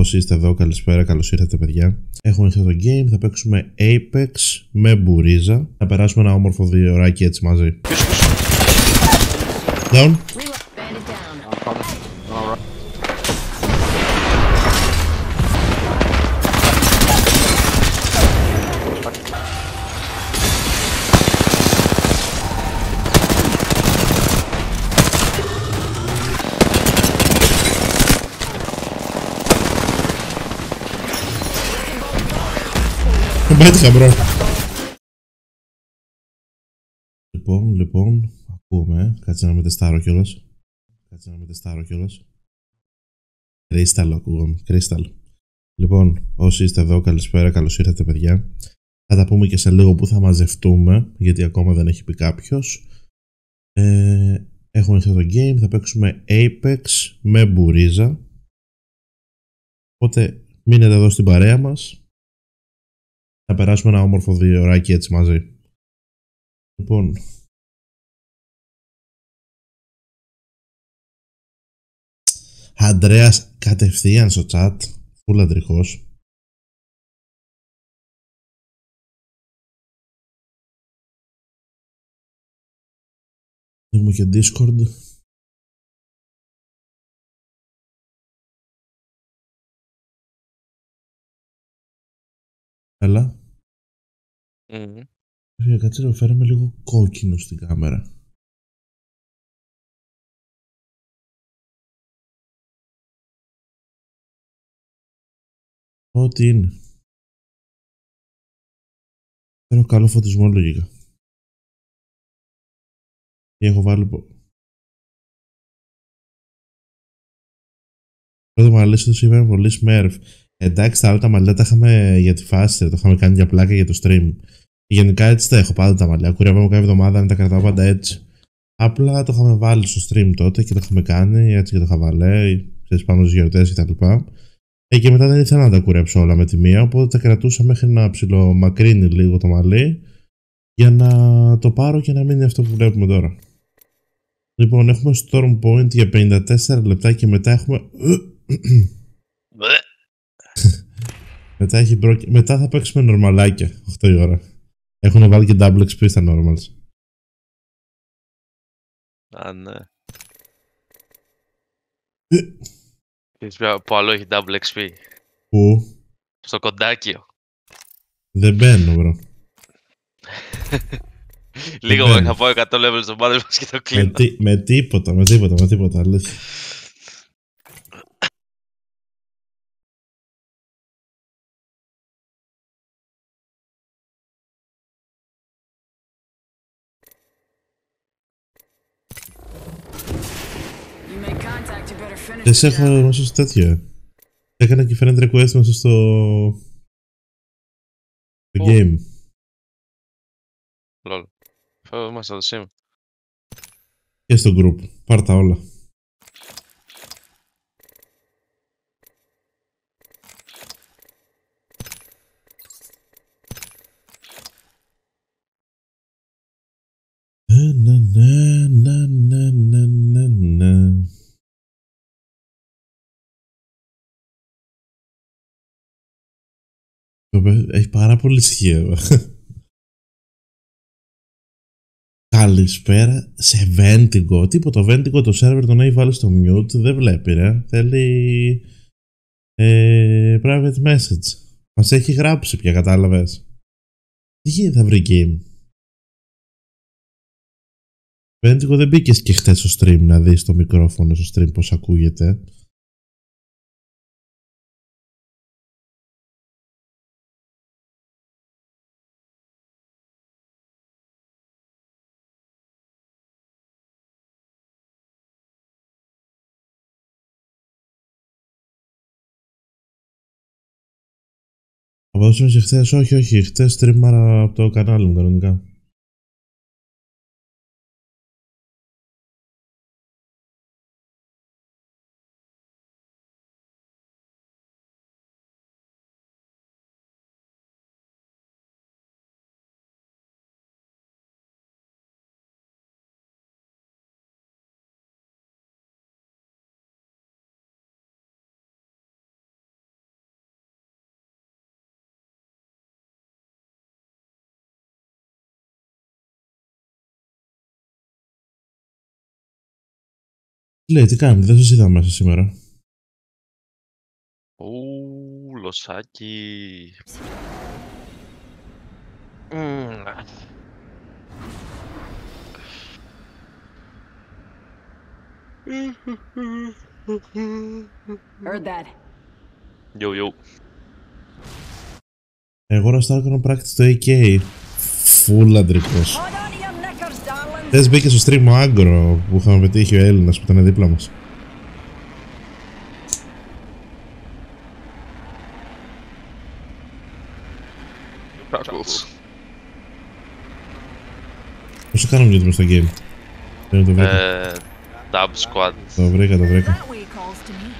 Όσοι είστε εδώ, καλησπέρα, καλώς ήρθατε, παιδιά. Έχουμε αυτό το game, θα παίξουμε Apex με μπουρίζα. Θα περάσουμε ένα όμορφο δύο ωράκι έτσι μαζί. Down. Πέτυχα, bro. Λοιπόν, λοιπόν, ακούμε. Κάτσε να με τεστάρω κιόλας. Κάτσε να με τεστάρω κιόλας. Κρύσταλλο ακούγομαι. Κρύσταλλο. Λοιπόν, όσοι είστε εδώ, καλησπέρα, καλώς ήρθατε, παιδιά. Θα τα πούμε και σε λίγο που θα μαζευτούμε, γιατί ακόμα δεν έχει μπει κάποιος. Ε, έχουμε αυτό το game, θα παίξουμε Apex με μπουρίζα. Οπότε μείνετε εδώ στην παρέα μας θα περάσουμε ένα όμορφο δύο ωράκι έτσι μαζί. Λοιπόν. Αντρέας κατευθείαν στο chat. Φουλ αντριχός. Έχουμε και Discord. Έλα. Μμμ. Φίλε, κάτσε να φέρουμε λίγο κόκκινο στην κάμερα. Ό,τι είναι. Θέλω καλό φωτισμό λογικά. Και έχω βάλει... πο- Πρώτα μαλλί σου σήμερα πολύ Smurf. Εντάξει, τα άλλα τα μαλλιά τα είχαμε για τη φάση, το είχαμε κάνει για πλάκα για το stream. Γενικά έτσι τα έχω πάντα τα μαλλιά. Κουρεύαμε κάθε εβδομάδα να τα κρατάω πάντα έτσι. Απλά το είχαμε βάλει στο stream τότε και το είχαμε κάνει έτσι και το είχα βάλει, ξέρεις, πάνω στις γιορτές κτλ. Ε, και μετά δεν ήθελα να τα κουρέψω όλα με τη μία, οπότε τα κρατούσα μέχρι να ψιλομακρύνει λίγο το μαλλί για να το πάρω και να μείνει αυτό που βλέπουμε τώρα. Λοιπόν, έχουμε Storm Point για 54 λεπτά και μετά έχουμε. Μπε. μετά, έχει bro... μετά θα παίξουμε νορμαλάκια 8 η ώρα. Έχουν βάλει και double XP στα normals. Α, ναι. Ε. Ξέρεις ποιο- που άλλο έχει double XP. Που Στο κοντάκιο. δεν μπαίνω, bro. Λίγο μπαίνω. μου είχα πω 100 level στο Battle Pass και το με, κλείνω. τι- με τίποτα, με τίποτα, με τίποτα. Αλήθεια. You make contact, you better finish Δεν the σε έχω job. μέσα στο τέτοιο. Έκανα και friend request μέσα στο. στο Πού; game. Λολ. Φεύγω είμαστε στο sim. Και στο group. Πάρ' τα όλα. Ε, ναι, ναι, ναι, ναι, ναι, ναι, ναι. Το παι- Έχει πάρα πολύ ησυχία. Καλησπέρα σε Ventigo. Τίποτα, το Ventigo το server τον έχει βάλει στο mute, δεν βλέπει ρε. Θέλει ε, private message. Μας έχει γράψει πια, κατάλαβες. Τι γίνεται θα βρει game. Ventigo δεν μπήκες και χτες στο stream να δεις το μικρόφωνο στο stream πώς ακούγεται. Αποδώσουμε σε χθες, όχι, όχι, χθες streamάρα από το κανάλι μου κανονικά. Λέει, τι κάνετε, δεν σας είδα μέσα σήμερα. Ου, λοσάκι. Μμμ. Heard that. Yo, yo. Εγώ να στάρω να πράκτη στο AK. Φουλ αντρικός. Hold on to your knickers, darling. Θες μπήκε στο stream ο Άγκρο που είχαμε πετύχει ο Έλληνας που ήταν δίπλα μας. Crackles. Πόσο κάνουμε γιατί μες στο game; Δεν το βρήκα. Ε, Dub Squad. Το βρήκα, το βρήκα. That way calls to me;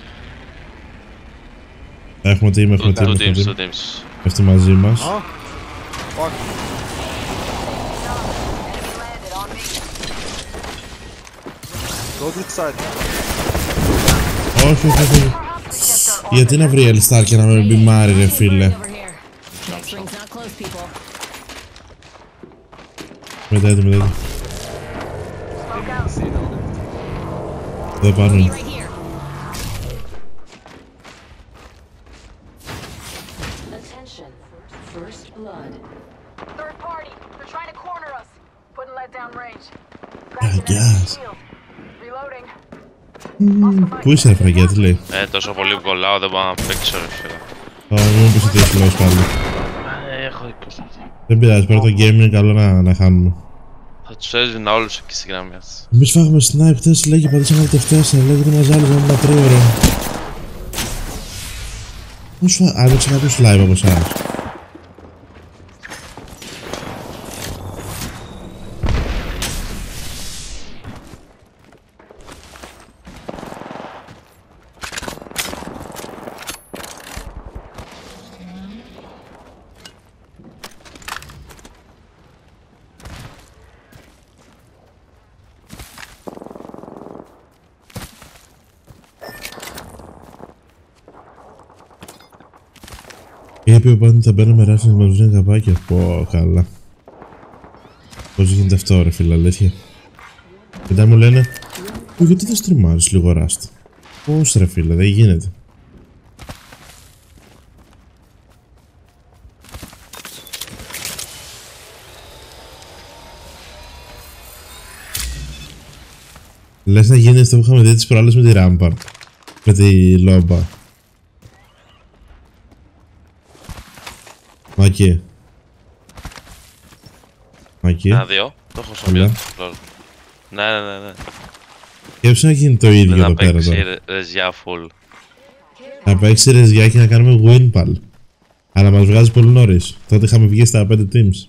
Έχουμε team, έχουμε Two team, two έχουμε teams, team. two teams. Πέφτει μαζί μας. Huh? Fuck. Landed on me. Go this side. Όχι, όχι, όχι. Γιατί να βρει Ελστάρ και να με μπιμάρει ρε φίλε; Over here. Next ring's not close, people. Μετά έτοιμο, μετά έτοιμο. See no. Δεν πάνω. Right here. Attention. First blood. Third party. They're trying to corner us. Putting let down range. Αγιάς. Reloading. Πού είσαι ρε φραγκιά, τι λέει; Ε, τόσο πολύ που κολλάω δεν πάω να παίξω ρε φίλε. Α, μην μου πεις ότι έχει λόγος πάλι. Ε, έχω υποσταθεί. Δεν πειράζει, πέρα το game είναι καλό να, να χάνουμε. Θα τους έζηνα όλους εκεί στην γραμμή αυτή. Εμείς φάγαμε snipe χθες, λέγει πατήσαμε alt F4, λέγει ότι μας άλλαζε ένα τρίωρο. Πώς φα... Άνοιξε κάποιος live από εσάς. Είπε ο Πάντη θα μπαίναμε ράφι να μας βρει καπάκια. Πω, καλά. Πώς γίνεται αυτό ρε φίλε, αλήθεια. Μετά μου λένε, «Ω, γιατί δεν στριμάρεις λίγο ράστα. Πώς ρε φίλε, δεν γίνεται. Λες να γίνει αυτό που είχαμε δει τις προάλλες με τη ράμπα. Με τη λόμπα. Μάκη. Μάκη. Ένα δύο. Το έχω στο Ωραία. μυαλό. Λολ. Ναι, ναι, ναι, ναι. Σκέψου να γίνει το ίδιο Δεν εδώ θα πέρα παίξει τώρα. ρε- ρεζιά full. Να παίξει ρεζιά και να κάνουμε win pal. Αλλά μας βγάζει πολύ νωρίς. Τότε είχαμε βγει στα 5 teams.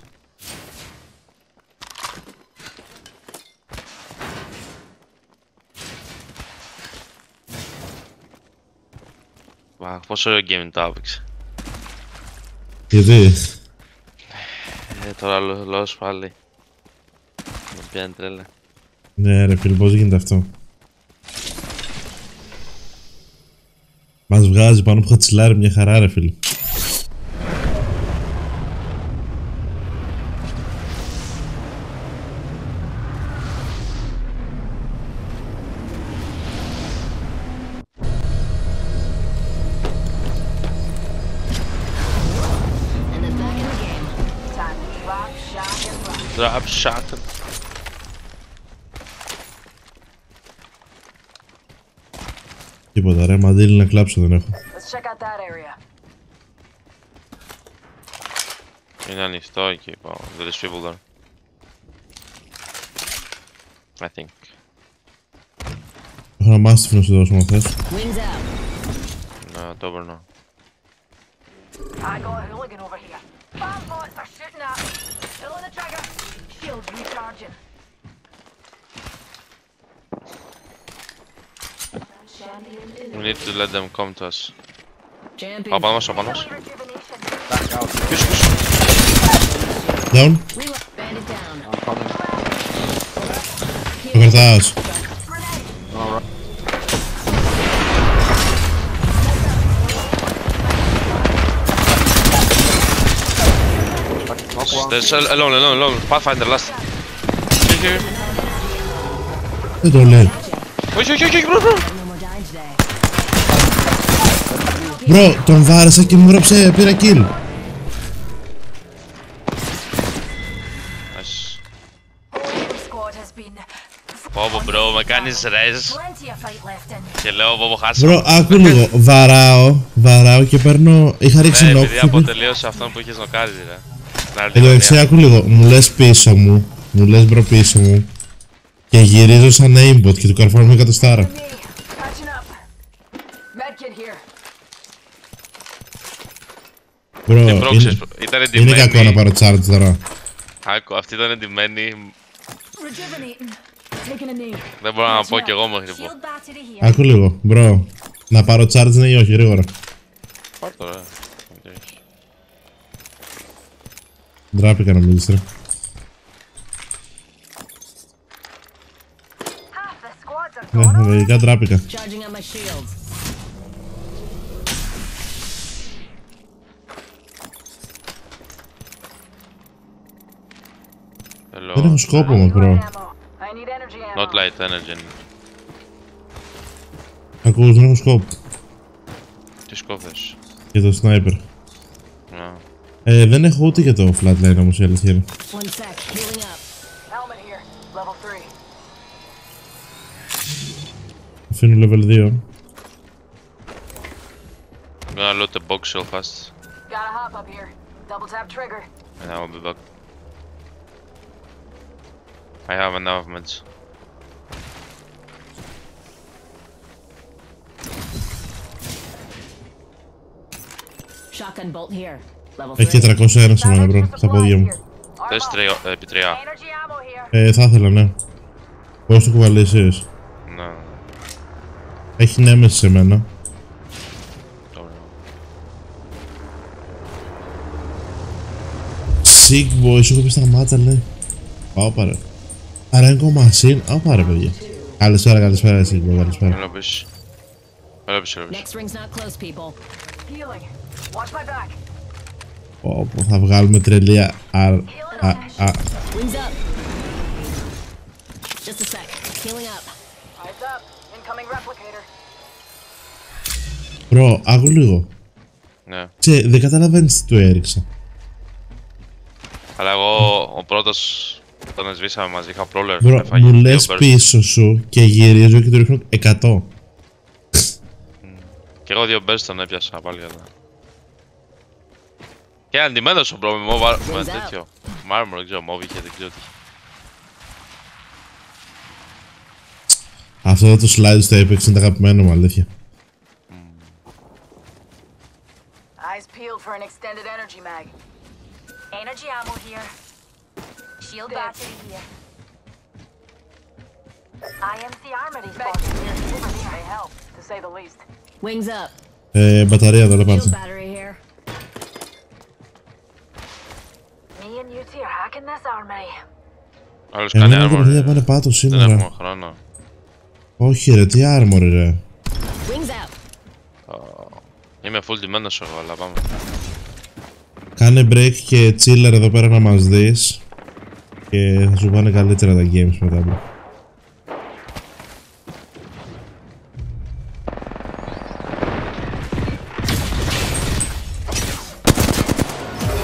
Μα, πόσο ωραίο game το άπηξε. Γιατί. Ε, τώρα λο- λόγος πάλι. Με πιάνει τρέλα. Ναι ρε φίλε, πώς γίνεται αυτό. Μας βγάζει πάνω από χατσιλάρι μια χαρά ρε φίλε. Τίποτα ρε, μαντήλι να κλάψω δεν έχω. Let's check out that area. Είναι ανοιχτό εκεί. Πάω. There is people there. I think. Έχω ένα μάστιφ να σου δώσω αν θες. Wings out. No, το περνώ. I got a hooligan over here. Bomb bots are shooting at me. Pulling the trigger. Shield recharging. We need to let them come to us. Champion. Α, πάνω μας, πάνω μας. Rejuvenation. Back out. Πίσω, πίσω. Down. Reload. Bandit down. I'm coming. Το κρατάς. Alright. Fuck, knock one. There's al- alone, alone, alone. Pathfinder last. Here, here. Δεν το λέει. Όχι, όχι, όχι, όχι, bro, bro. Bro, τον βάρεσα και μου 'γραψε πήρα kill. Nice. Squad has been Πω πω bro, με κάνεις ρεζ plenty of fight left in. και λέω πω πω χάσαμε. Bro, άκου λίγο. Βαράω, βαράω και παίρνω. Είχα ρίξει Ναι, knock. επειδή αποτελείωσε αυτόν που είχες νοκάρει, ρε. Να Εν τω μεταξύ, άκου λίγο. Μου λες πίσω μου. Μου λες μπρο πίσω μου. Και γυρίζω σαν aimbot και του καρφώνω εκατοστάρα. Me, catching up. Medkit here. Μπρο, Και μπρο, είναι, ξέρεις, ήταν είναι κακό να εντυμένη. πάρω charge τώρα. Άκου, αυτή ήταν εντυμένη. Rejuvenating. Taking a knee. Δεν μπορώ να πω κι εγώ μέχρι που. Shield battery here. Άκου λίγο. Μπρο, να πάρω charge ναι ή όχι, γρήγορα. Πάρ' το, ρε. Οκ. Ντράπηκα νομίζεις ρε. Half the squads are Ναι, gone. λογικά ντράπηκα. μπρο. ammo. I need energy ammo. Not light energy. Ακούς, δεν έχω σκόπο. Τι σκόφες. Για το sniper. Να. Ε, δεν έχω ούτε για το flatline όμως η αλήθεια είναι. One sec. Healing up. Helmet here. Level 3. Αφήνω level 2. I'm gonna load the box real fast. Gotta hop up here. Double tap trigger. And I will be back. I have enough meds. Shotgun bolt here. Level Έχει 301 σε μένα, bro, στα πόδια μου. Θες τρία, ε, επί τρία. Energy ammo here. Ε, θα ήθελα, ναι. Πώς το κουβαλήσεις. Ναι. Έχει Nemesis σε μένα. Dobra. Sick boy, σου έχω πει σταμάτα, λέει. Πάω πάρε. Αρέγκο μασίν. Α, πάρε, παιδιά. Καλησπέρα, καλησπέρα, Sick boy, καλησπέρα. Έλα πίσω. Έλα πίσω, έλα πίσω. Next ring's not close, people. Healing. Watch my back. Πω, πω, θα βγάλουμε τρελία. Α, α, α. Wings up. Just a sec. Healing up. Eyes up. Incoming replicator. Μπρο, άκου λίγο. Ναι. Ξέ, δεν καταλαβαίνεις τι του έριξα. Αλλά εγώ ο πρώτος τον σβήσαμε μαζί, είχα Prowler. Bro, έφαγε μου δύο λες burst. πίσω σου και γυρίζω και του ρίχνω 100. Και εγώ δύο burst τον έπιασα πάλι καλά. Και ντυμένος ο bro με μοβ, με out. τέτοιο. armor, δεν ξέρω, μοβ είχε, δεν ξέρω τι. είχε. Αυτό το slide στο Apex είναι το αγαπημένο μου, αλήθεια. Eyes peeled for an extended energy mag. Energy ammo here. Shield battery here. IMC armory spotted here. They help, to say the least. Wings up. Ε, μπαταρία εδώ, πάρτε. battery here. Me and UT are hacking this armory. Άλλος κάνει Εμένα τα armor. παιδιά πάνε πάτω Δεν σήμερα. έχουμε χρόνο. Όχι ρε, τι armor ρε. Wings out. Είμαι full ντυμένος εγώ, αλλά πάμε. Κάνε break και chiller εδώ πέρα να μας δεις. Και θα σου πάνε καλύτερα τα games μετά. bro.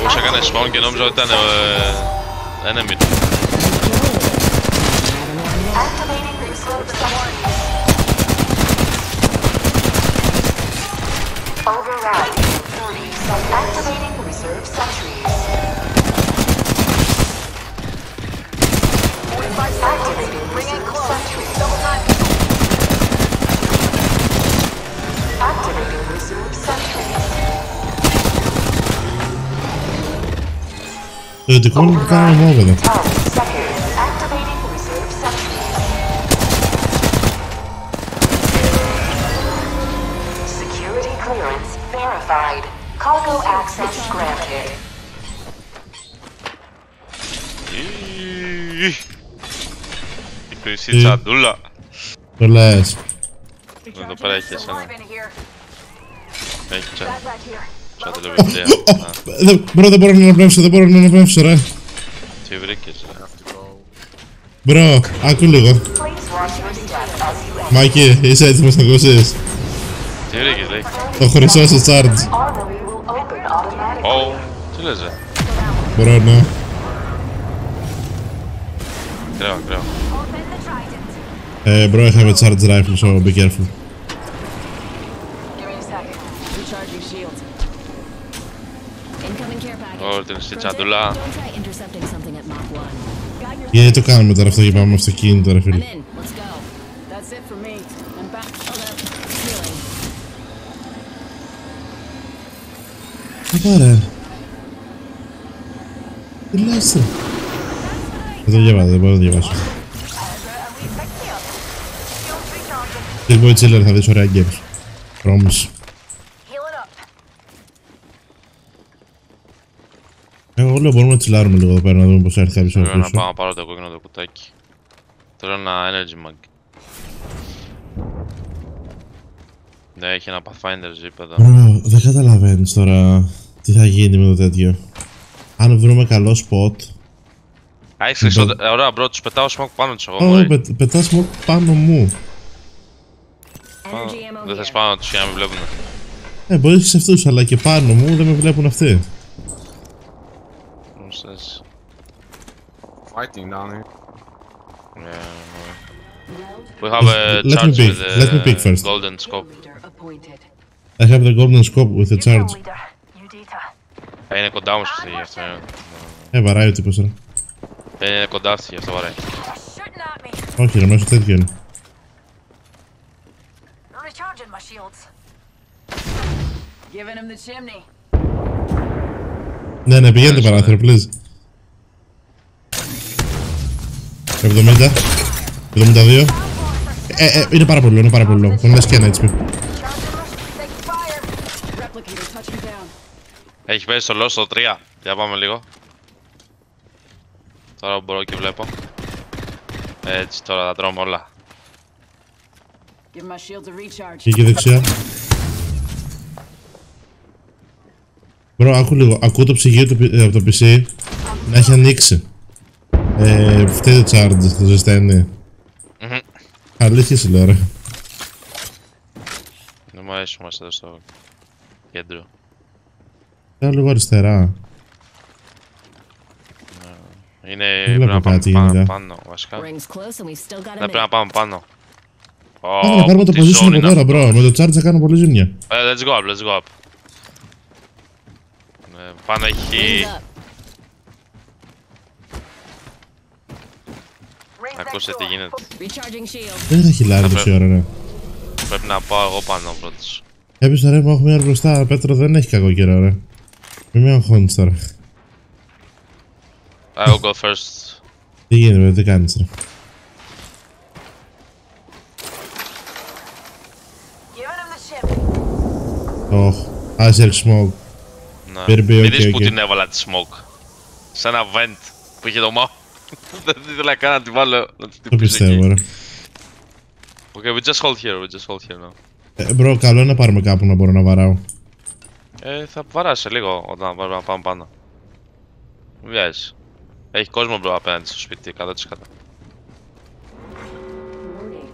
Όσο έκανε spawn και νόμιζα ότι ήταν ε, enemy. Activating reserve sentries. Override. 30 seconds. Activating reserve sentries. Activating Bring in reserve close. sentries. Double time. Activating reserve sentries. Το ειδικό είναι που κάναμε μόνο εδώ. 10 seconds. Activating reserve sentries. Security clearance verified. Cargo access granted. Ιiii. Η χρυσή τσαντούλα. Το λες. Εδώ πέρα έχει εσένα. Alive in here. Έχει τσάντα. Backpack here. Σαν τηλεβιντέα. Α, Δεν μπορώ, δεν μπορώ να αναπνεύσω, δεν μπορώ να αναπνεύσω ρε. Τι βρήκες. ρε. Μπρο, άκου λίγο. Please watch your step as you Μάκη, είσαι έτοιμος να ακούσεις; Τι βρήκες λέει. Το χρυσό στο charge. Armory will open automatically. Ω, τι λες ρε. Μπορώ να... Κρέο, κρέο. Έχω έναν δρόμο, θα πρέπει να βγει. Γεια σα. Χρειάζεσαι το σπίτι. Βγείτε το σπίτι. Δεν θα προσπαθήσουμε να αντιμετωπίσουμε κάτι στο Mach 1. Έχετε το κάνουμε τώρα, αυτό που πάμε στο κοινό. Έχετε το κάνουμε τώρα. Αυτό είναι για εμά. Και Δεν έχει λάθο. Δεν έχει λάθο. Δεν έχει. Shields recharging. Kill Boy Chiller θα δεις ωραία games. Promise. Healing up. Εγώ λέω μπορούμε να τσιλάρουμε λίγο εδώ πέρα να δούμε πως έρθει κάποιος από Πρέπει να πίσω. πάω να πάρω το κόκκινο το κουτάκι. Θέλω ένα energy mag. Ναι, έχει ένα pathfinder zip εδώ. Bro, δεν καταλαβαίνεις τώρα τι θα γίνει με το τέτοιο. Αν βρούμε καλό spot, Α, έχεις χρυσό... ε, Ωραία bro, τους πετάω smoke πάνω τους εγώ Ω, μωρή. πε, πετάς μου πάνω μου. Πάνω. Energy ammo Δεν θες here. πάνω τους για να με βλέπουν. Ε, μπορείς σε αυτούς, αλλά και πάνω μου δεν με βλέπουν αυτοί. Πώς θες. Fighting down here. Yeah, no. We have a Let me charge pick, with let me pick a first. golden scope. Leader appointed. I have the golden scope with the You go, charge. leader. You data. Ε, Είναι κοντά όμως αυτή γι' αυτό. είναι. Ε, βαράει ο τύπος τώρα. Ε, Είναι κοντά αυτή γι' αυτό βαράει. They're shooting at me. Όχι, ρε, μέσω τέτοιο είναι. Recharging my shields. Giving him the chimney. Ναι, ναι, πηγαίνετε παράθυρο, please. 70. 72. Ε, ε, είναι πάρα πολύ low, είναι πάρα πολύ low. Τον λες και ένα HP. Charging my Taking fire. Replicator touching down. Έχει πέσει στο low στο 3. Για πάμε λίγο. Τώρα μπορώ και βλέπω. Έτσι, τώρα τα τρώμε όλα. Give my shields a recharge. Και εκεί δεξιά. Μπρο, άκου λίγο. Ακούω το ψυγείο του, πι- ε, από το PC να έχει ανοίξει. Ε, φταίει το charge, το ζεσταίνει. Μμμ. Αλήθεια σου λέω, ρε. Δεν μου αρέσει που είμαστε εδώ στο κέντρο. Θέλω λίγο αριστερά. Είναι βλέπω πρέπει να πάμε κάτι πάνω, γενικά. πάνω βασικά. Ναι, Rings close and we've still got a πρέπει να minute. πάμε πάνω. Πάμε να πάρουμε το τι position zone από είναι τώρα, αυτό. bro. Με το charge θα κάνω πολύ ζημιά. Ε, Let's go up, let's go up. Ε, Πάνω έχει... Rings up. Rings Ακούσε next τι door. γίνεται. Recharging shield. Δεν είχα χιλάρι Θα τόση πρέπει- ώρα, ναι. Πρέπει να πάω εγώ πάνω πρώτος. Έπεισα ρε, μου έχω μία μπροστά. Πέτρο δεν έχει κακό καιρό, ρε. Μην με αγχώνεις τώρα. I will go first. Τι γίνεται, ρε, τι κάνεις, ρε. Giving him the chimney. Ωχ, ας ρίξει smoke. Ναι. Better be Μην okay, δεις που okay. την έβαλα τη smoke. Σε ένα vent που είχε το μάου. Δεν ήθελα καν να τη βάλω, να την Το πίσω πιστεύω, εκεί. ρε. Okay, we just hold here, we just hold here now. Ε, bro, καλό είναι να πάρουμε κάπου να μπορώ να βαράω. Ε, θα βαράσει σε λίγο όταν πάμε να πάμε πάνω. Μην βιάζεις. Έχει κόσμο bro απέναντι στο σπίτι, 100%. Warning.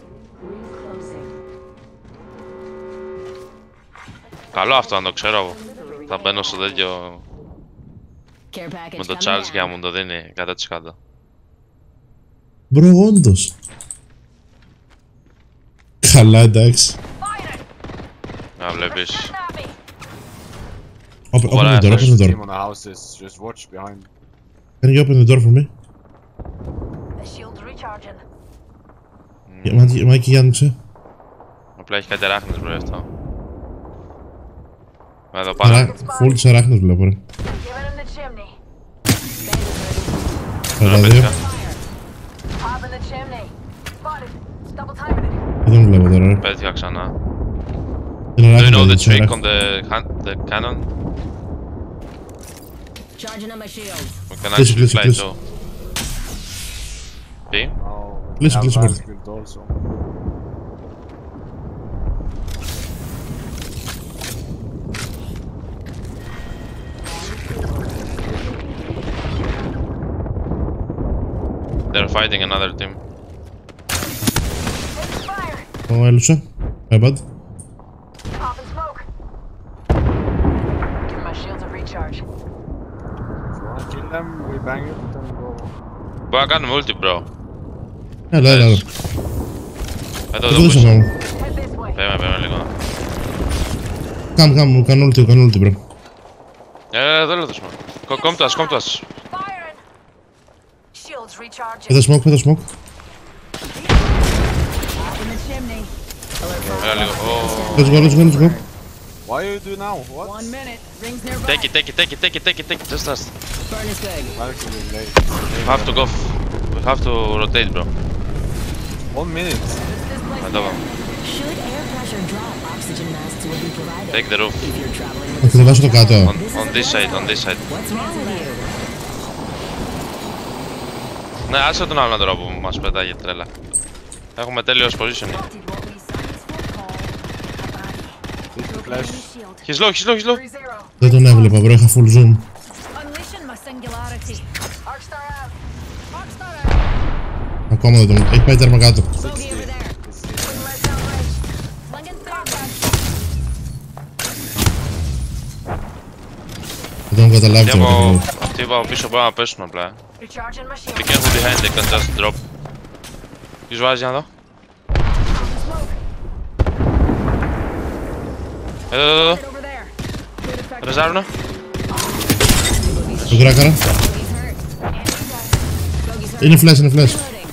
Ring closing. Καλό αυτό να το ξέρω εγώ. Είναι πολύ σοδό. Έχουμε το Charles που είναι στο κέντρο. Bro, γοντά! Καλό, εντάξει! Απ' την αίθουσα! Απ' την αίθουσα! Απ' την αίθουσα! Μπορείτε να ανοίξετε την αίθουσα για να δείτε! Η αίθουσα είναι recharging! Μπορείτε να ανοίξετε την! Popping the chimney. Spotted. Double timing it. Δεν τον βλέπω τώρα, ρε. Πέτυχα ξανά. Την Do you αράχνη know the δεν τις trick αράχνες. on the, han- the cannon? Charging on my shield. We can Κλείσε, actually κλείσε, fly κλείσε. too. Τι? Oh, Listen, yeah, listen, They're fighting another team. Taking fire. Ο έλουσα. My bad. Popping smoke. Giving my shields a recharge. If you wanna kill them, we bang it and go. Μπορεί να κάνουμε ulti, bro. Έλα, έλα. έλα. Εδώ, Δεν εδώ, δώσα πίσω. μόνο. Head this way. Περίμενε, περίμενε λίγο. Κάμ, κάμ, κάνω ulti, κάνω ulti, bro. Ε, δεν λέω δώσουμε. Come to us, come to us. With a smoke, with a smoke. Oh. Let's go, let's go, let's go. Why are you doing now? What? One minute. Rings nearby. Take it, take it, take it, take it, take it, take it. Just us. We have to go. We have to rotate, bro. One minute. Another one. Should air pressure drop, oxygen masks will be provided. Take the roof. On, on this side, on this side. What's wrong with you? Ναι, άσε τον άλλο που μας πετάγει τρέλα. Έχουμε τέλειος position. He's low, he's low, Δεν τον έβλεπα bro, full zoom. Ακόμα δεν τον έβλεπα, έχει πάει τέρμα κάτω. Δεν τον καταλάβεις τώρα Αυτοί είπα πίσω πρέπει ε. Recharging my Be shield. careful behind, they can just drop. Ποιος βάζει για να δω. Εδώ, εδώ, εδώ. Right over there. Good effect. Ρεζάρουνε. Το κράκαρα. Bogey's hurt. Bogey's hurt. Είναι flash, είναι flash. Reloading.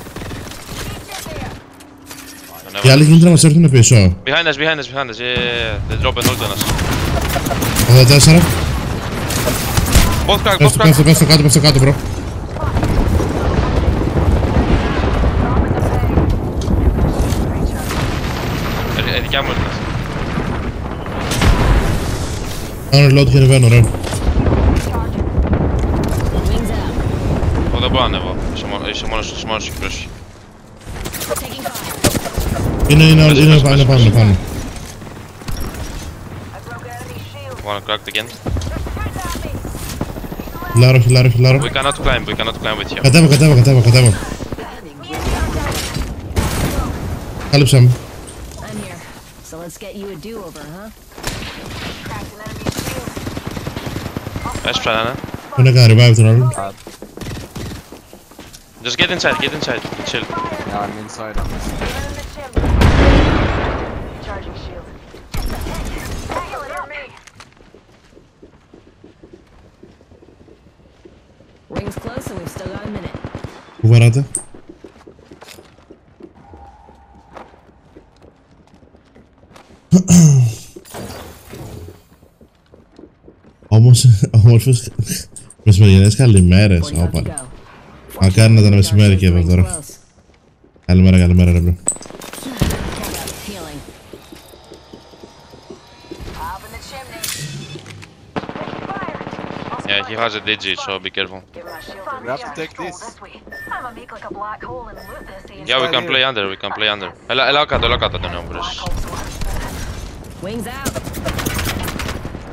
Don't Οι ever- άλλοι γίνεται να μας έρθουν πίσω. Behind us, behind us, behind us. Yeah, yeah, yeah. They drop an ult on us. 84. Both crack, both Πες το, crack. πες το, πες το κάτω, πες το κάτω, bro. Κάνω reload και ανεβαίνω, ρε. Wings out. Εγώ δεν μπορώ να ανέβω. Είσαι μόνο- Είσαι μόνος είσαι μόνος σου κύριος. Taking fire. Είναι, είναι, Πες, είναι πες, πάνω, πες, πάνω, πες. πάνω. I broke enemy shield. One cracked again. Χιλάρω, χιλάρω, χιλάρω. We cannot climb, we cannot climb with you. Κατέβα, κατέβα, κατέβα, κατέβα. Κάλυψα με. I'm here. So let's get you a do-over, huh? Cracked an enemy shield. Έσπρα ένα. Τον έκανα revive τον άλλον. Just get inside, get inside. Chill. Yeah, I'm inside. I'm inside. Even in the chimney. Recharging shield. Heal it me. Rings close and we've still got a minute. Πού βαράτε. Όμως, όμορφες μεσημεριανές καλημέρες. 40 left to Όπα. go. Μακάρι να ήταν μεσημέρι και εδώ Rings τώρα. close. Καλημέρα, καλημέρα, ρε bro. Check out healing. Up in the chimney. Fire. Yeah, he has a digi, so be careful. Give my shield We have to take this. I'ma make like a black hole and loot this thing. Yeah, we can here. play under, we can play under. Έλα, έλα κάτω, έλα κάτω τον Black έμπρος. hole's the one. Wings out.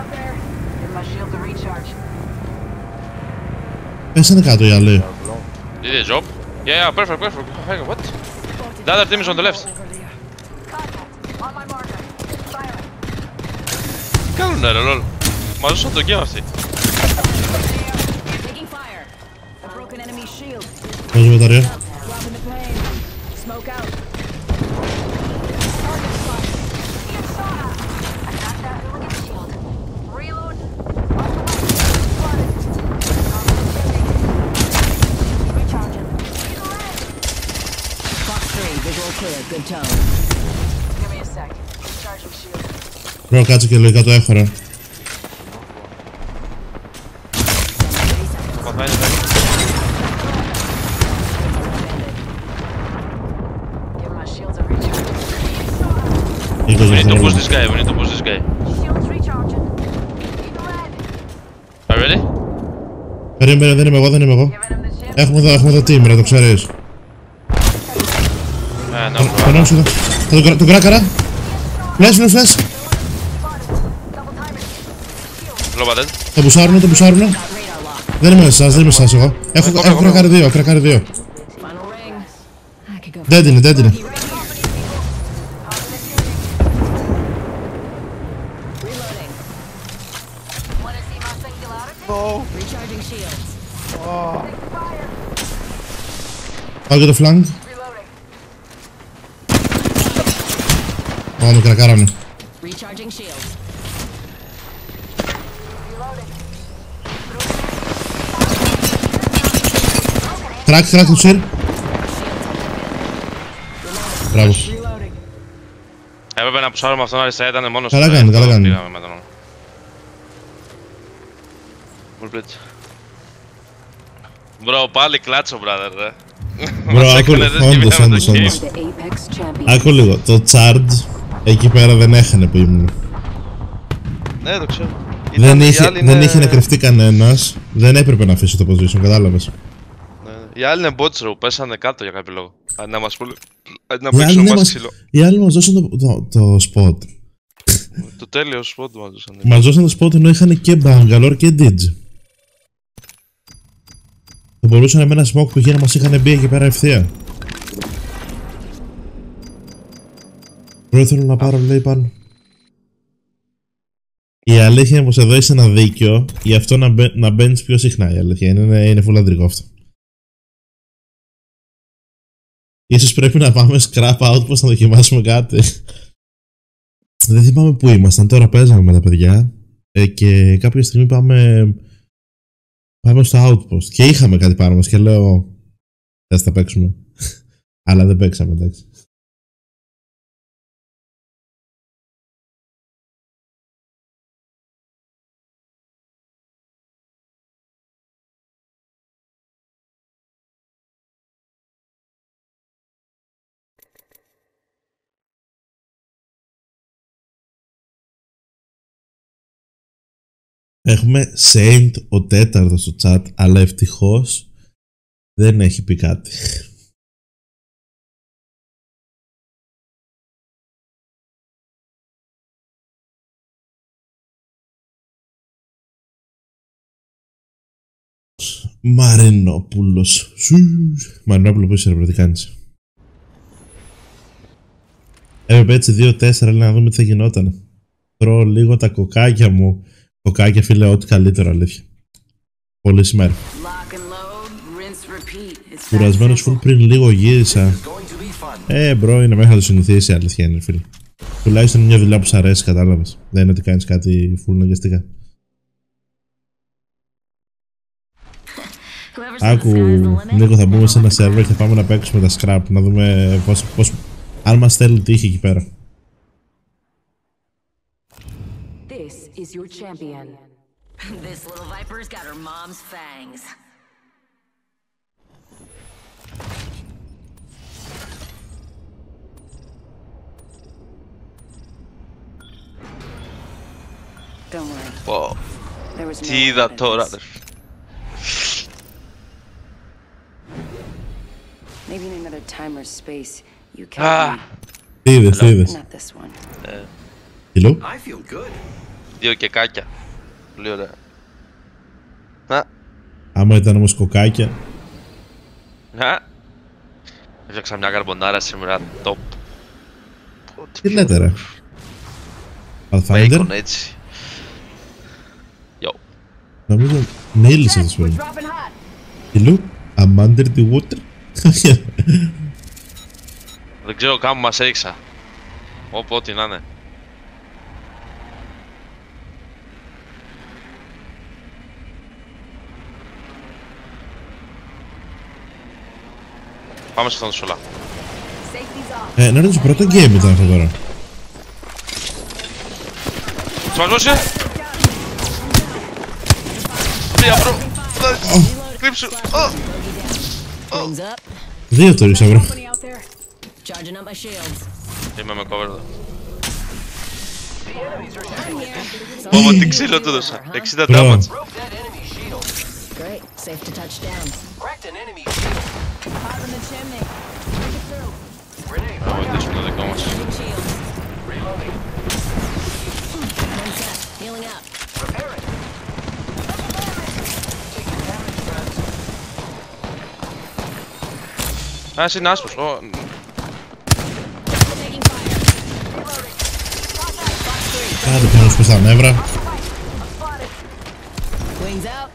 up there. Give my shield a recharge. Πέσανε κάτω οι άλλοι. Did they drop? Yeah, yeah, perfect, perfect. Hang on, what? The other team is on the left. Τι κάνουνε ρε, lol. Μας ζούσαν το game αυτοί. Taking fire. A broken enemy shield. Βάζω μπαταρία. Πρέπει να κάτσω και λογικά το έχω ρε. Παθαίνει, ρε. Give my shields a recharge. 20 We need to push δευτερόλεπτα. this guy, we need to push this guy. Shields recharging. Keep red. Are you ready? Περίμενε, δεν είμαι εγώ, δεν είμαι εγώ. Giving him the chip. Έχουμε εδώ, έχουμε εδώ team ρε, το ξέρεις. Ε, no, bro. Περνάω σου εδώ. Θα τον, τον κράκαρα. Φλες, φλες, φλες. Double timing. Low batted. Το μπουσάρουνε, το μπουσάρουνε. Got radar lock. Δεν είμαι εσάς, δεν είμαι εσάς εγώ. Έχω, Έχω, έχω έχω. κρακάρει δύο, κρακάρει δύο. Final ring. I could go. Δεν είναι, δεν είναι. Reloading. Want to see my singularity? No. Recharging shields. Fire. Πάω και το flank. Reloading. Πάμε, κρακάρανε. Recharging shields. Reloading. Κρακ, κρακ, το σιρ. Μπράβο. Reloading. Έπρεπε να πουσάρουμε αυτόν αριστερά, ήταν μόνος Καλά του, κάνει, ε, καλά το κάνει. πήγαμε με τον. Full blitz. Μπρο, πάλι κλάτσο, brother, ρε. Μπρο, Μας άκου έκανε λίγο, δεν όντως, κοιμάμε όντως, το όντως. game. The Apex Champion. Άκου λίγο, το charge εκεί πέρα δεν έχανε που ήμουν. Ναι, το ξέρω. Δεν Ήταν- οι είχε, άλλοι δεν είναι- είχε να κρυφτεί κανένας. Δεν έπρεπε να αφήσει το position, κατάλαβες. Ναι, Οι άλλοι είναι bots, ρε, που πέσανε κάτω για κάποιο λόγο. Αντί να μας πουλ- αντί να Οι άλλοι, παίξουν ναι, μας μας, ξύλο. οι άλλοι μας δώσαν το, το, το spot. Το τέλειο spot μας δώσανε. Μας δώσαν το spot ενώ είχαν και Bangalore και Didge. Θα μπορούσαν με ένα smoke που είχε να μας είχαν μπει εκεί πέρα ευθεία. Πρώτα θέλω να πάρω λέει πάνω. Η αλήθεια είναι πως εδώ είσαι ένα δίκιο γι' αυτό να, μπαι, να μπαίνεις πιο συχνά η αλήθεια είναι, είναι, είναι full αντρικό αυτό. Ίσως πρέπει να πάμε scrap outpost να δοκιμάσουμε κάτι. Δεν θυμάμαι πού ήμασταν. Τώρα παίζαμε με τα παιδιά ε, και κάποια στιγμή πάμε, πάμε στο outpost. Και είχαμε κάτι πάνω μας και λέω θα τα παίξουμε. Αλλά δεν παίξαμε εντάξει. Έχουμε Saint ο τέταρτος στο chat, αλλά ευτυχώς δεν έχει πει κάτι. Μαρινόπουλος. Σου. Μαρινόπουλο που είσαι ρε, bro, τι κάνεις; Έπρεπε έτσι 2-4 λέει, να δούμε τι θα γινόταν. Τρώω λίγο τα κοκάκια μου. Κοκάκια φίλε, ό,τι καλύτερο αλήθεια. Πολύ σήμερα. Lock and load, rinse, repeat. It's that Κουρασμένος simple. φουλ πριν λίγο γύρισα. Ε, bro, είναι μέχρι να το συνηθίσει η αλήθεια είναι, φίλε. Τουλάχιστον είναι μια δουλειά που σ' αρέσει, κατάλαβες. Δεν είναι ότι κάνεις κάτι φουλ ναγκαστικά. Whoever said the Άκου, sky's the limit, Νίκο, θα μπούμε never σε ένα left the server ground. και πάμε να παίξουμε τα scrap. Να δούμε πώς, πώς, αν μας στέλνουν τύχη εκεί πέρα. Is your champion. This little viper's got her mom's fangs. Don't worry. Πω, There was no Τι είδα evidence. τώρα, ρε. Maybe in another time or space, you Ah. can. Τι είδες, τι είδες. Not this one. Κιλού. Δύο κεκάκια. Πολύ ωραία. Να, Άμα ήταν όμως κοκάκια. να. Έφτιαξα μια καρμπονάρα σήμερα, top. Πω, Τι πιο λέτε ρε. Bacon, Pathfinder. έτσι. Yo. Νομίζω μίλησες αυτό We're σου. dropping hot. Κιλού. I'm under the water. Δεν ξέρω καν που μας έριξα. Όπου ό,τι να είναι. Πάμε σε αυτόν τον σολά. Safe Ε, να ρωτήσω, πρώτο game ήταν αυτό τώρα. Σπασμός είναι! Μία μπρο! Κρύψου! Α! Wings up. Δύο το ρίξα, bro. Company out there. Charging up my shields. Είμαι με cover εδώ. I'm here. Πω, πω, τι ξύλο του έδωσα. 60 Μπρο. damage. Broke that enemy shield. Great. Safe to touch down. Cracked an enemy shield. Hot in the chimney. Take it through. Grenade. Να βοηθήσουμε το δικό μας. Big shields. Reloading. One set. Healing up. Repair it. Taking damage, friends. Α, εσύ είναι άσπρος. Ω, Taking fire. Άντε πάνω σου στα νεύρα. Wings out.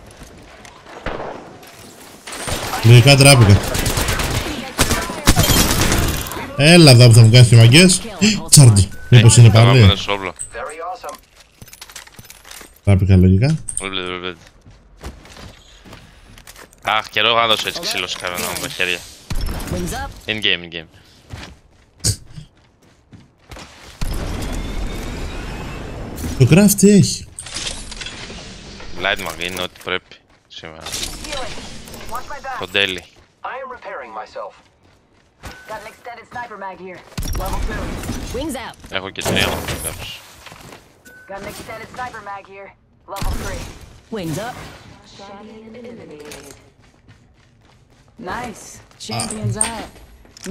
Λογικά τράπηκα. Έλα εδώ που θα μου κάνεις και μαγκές. Τσάρντι. Μήπως είναι θα πάμε πάλι. ένα σόβλο. Very awesome. Τράπηκα λογικά. Βλέπει, βλέπει. Αχ, καιρό να δώσω έτσι ξύλος σε κανένα με χέρια. Wings up. In game, in game. Το craft τι έχει. Light mag είναι ό,τι πρέπει σήμερα. Healing. Watch my back. Το daily. I am repairing myself. Got an extended sniper mag here. Level two. Wings out. Έχω και τρία να πω κάποιος. Got an extended sniper mag here. Level three. Wings up. Nice. Champions out.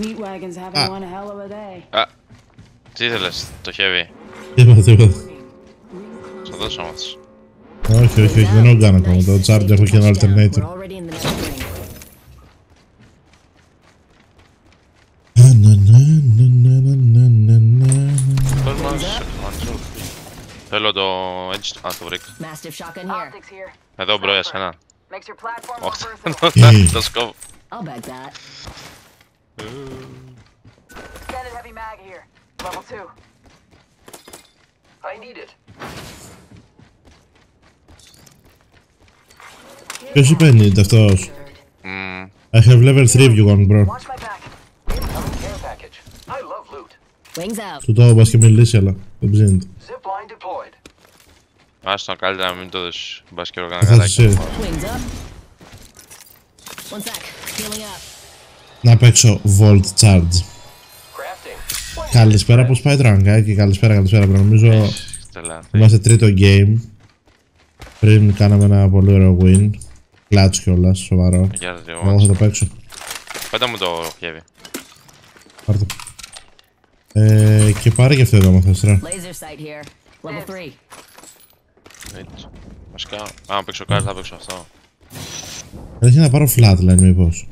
Meat wagon's having Ah. one hell of a day. Α, τι ήθελες, το heavy. Τίποτα, τίποτα. Θα δώσω όμως. Όχι, όχι, όχι, δεν έχω κάνει ακόμα. Το charge έχω και ένα Touchdown. We're alternator. already in the next ring. Α, να, να, να, να, να, να, να. Πώς μας... Θέλω το edge... Α, το βρήκα. Mastiff shotgun here. Optics here. Εδώ μπρο για σένα. Makes your platform more Όχι, versatile. το σκόβω. I'll bag that. Extended heavy mag here. Level two. I need it. Ποιος είπε need αυτός. Μμμ, I have level 3 if you want, bro. Watch my back. Incoming care package. I love loot. Wings out. Σου το έχω πας και μιλήσει, αλλά δεν ψήνεται. Zipline deployed. Άστο καλύτερα να μην το δώσεις. Μπας και όργανα Θα καλάκι. σε Wings up. One sec. Healing up. να παίξω Volt Charge. Crafting. Καλησπέρα, πώς πάει το ραγκάκι. Καλησπέρα, καλησπέρα, bro. Νομίζω Στελά. είμαστε τρίτο game. Πριν κάναμε ένα πολύ ωραίο win. Clutch κιόλας, σοβαρό. Για το Εγώ θα δύο. το παίξω. Πέτα μου το heavy. Πάρ' το. Ε, και πάρε και αυτό εδώ, άμα θες, ρε. Laser sight here. Level three. Έτσι. Βασικά, άμα παίξω κάτι θα παίξω αυτό. Έχει να πάρω flatline, μήπως.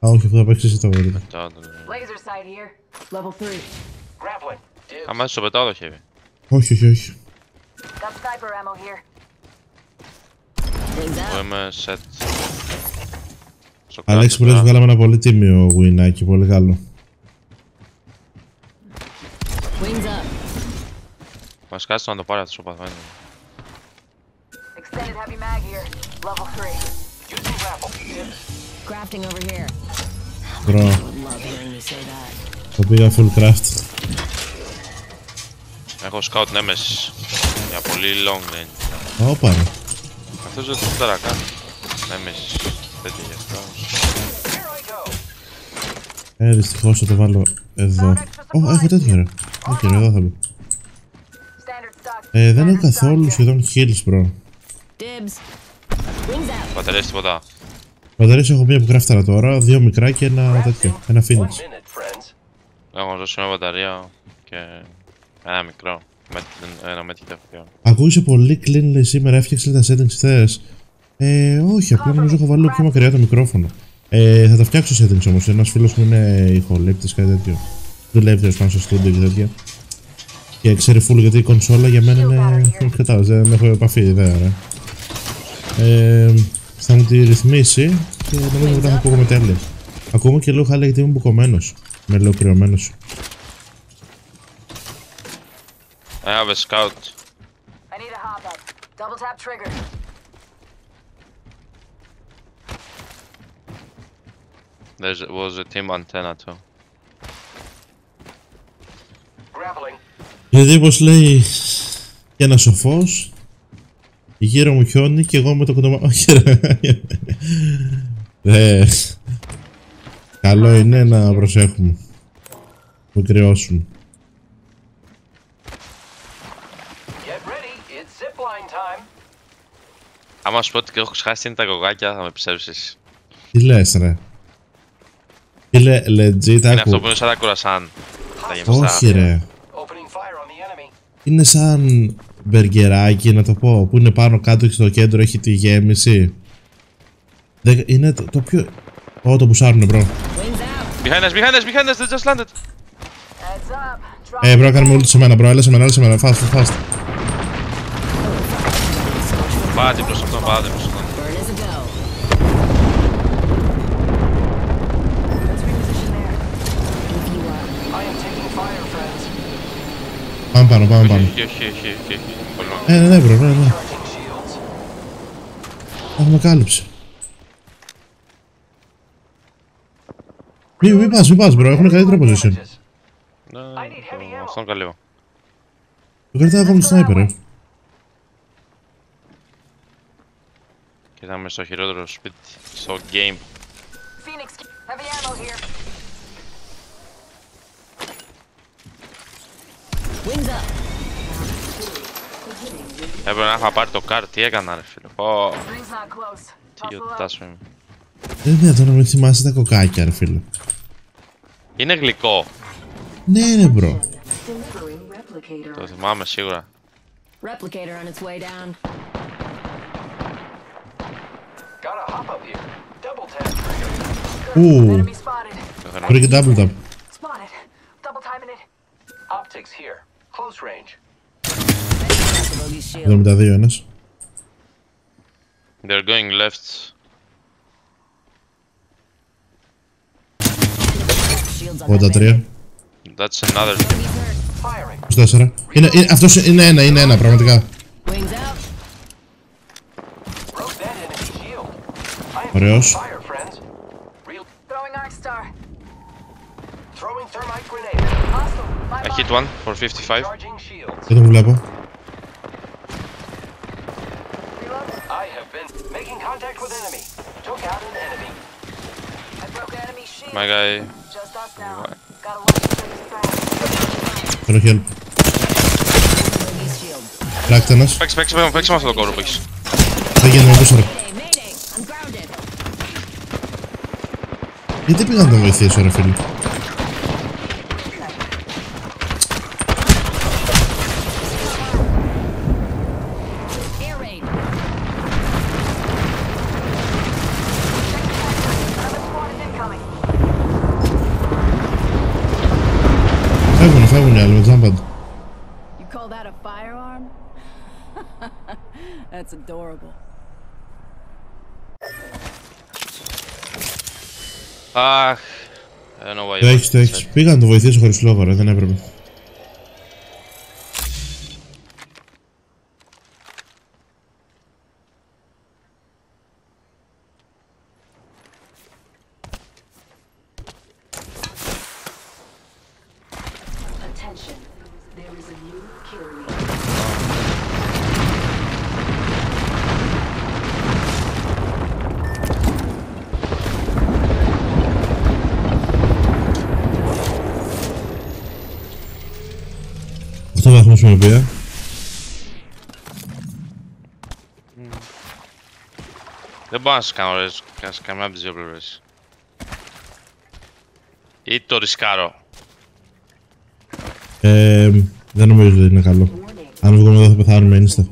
Α, όχι, αυτό θα παίξεις εσύ το βίντεο. Το- το- Laser sight here. Level three. Grappling. Dibs. Άμα έτσι το πετάω το heavy. Όχι, όχι, όχι. Got sniper ammo here. Wings Εγώ out. Θα είμαι σετ. Σοκάλεξ, μπορεί να βγάλω ένα πολύ τίμιο γουίνα και πολύ καλό. Βασικά, το πέρασε το παθμό είναι. Το πήγα full craft. Έχω scout νεμέζ. Για πολύ long ναι. Όχι πάνω. Αυτός δεν το τώρα κάνει. Nemesis. Τέτοιο γι' αυτό. Here I go. Ε, δυστυχώς θα το βάλω εδώ. Ω, έχω τέτοιο, ρε. Όχι, ρε, εδώ θα μπει. Standard stock. Ε, δεν έχω Standard stock καθόλου here. σχεδόν heals, bro. Dibs. Wings out. Μπαταρίες τίποτα. Μπαταρίες έχω μία που κράφταρα τώρα, δύο μικρά και ένα τέτοιο. Ένα One finish. minute, friends. Έχω δώσει μια μπαταρία και ένα μικρό. Με, ένα με τυχαίο. Ακούγεσαι πολύ clean, λέει σήμερα, έφτιαξε τα settings χθες. Ε, όχι, απλά νομίζω έχω βάλει λίγο πιο μακριά το μικρόφωνο. Ε, θα τα φτιάξω settings όμως. Ένας φίλος μου είναι ηχολήπτης, κάτι τέτοιο. Δουλεύει τέλος πάνω στο studio και τέτοια. Και ξέρει full γιατί η κονσόλα για μένα είναι. Κατάλαβε, δεν έχω επαφή, ιδέα, ρε. Ε, θα μου τη ρυθμίσει και νομίζω ότι θα ακούγομαι τέλεια. Ακόμα και λίγο χάλια γιατί είμαι μπουκωμένος. Με λέω κρυωμένος. I have a scout. I need a hop up. Double tap trigger. There was a team antenna too. grappling. Γιατί πως λέει και ένα σοφός γύρω μου χιόνι και εγώ με το κοντομά... Όχι ρε. Ε, Καλό είναι να προσέχουμε. Μην κρυώσουμε. Get ready. It's zipline time. Άμα σου πω ότι έχω ξεχάσει τι είναι τα κοκάκια, θα με ψεύσεις. Τι λες ρε; Φίλε, legit Είναι αυτό άκου. που είναι σαν τα κουρασάν. Τα γεμιστά. Όχι ρε. Opening fire on the enemy. Είναι σαν μπεργκεράκι να το πω. Που είναι πάνω κάτω και στο κέντρο έχει τη γέμιση. Δεν- Είναι το, το πιο... Ω, το πουσάρουνε bro. Wings out. Behind us, behind us, behind us, they just landed. Heads up. Drop Ε, bro, κάνουμε όλοι σε μένα, bro. Έλα σε μένα, έλα σε μένα. Fast, fast, fast. Πάτε προς αυτόν, πάτε προς αυτόν. Burn is a go. Let's reposition there. If you are. I am taking fire, friends. Πάμε πάνω, πάμε πάνω. Όχι, όχι, όχι, όχι, όχι. Πολύ μόνο. Ε, ναι, ναι, bro, ναι, ναι. Charging shields. Έχουμε κάλυψη. Μη, μη πας, μη πας, bro. Έχουν καλύτερο position. Damages. Ναι, I need heavy το- ammo. Αυτόν καλύβω. Το κρατάω ακόμη στο sniper, ε. Κοιτάμε στο χειρότερο σπίτι, στο game. Phoenix, heavy ammo here. Wings up. Έπρεπε να είχα πάρει το car, τι έκανα ρε φίλε. Πω, Ring's not close. τι Muscle up. γιοτάς μου είμαι. Δεν είναι δυνατόν να μην θυμάσαι τα κοκάκια, ρε φίλε. Είναι γλυκό, Ναι, ναι, bro. Inferring replicator. το θυμάμαι σίγουρα. Replicator on its way down. Gotta hop up here. Double tap trigger. Ου, Enemy spotted. Το θέλω. μπορεί και double tap. Spotted. Double timing it. Optics here. Close range. That's the bogey's shield. 72 ένας. They're going left. Shields on that 83. bandit. That's another. Bogey's hurt. Firing. 24. Είναι, είναι, αυτός είναι ένα, είναι ένα, πραγματικά. Wings out. Broke that enemy shield. I am Ωραίος. taking fire, friends. Real. Throwing Arc Star. Throwing thermite grenade. Hostile. My I hit mark. one for 55. Charging shields. Δεν τον βλέπω. Reload. I have been making contact with enemy. Took out an enemy. I broke enemy shield. My guy. Just us now. Gotta watch the things fast. Θέλω help. Bogey's shield. Κράκτε ένας. Παίξε, παίξε, παίξε, παίξε με αυτό το κόρο που έχεις. Δεν γίνεται, πίσω ρε. Γιατί πήγα να τον βοηθήσω, ρε φίλε. Air raid. Another squad is incoming. Φεύγουνε, φεύγουνε οι άλλοι με τζάμπαντ. You call that a firearm? That's adorable. Αχ. I don't know why. Το έχεις, το έχεις. Πήγα να τον βοηθήσω χωρίς λόγο, ρε. Δεν έπρεπε. Αυτό βαθμό με οποία. Δεν μπορώ να σας κάνω ρες, σε καμιά από τις δύο πλευρές. Ή το ρισκάρω. Ε, δεν νομίζω ότι είναι καλό. Αν βγούμε εδώ θα πεθάνουμε insta.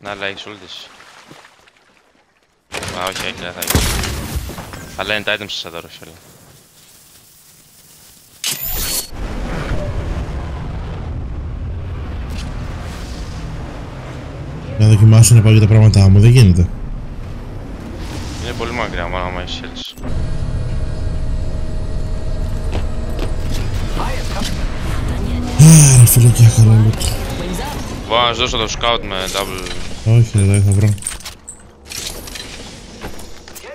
Να, αλλά έχεις ούλτες. Α, όχι, όχι, δεν θα έχεις. Θα λένε τα items σας εδώ, ρε φίλε. Δοκιμάσω να πάω για τα πράγματά μου. Δεν γίνεται. Είναι πολύ μακριά, μόνο άμα έχεις shields. Άρα φίλε και καλό loot. Wings up. Μπορώ να σου δώσω το scout με double. Όχι, εδώ θα βρω.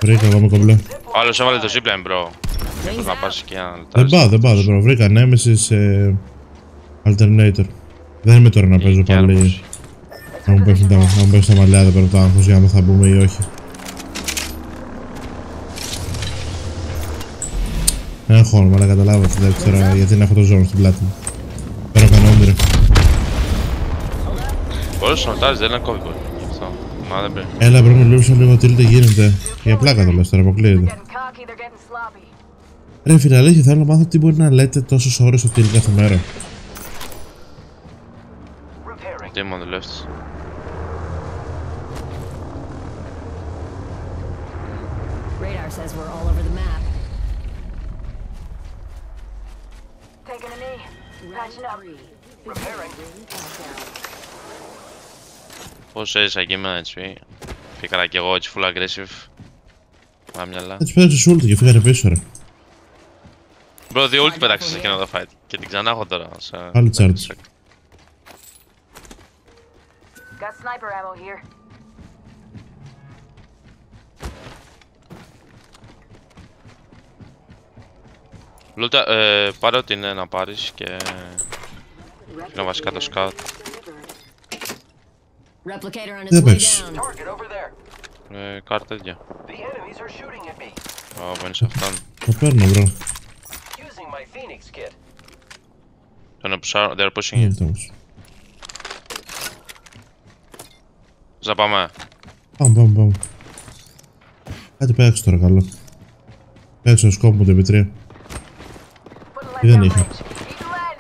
Βρήκα εγώ με κομπλέ. Ο άλλος έβαλε το zipline, bro. Μήπως να πας και ένα Δεν πάω, δεν πάω, δεν πάω. Βρήκα Nemesis ε, Alternator. Δεν είμαι τώρα να παίζω Και πάλι. Άλλους. Να μου πέφτουν τα, να μου πέφτουν τα μαλλιά, δεν παίρνω το άγχος για να θα μπούμε ή όχι. Δεν έχω όνομα, αλλά καταλάβω ότι δεν ξέρω γιατί να έχω το ζώο στην πλάτη μου. Παίρνω κανόνι ρε. Μπορείς να ρωτάς, δεν είναι κόβικο. Αυτό. Μα δεν πρέπει. Έλα πρέπει να λούψω λίγο τι γίνεται. Για πλάκα το λες τώρα, αποκλείεται. Getting cocky, they're getting sloppy. Ρε φίλε, αλήθεια θέλω να μάθω τι μπορεί να λέτε τόσες ώρες στο τίλ κάθε μέρα. Repairing. Τι μου δουλεύεις. Radar says we're all over the map. Taking a knee. Patching up. Repairing. Πώς έζησα εκεί με HP. Φύγαρα κι εγώ έτσι full aggressive. Μα μυαλά. Έτσι πέταξε ult και φύγατε πίσω ρε. Μπρο, δύο ult πέταξα σε εκείνο το fight. Και την ξανά έχω τώρα. σε- Πάλι charge. Got sniper ammo here. Λούτα, ε, πάρε ό,τι είναι να πάρεις και... Είναι βασικά το scout. Replicator on its Δεν way πες. down. Target over there. Ε, κάρτα τέτοια. The enemies are shooting at me. Ω, μπαίνεις σε αυτόν. Το παίρνω bro. Using my Phoenix kit. Τον pushing, they're pushing you. Γίνεται όμως. Θες να πάμε. Πάμε, πάμε, πάμε. Κάτι πέταξε τώρα καλό. Πέταξε το σκόπο μου το επί τρία. Putting lead Δεν down είχα. range. Eating lead.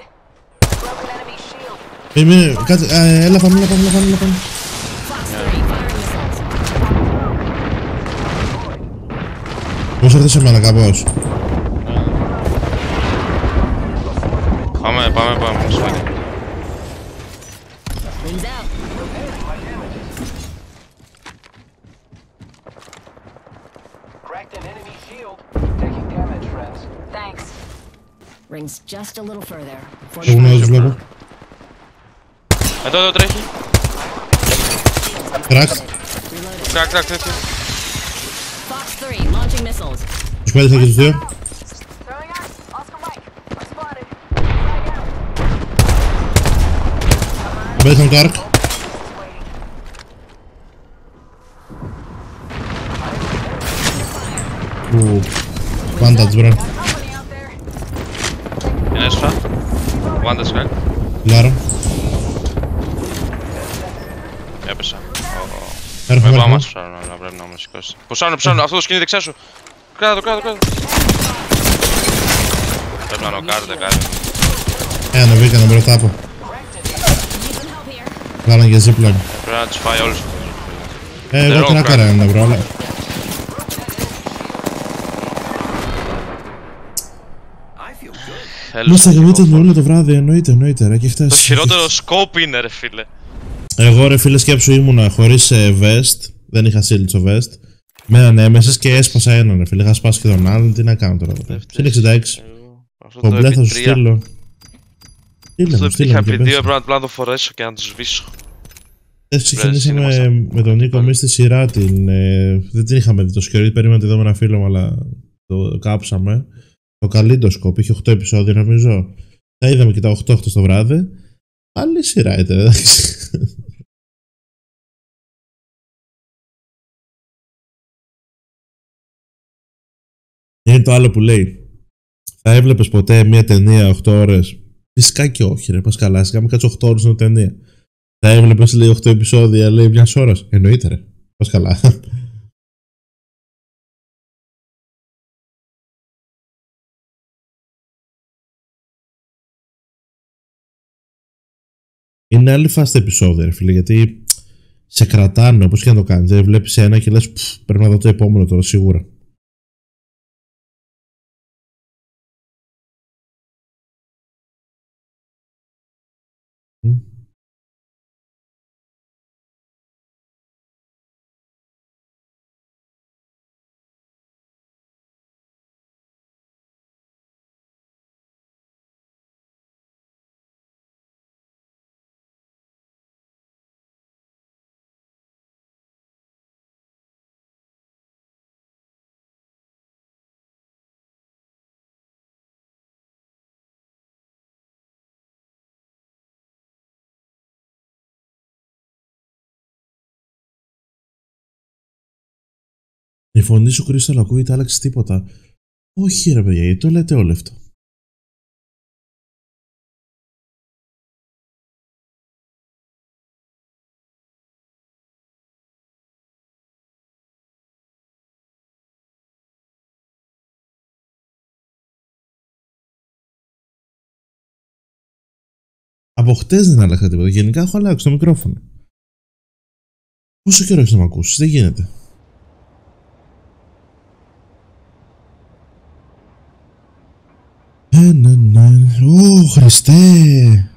Broken enemy shield. Ε, μείνε, κάτσε, ε, έλα πάμε, έλα πάμε, έλα πάμε, έλα πάμε. Πώς έρθεις σε μένα κάπως. Πάμε, πάμε, πάμε. Σφάκι. Wings out. Cracked an enemy shield. Taking damage, friends. Thanks. Rings just a little further. Εγώ να τους βλέπω. Εδώ, εδώ τρέχει. Κρακ. Reloaded. Κρακ, κρακ, τρέχει. Το αρκ. Waiting. Ου, Vantage μπρο. Got company out there. Είναι έσφα. Βάντας κρακ. Λάρα. Έπεσα. Ω, Έρχομαι, Δεν πάμε έρχομαι. να ψάρουν, αλλά πρέπει να με σηκώσει. Πουσάρουν, πουσάρουν, αυτό το σκηνή δεξιά σου. Κράτα το, κράτα το, κράτα το. Πρέπει να νοκάρετε κάτι. Ε, ανεβήκανε μπροστά από. Need some help here. Βάλανε και zipline. Πρέπει να τους φάει όλους. Ε, εγώ Τερό, την έκανα ένα μπρο, αλλά... Θέλεις Μας θα να γαμείτε κυκλοφορώ. όλο το βράδυ, εννοείται, εννοείται ρε, και Το χτες. χειρότερο scope είναι ρε φίλε. Εγώ ρε φίλε σκέψου ήμουνα χωρίς ε, vest, δεν είχα shield στο vest, με έναν έμεσης και έσπασα έναν ρε φίλε, είχα σπάσει και τον άλλον, τι να κάνω τώρα. εδώ πέρα. Συν 66, Εγώ, Αυτό το κομπλέ θα επί σου τρία. στείλω. Στείλε Αυτό μου, το στείλε είχα μου και επί δύο, πες. πρέπει να απλά να το φορέσω και να το σβήσω. Έτσι Βρες, ξεκινήσαμε είναι με τον Νίκο εμείς στη σειρά την, ε, δεν την είχαμε δει το σκορί, περίμενα τη δω με ένα φίλο μου αλλά το κάψαμε. Το Καλλίντοσκοπ, είχε 8 επεισόδια νομίζω. Τα είδαμε και τα 8 χτες το βράδυ. Άλλη σειρά ήταν, εντάξει. Είναι το άλλο που λέει. Θα έβλεπες ποτέ μια ταινία 8 ώρες; Φυσικά και όχι, ρε. Πα καλά, σιγά μην κάτσε 8 ώρες στην ταινία. Θα έβλεπες, λέει, 8 επεισόδια, λέει, μιας ώρας. Εννοείται, ρε. Πα καλά. Είναι άλλη φάση τα επεισόδια, ρε φίλε, γιατί σε κρατάνε όπως και να το κάνεις. Δεν βλέπεις ένα και λες, πρέπει να δω το επόμενο τώρα σίγουρα. Φωνή σου Κρίσταλ ακούγεται, άλλαξε τίποτα. Όχι ρε παιδιά, γιατί το λέτε όλο αυτό. Από χτες δεν άλλαξα τίποτα. Γενικά έχω αλλάξει το μικρόφωνο. Πόσο καιρό έχεις να με ακούσεις, δεν γίνεται. Ένα, να, Ω, Χριστέ!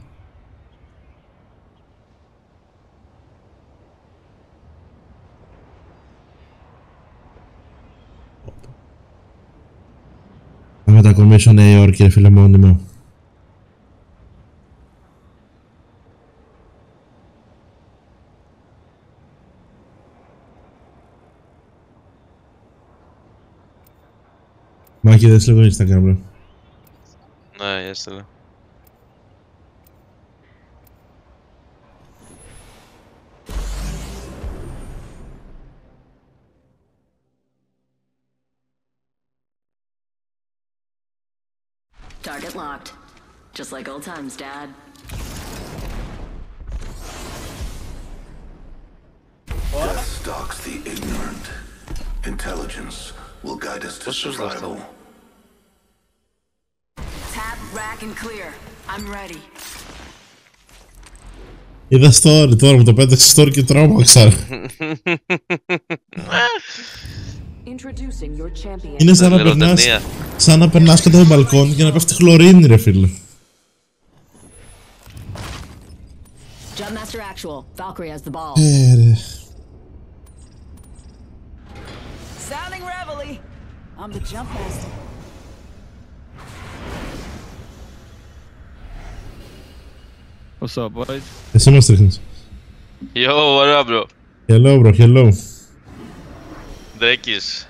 Θα μετακομίσω Νέα Υόρκη, ρε φίλε μόνιμα. Μάκη, δες λίγο Instagram, bro. Да, я стреляю. Target locked. Just like old times, Dad. What? Death stalks the ignorant. Intelligence will guide us to survival. Tap, rack, and clear. I'm ready. Είδα story τώρα, μου το πέταξε story και τρόμαξα. Introducing your champion. Είναι σαν να περνάς, Λεροτενία. σαν να περνάς κάτω από μπαλκόνι και να πέφτει χλωρίνη ρε φίλε. Jumpmaster Actual. Valkyrie has the ball. Ε, ρε. Sounding reveille. I'm the jump What's up, boys? It's no strings. Yo, what up, bro? Hello, bro. Hello. Dekis.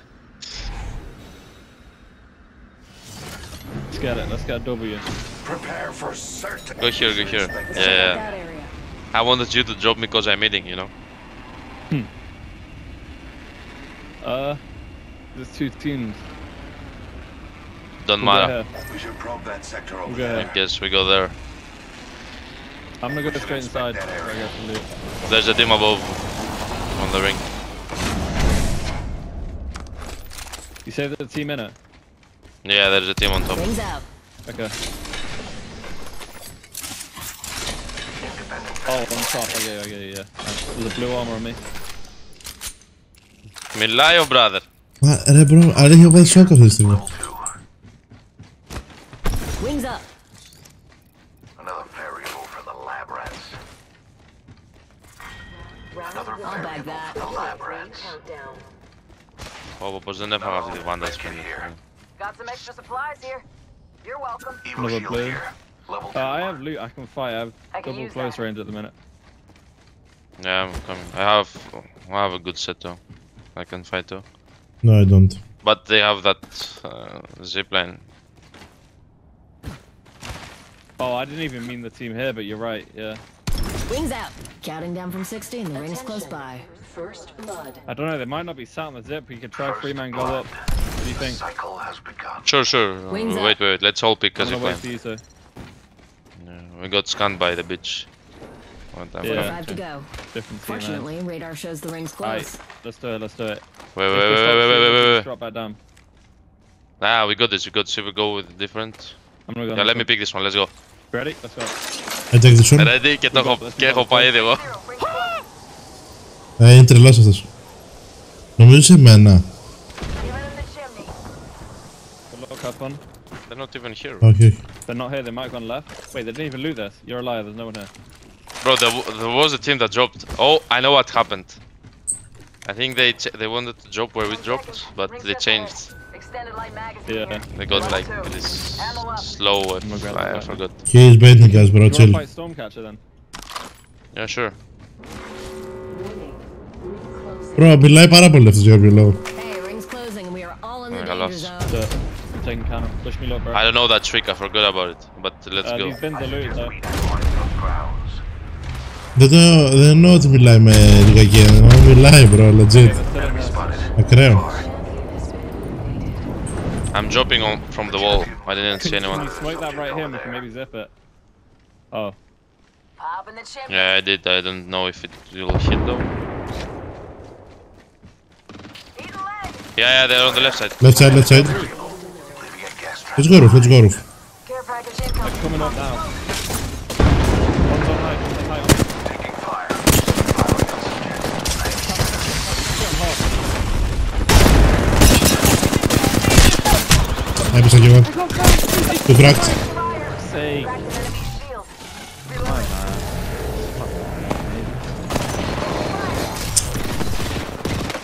Let's get it. Let's get W. Prepare for certain. Go here. Go here. Yeah. yeah. I wanted you to drop me because I'm eating. You know. Hmm. Uh, there's two teams. Don't matter. We should probe that sector over. I guess we go there. I'm gonna go straight inside. There's a team above on the ring. You say there's a team in it? Yeah, there's a team on top. Okay. Oh, on top. Okay, okay, yeah. There's a blue armor on me. Milayo, oh, brother. What? Ρε bro, I didn't hear what shotgun he's doing. Oh, but never the one that's been here. Got some extra supplies here. You're welcome. Another. Level uh, I have loot. I can fight. I have I double close that. range at the minute. Yeah, I'm coming. I have, I have a good set though. I can fight though. No, I don't. But they have that uh, zipline. Oh, I didn't even mean the team here, but you're right. Yeah. Wings out. Counting down from 16. The ring is close by. First blood. I don't know. They might not be sat on the zip. We could try three man go up. What do you think? Cycle has begun. Sure, sure. Uh, Wings wait, up. wait, wait. Let's all pick a I'm gonna wait zipline. for you, so. Yeah, we got scanned by the bitch. What I'm Yeah. coming Five to to. go. Different team. man. Fortunately, radar shows the ring's Alright, close. let's do it. Let's do it. Wait, wait, If wait, we wait, stop wait, shooting, wait, we wait, just wait. Drop back down. Ah, we got this. We got. Should we go with different? I'm gonna go. Yeah, next let me one. pick this one. Let's go. Ready? Let's go. I take the shot. Ready και, το έχω, και έχω πάει ήδη εγώ. Zero, ring close. Ε, είναι τρελός αυτός. Νομίζω σε μένα. Give it in the chimney. Good luck, have fun. They're not even here. Όχι, όχι. They're not here. They might have gone left. Wait, they didn't even loot this. You're a liar. There's no one here. Bro, there, w- there was a team that dropped. Oh, I know what happened. I think they ch- they wanted to drop where we dropped, but Ring they set changed. ahead. Extended light magazine Yeah. here. They got Level like two. this Ammo up. slow. uh, I'm gonna grab I, that I back. forgot. He is baiting guys bro, You wanna chill. fight Stormcatcher then? Yeah, sure. Hey, ring's closing and we are all in the I danger lost. zone. So, I'm taking cannon. Push me low, bro. I don't know that trick. I forgot about it. But let's Uh, go. these bins are looted though. Redeploying those grounds. Δεν, το, δεν εννοώ ότι μιλάει με την κακία, εννοώ μιλάει bro, legit. They're still in there. Spotted. Ακραίο. Far. I'm dropping on from the wall. I didn't see Can you anyone. smoke that right here and we can maybe zip it? Oh. Popping the chimney. Yeah, I did. I don't know if it will hit though. Yeah, yeah, they're on the left side. Left side, left side. Let's go roof, let's go roof. They're coming up now. One's on high, one's on high. Taking fire. I was one. Two cracked. Sake.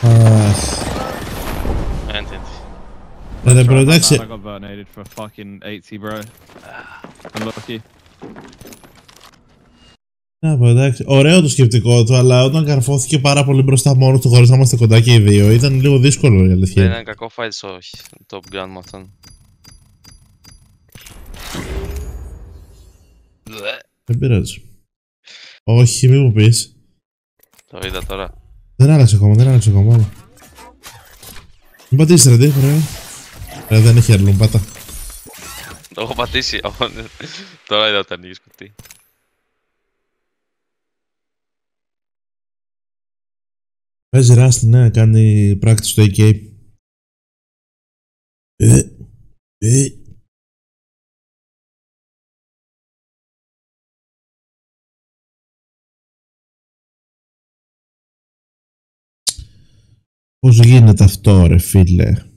Ah. Uh, Ναι, ρε, bro, Sorry about εντάξει. that, I got burnated for fucking 80, bro. Unlucky. Να πω, εντάξει. Ωραίο το σκεπτικό του, αλλά όταν καρφώθηκε πάρα πολύ μπροστά μόνο του χωρίς να είμαστε κοντά και οι δύο, ήταν λίγο δύσκολο η αλήθεια. Δεν είναι. είναι κακό fight στο Top Gun με αυτόν. Bleh. Δεν πειράζει. Όχι, μη μου πεις. Το είδα τώρα. Δεν άλλαξε ακόμα, δεν άλλαξε ακόμα. άλλο. Μην πατήσεις ρε, τι, ωραία. Ρε, δεν έχει άλλο, πάτα. Το έχω πατήσει. Τώρα είδα ότι ανοίγεις κουτί. Παίζει Rust, ναι, κάνει πράξη στο AK. Ε, ε. Πώς γίνεται αυτό ρε φίλε;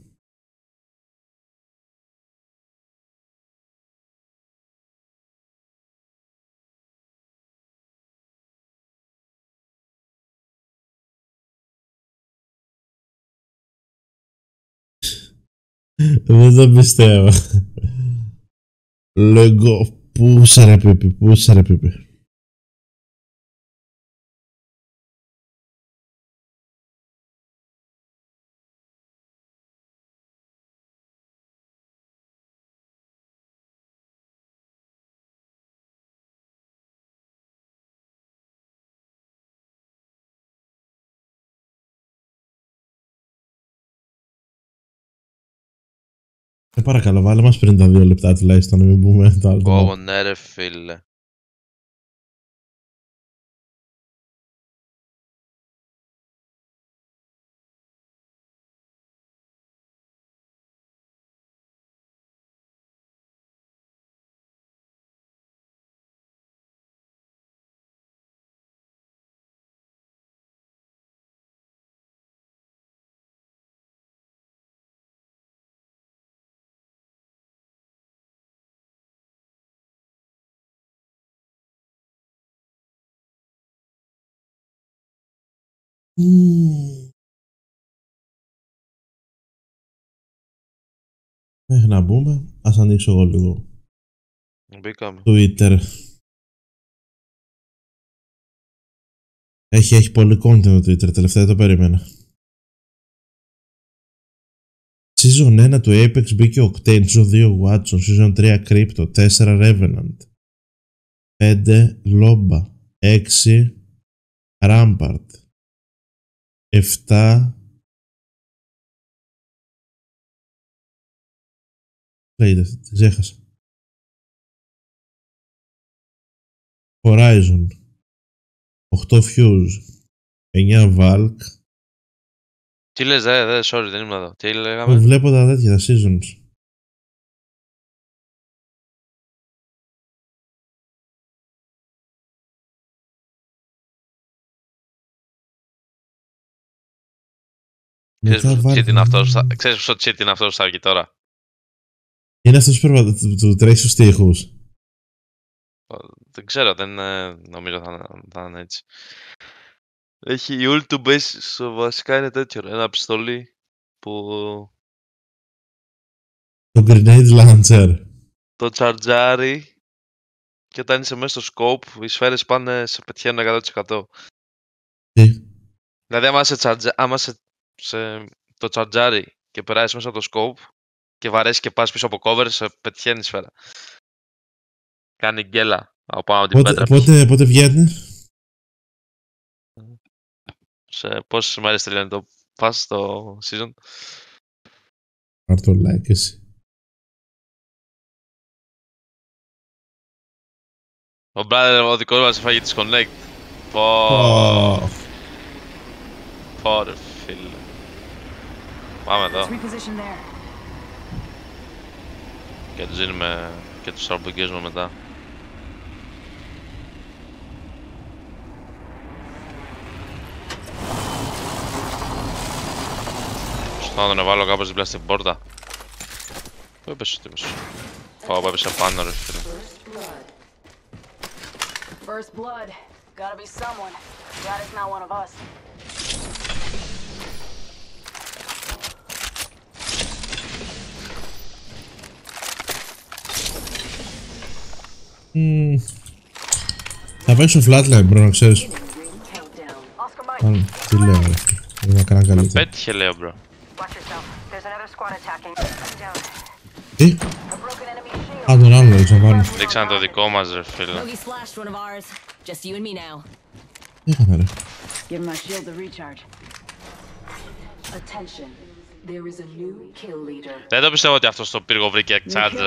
Δεν το πιστεύω. Λέγω, πού σε ρε πίπη, πού σε παρακαλώ, βάλε μας πριν τα δύο λεπτά τουλάχιστον, να μην πούμε το άλλο. Ω, ναι ρε φίλε. Μέχρι να μπούμε, Α ανοίξω εγώ λίγο. Twitter έχει πολύ κόντινο το Twitter. Τελευταία το περίμενα. Season 1 του Apex μπήκε οκτέιν. Season 2 Watson. Season 3 Crypto. 4 Revenant. 5 Lobba. 6 Rampart. 7 Λέγεται, την ξέχασα. Horizon 8 Fuse 9 Valk Τι λες, δε, δε, sorry, δεν ήμουν εδώ. Τι λέγαμε; Βλέπω τα τέτοια, τα seasons Ξέρεις Μετά πόσο cheat βάλτε- είναι αυτός, θα- ξέρεις πόσο cheat είναι αυτός που θα βγει τώρα; Είναι αυτός που περπα- του- του τρέχει στους τοίχους Δεν ξέρω, δεν ε, νομίζω θα, είναι- θα είναι έτσι. Έχει η ult του base, στο βασικά είναι τέτοιο, ρε, ένα πιστολί που Το Grenade Launcher το τσαρτζάρει και όταν είσαι μέσα στο scope, οι σφαίρες πάνε σε πετυχαίνουν 100%. Τι; Δηλαδή άμα σε, τσαρτζα... άμα σε σε το τσαρτζάρι και περάσεις μέσα από το σκοπ και βαρέσεις και πάσ πίσω από cover, σε πετυχαίνει σφαίρα. Κάνει γκέλα από πάνω από την πότε, πέτρα. Πότε, πότε βγαίνει; Σε πόσες μέρες τελειώνει το πα το season; Πάρ' το like. Ο brother ο δικός μας έφαγε Connect. Πω. Πω φίλε. Πάμε εδώ Reposition there. και τους δίνουμε και τους αρμπογγίζουμε μετά. Στο να τον βάλω κάπως δίπλα στην πόρτα. Πού έπεσε ο τύπος; Πάω, που έπεσε πάνω ρε φίλε. First blood. Gotta be someone. Glad it's not one of us. Θα παίξω flatline, bro να ξέρεις. Τι λέω, ρε. Είμαι καλύτερα. Με πέτυχε, λέω, μπρο. Τι; Α, τον άλλο, δεν ξαμπάνω. Δείξανε το δικό μας, ρε, φίλε. Δεν το πιστεύω ότι αυτός το πύργο βρήκε εξάρτητο.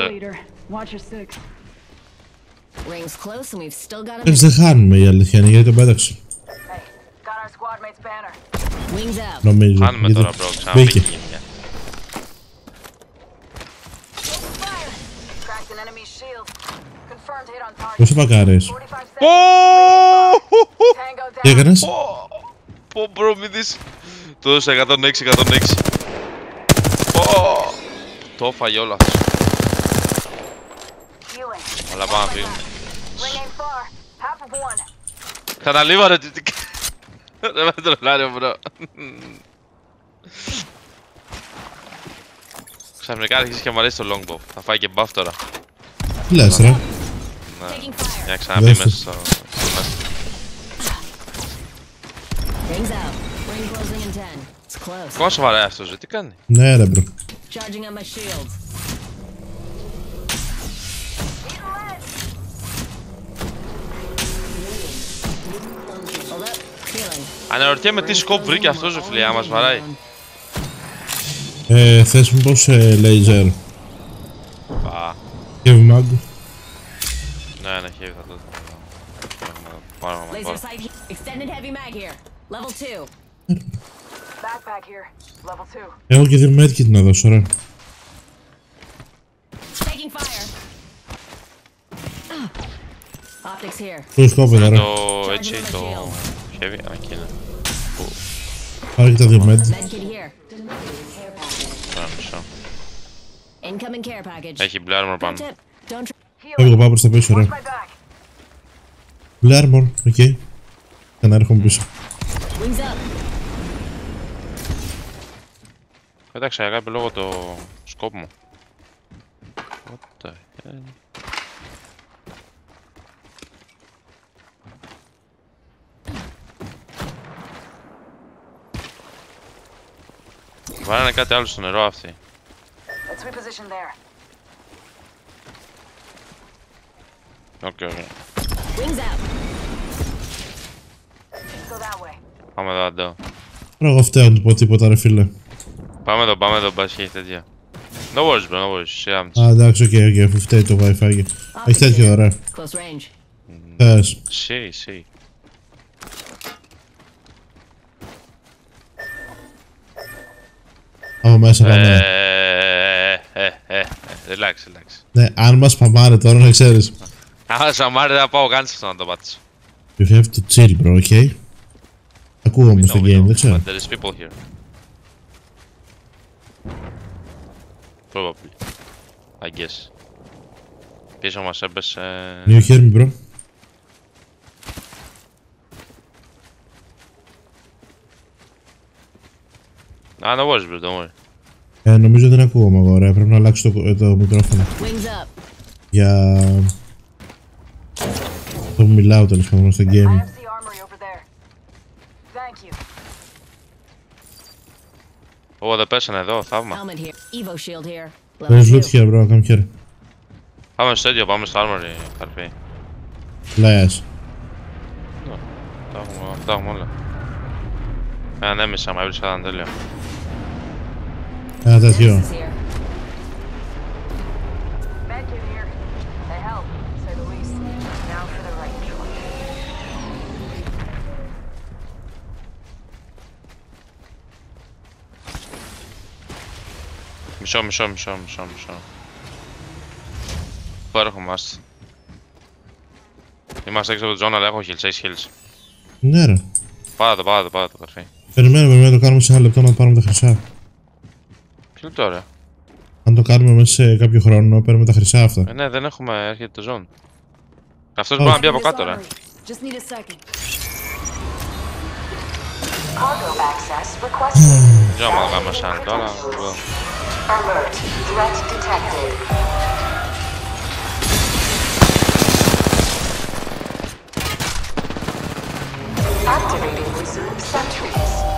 Εντάξει, δεν χάνουμε η αλήθεια είναι, γιατί τον πέταξε. Νομίζω. Χάνουμε γιατί... τώρα, bro. Ξανά μπήκε. Πόσο παγκάρες. Τι έκανες; Πω, bro, μη δεις. Του 106, 106. Το φαγιόλα. όλα. Πάμε να. Ring ain't far. Half of one. Ξαναλίβα ρε τι τι- Ρε με τρολάρει bro. Ξαφνικά άρχισε και μου αρέσει το longbow. Θα φάει και buff τώρα. Τι λες ρε. Taking fire. Για να ξαναμπεί Δες το. μέσα στο... στο μέσα. Rings out. Ring closing in 10. It's close. Ακόμα σοβαρά αυτός ρε, τι κάνει; Ναι ρε bro. Αναρωτιέμαι τι σκοπ βρήκε αυτός ρε φίλε, άμα μας βαράει. Ε, θες μήπως ε, laser. Πα. Heavy mag. Ναι, ναι, χέρι θα το δω. Πάρω, Laser πάρω. sight. he- Extended heavy mag here. Level 2. Backpack here. Level two. Έχω και δύο medkit να δώσω ρε. Taking fire. Optics here. Το σκόπεδα Είναι ρε. το έτσι, το heavy, α, εκεί είναι. Πάρε και τα δύο med. Medkit here. Τώρα μισό. Incoming care package. Έχει blue armor Pro πάνω. tip. Don't tr- Φεύγω πάω προς τα πίσω ρε. My back. Blue armor, οκ. Ξανάρχομαι πίσω. Wings up. Πέταξα για κάποιο λόγο το σκόπ μου. What the hell; Βάλανε κάτι άλλο στο νερό αυτοί. Let's reposition there. Οκ, οκ. Wings out. Go that way. Πάμε εδώ, αντώ. Τώρα εγώ φταίω να του πω τίποτα ρε φίλε. Πάμε εδώ, πάμε εδώ, μπας και έχει τέτοια. No worries, bro, no worries. Σιγά με τις- Α, εντάξει, οκ, οκ, αφού φταίει το wifi. Έχει Optics τέτοιο here. ωραία. Close range. Θες. Σι, σι. Από μέσα πάμε. Ε, ε, ε, ε, relax, relax. Ναι, αν μας παμάρε τώρα να ξέρεις. Α, Σαμάρι, δεν θα πάω καν σε αυτό να το πάτησω. You have to chill bro, ok. Ακούγομαι στο No, we game, don't, δεν ξέρω. But there is people here. Probably. I guess. Πίσω μας έπεσε... You hear me bro; Α, no worries, bro, don't worry. Ε, νομίζω δεν ακούγομαι εγώ, ωραία. Πρέπει να αλλάξω το, το μικρόφωνο. Wings up. Για... Το που μιλάω τέλος πάντων στο I game. have the armory over there. Thank you. Ω, δεν πέσανε εδώ, θαύμα. Helmet here. Evo shield here. Level There's 2. loot here bro, come here. Πάμε στο ίδιο, πάμε στο armory, καρφί. Λες. Τα έχουμε, τα έχουμε όλα. Ε, ανέμισα, μα έβρισκα έναν τέλειο. Ένα τέτοιο. Μισό, μισό, μισό, μισό, μισό. Πού έρχομαστε. Είμαστε έξω από τη ζώνη, αλλά έχω χίλτς, έχεις χίλτς. Ναι ρε. Πάρα το, πάρα το, πάρα το, καρφί. Περιμένουμε, περιμένουμε, το κάνουμε σε ένα λεπτό να πάρουμε τα χρυσά. Ποιο τώρα; Αν το κάνουμε μέσα σε κάποιο χρόνο, παίρνουμε τα χρυσά αυτά. Ε, ναι, δεν έχουμε, έρχεται το zone. Αυτός μπορεί να μπει από κάτω, ρε. Just need a second. Cargo access requested. Δεν ξέρω αν το κάνουμε σαν το, αλλά... μπορώ. Alert. Threat detected. Activating reserve sentries.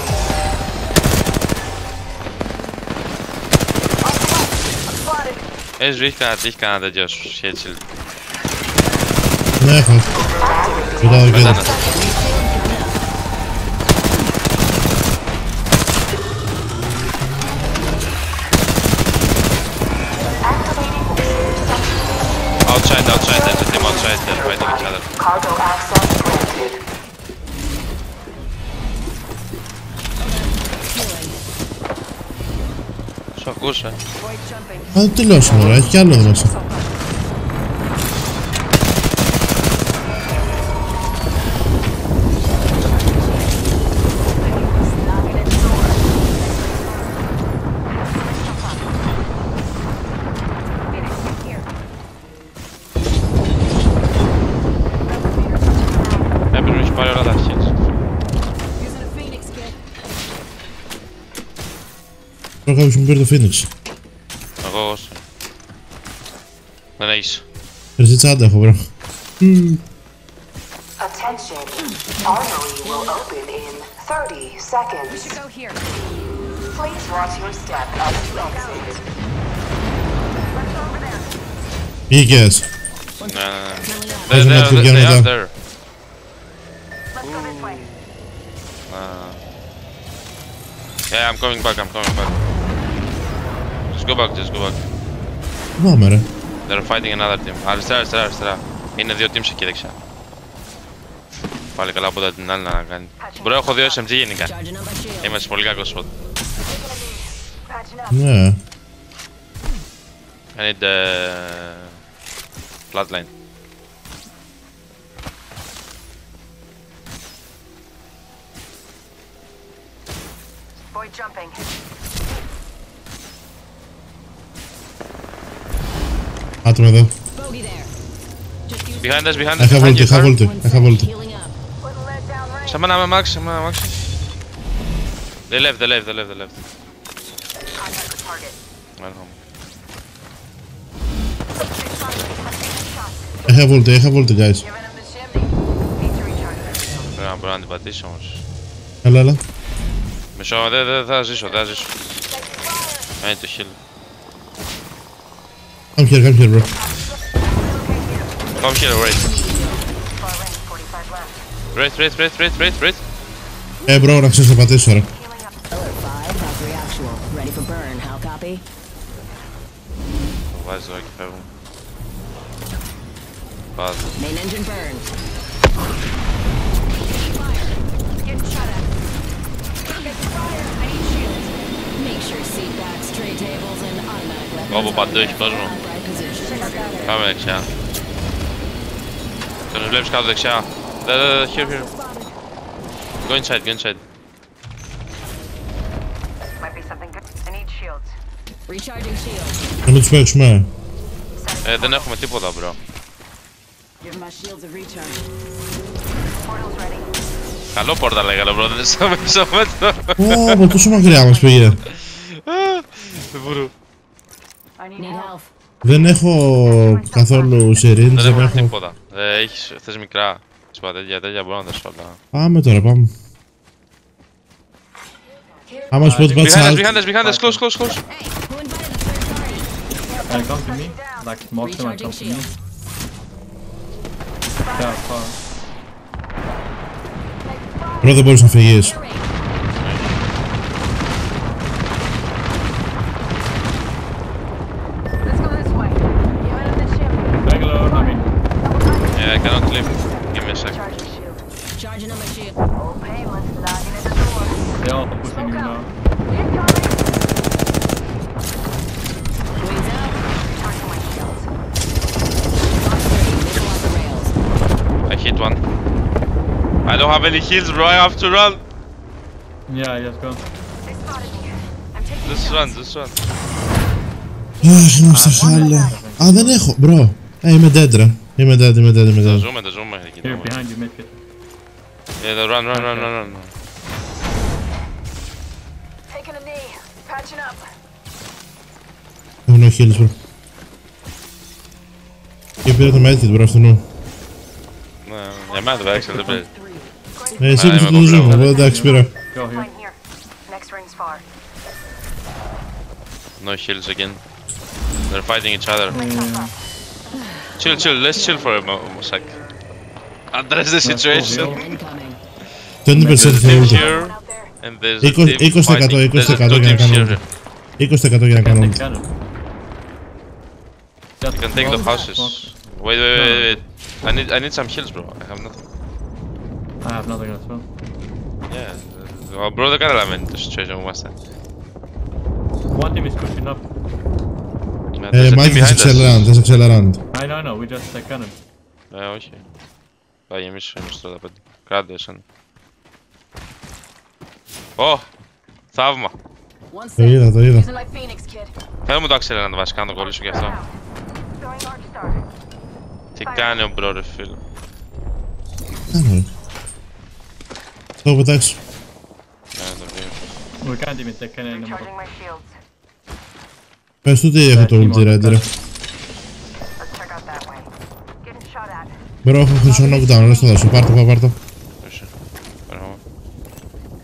Έχεις βρει κανένα, έχει κανένα τέτοιο σχέτσι. Ναι, έχω. Α, το τελειώσαμε, ρε. Έχει κι άλλο εδώ μέσα. Έπρεπε να έχει πάρει όλα τα hits. Using a phoenix Χρυσή τσάντα έχω, bro. Attention. Armory will open in 30 seconds. Go here. Please watch your step as you exit. Βγήκες. Ναι, ναι, ναι. Βάζω They- ένα they- τσιγκιά they are μετά. there. Ah. Yeah, I'm coming back, I'm coming back. Just go back, just go back. Πάμε, ρε. They're fighting another team. Αριστερά, αριστερά, αριστερά. Είναι δύο teams εκεί δεξιά. Πάλι καλά από την άλλη να κάνει. Μπρο, έχω δύο SMG γενικά. Charging up my shield. Είμαι σε πολύ κακό spot. Ναι. I need uh, flatline. Boy jumping. Άτομα εδώ. Bogey there. Just use Behind us, behind us, Έχα behind βόλτη, you, έχα car. βόλτη. one Έχα second. βόλτη. Healing up. Putting lead down range. Σε μένα με Max, σε μένα με Max. They left, they left, they left, they left. Contact with target. Έρχομαι. Έχα βόλτη, έχα βόλτη, guys. Giving him the shimmy. Need to recharge that shield. Πρέπει να μπορώ να την πατήσω όμως. Έλα, έλα. Μισό, δεν δεν θα ζήσω, δεν θα ζήσω. Είναι το heal. Come here, come here, bro. Come here, wait. Far range, 45 left. Wait, wait, wait, wait, wait, wait. Ε, bro, να ξέρεις να πατήσω, ρε. Healing up. Alert 5, Valkyrie actual. Ready for burn. How copy? Το βάζει εδώ και φεύγουν. Βάζω. Main engine burned. Getting shot at. Πάμε δεξιά. Τον βλέπεις κάτω δεξιά. Δε, δε, δε, here, here. Go inside, go inside. Might be something good. I need shields. Recharging shield. Να μην τους παίξουμε. Ε, δεν έχουμε τίποτα, bro. Give my shields a recharge. Portal's ready. Καλό πόρτα λέγανε, bro, δεν είναι στο μέσο μέτρο. Ω, από τόσο μακριά μας πήγε. Δεν μπορώ. Δεν έχω καθόλου σερίνς Δεν έχω τίποτα. Ε, έχεις, Θες μικρά σπατέλια τέτοια μπορώ να τα Πάμε τώρα πάμε. Πάμε σου πω ότι πάτσα close, close, close. Can να φυγείς Ανεχίζεις, βρώ αφ το ρομ; Ναι, έχω. Αυτόν, αυτόν. Α, σαχάλλα. Α δεν έχω, βρώ. Ε, είμαι dead ρε, είμαι dead, είμαι dead, είμαι dead. Zoom, είμαι zoom. Είναι το ρομ. Νομίζω ότι μένεις του βράζουν. Ναι, μάθω έξω, δεν πει. Ε, εσύ Α, είπες είμαι ότι το ζούμε, κομπλέ. οπότε εντάξει, πήρα. Go here. Mine here. Next ring's far. No heals again. They're fighting each other. Chill, chill. Let's chill for a mo- mo- sec. Address the situation. Incoming. 20% There's a team θεωρούνται. here, Out there. and there's a 20% team 20% fighting. There's a 20% two για να teams κάνουμε. here. 20% για να Can κάνω. take cannon. Just You can take the roll. houses. Wait, wait, wait, wait. I need, I need some heals, bro. I have nothing. I have nothing as well. Yeah. Well, bro, δεν καταλαβαίνει το situation που είμαστε. One team is pushing up. Yeah, Ε, there's a team Μάικ, θες behind us. accelerant, θες accelerant. I know, I know, we just take cannon. Ε, όχι. Πάει εμείς είμαστε 35. Κάντε εσένα. Ω! Θαύμα! One Το sec. είδα, το είδα. Using my Phoenix kit. Θέλω μου το αξέλα να το βασικά να το κολλήσω γι' αυτό. Throwing Arc Star. Τι κάνει ο μπρο ρε φίλε. Κάνω, ρε. Το πετάξω. Κάνε το βίο. We can't even take cannon anymore. Recharging my shields. Πες του τι έχω το Team ulti on ready, ρε. Let's check out that way. Getting shot at. Μπρο, έχω χρυσό knockdown, να στο δώσω. Πάρ' το, πάρ' το. Όχι. Περνάμε.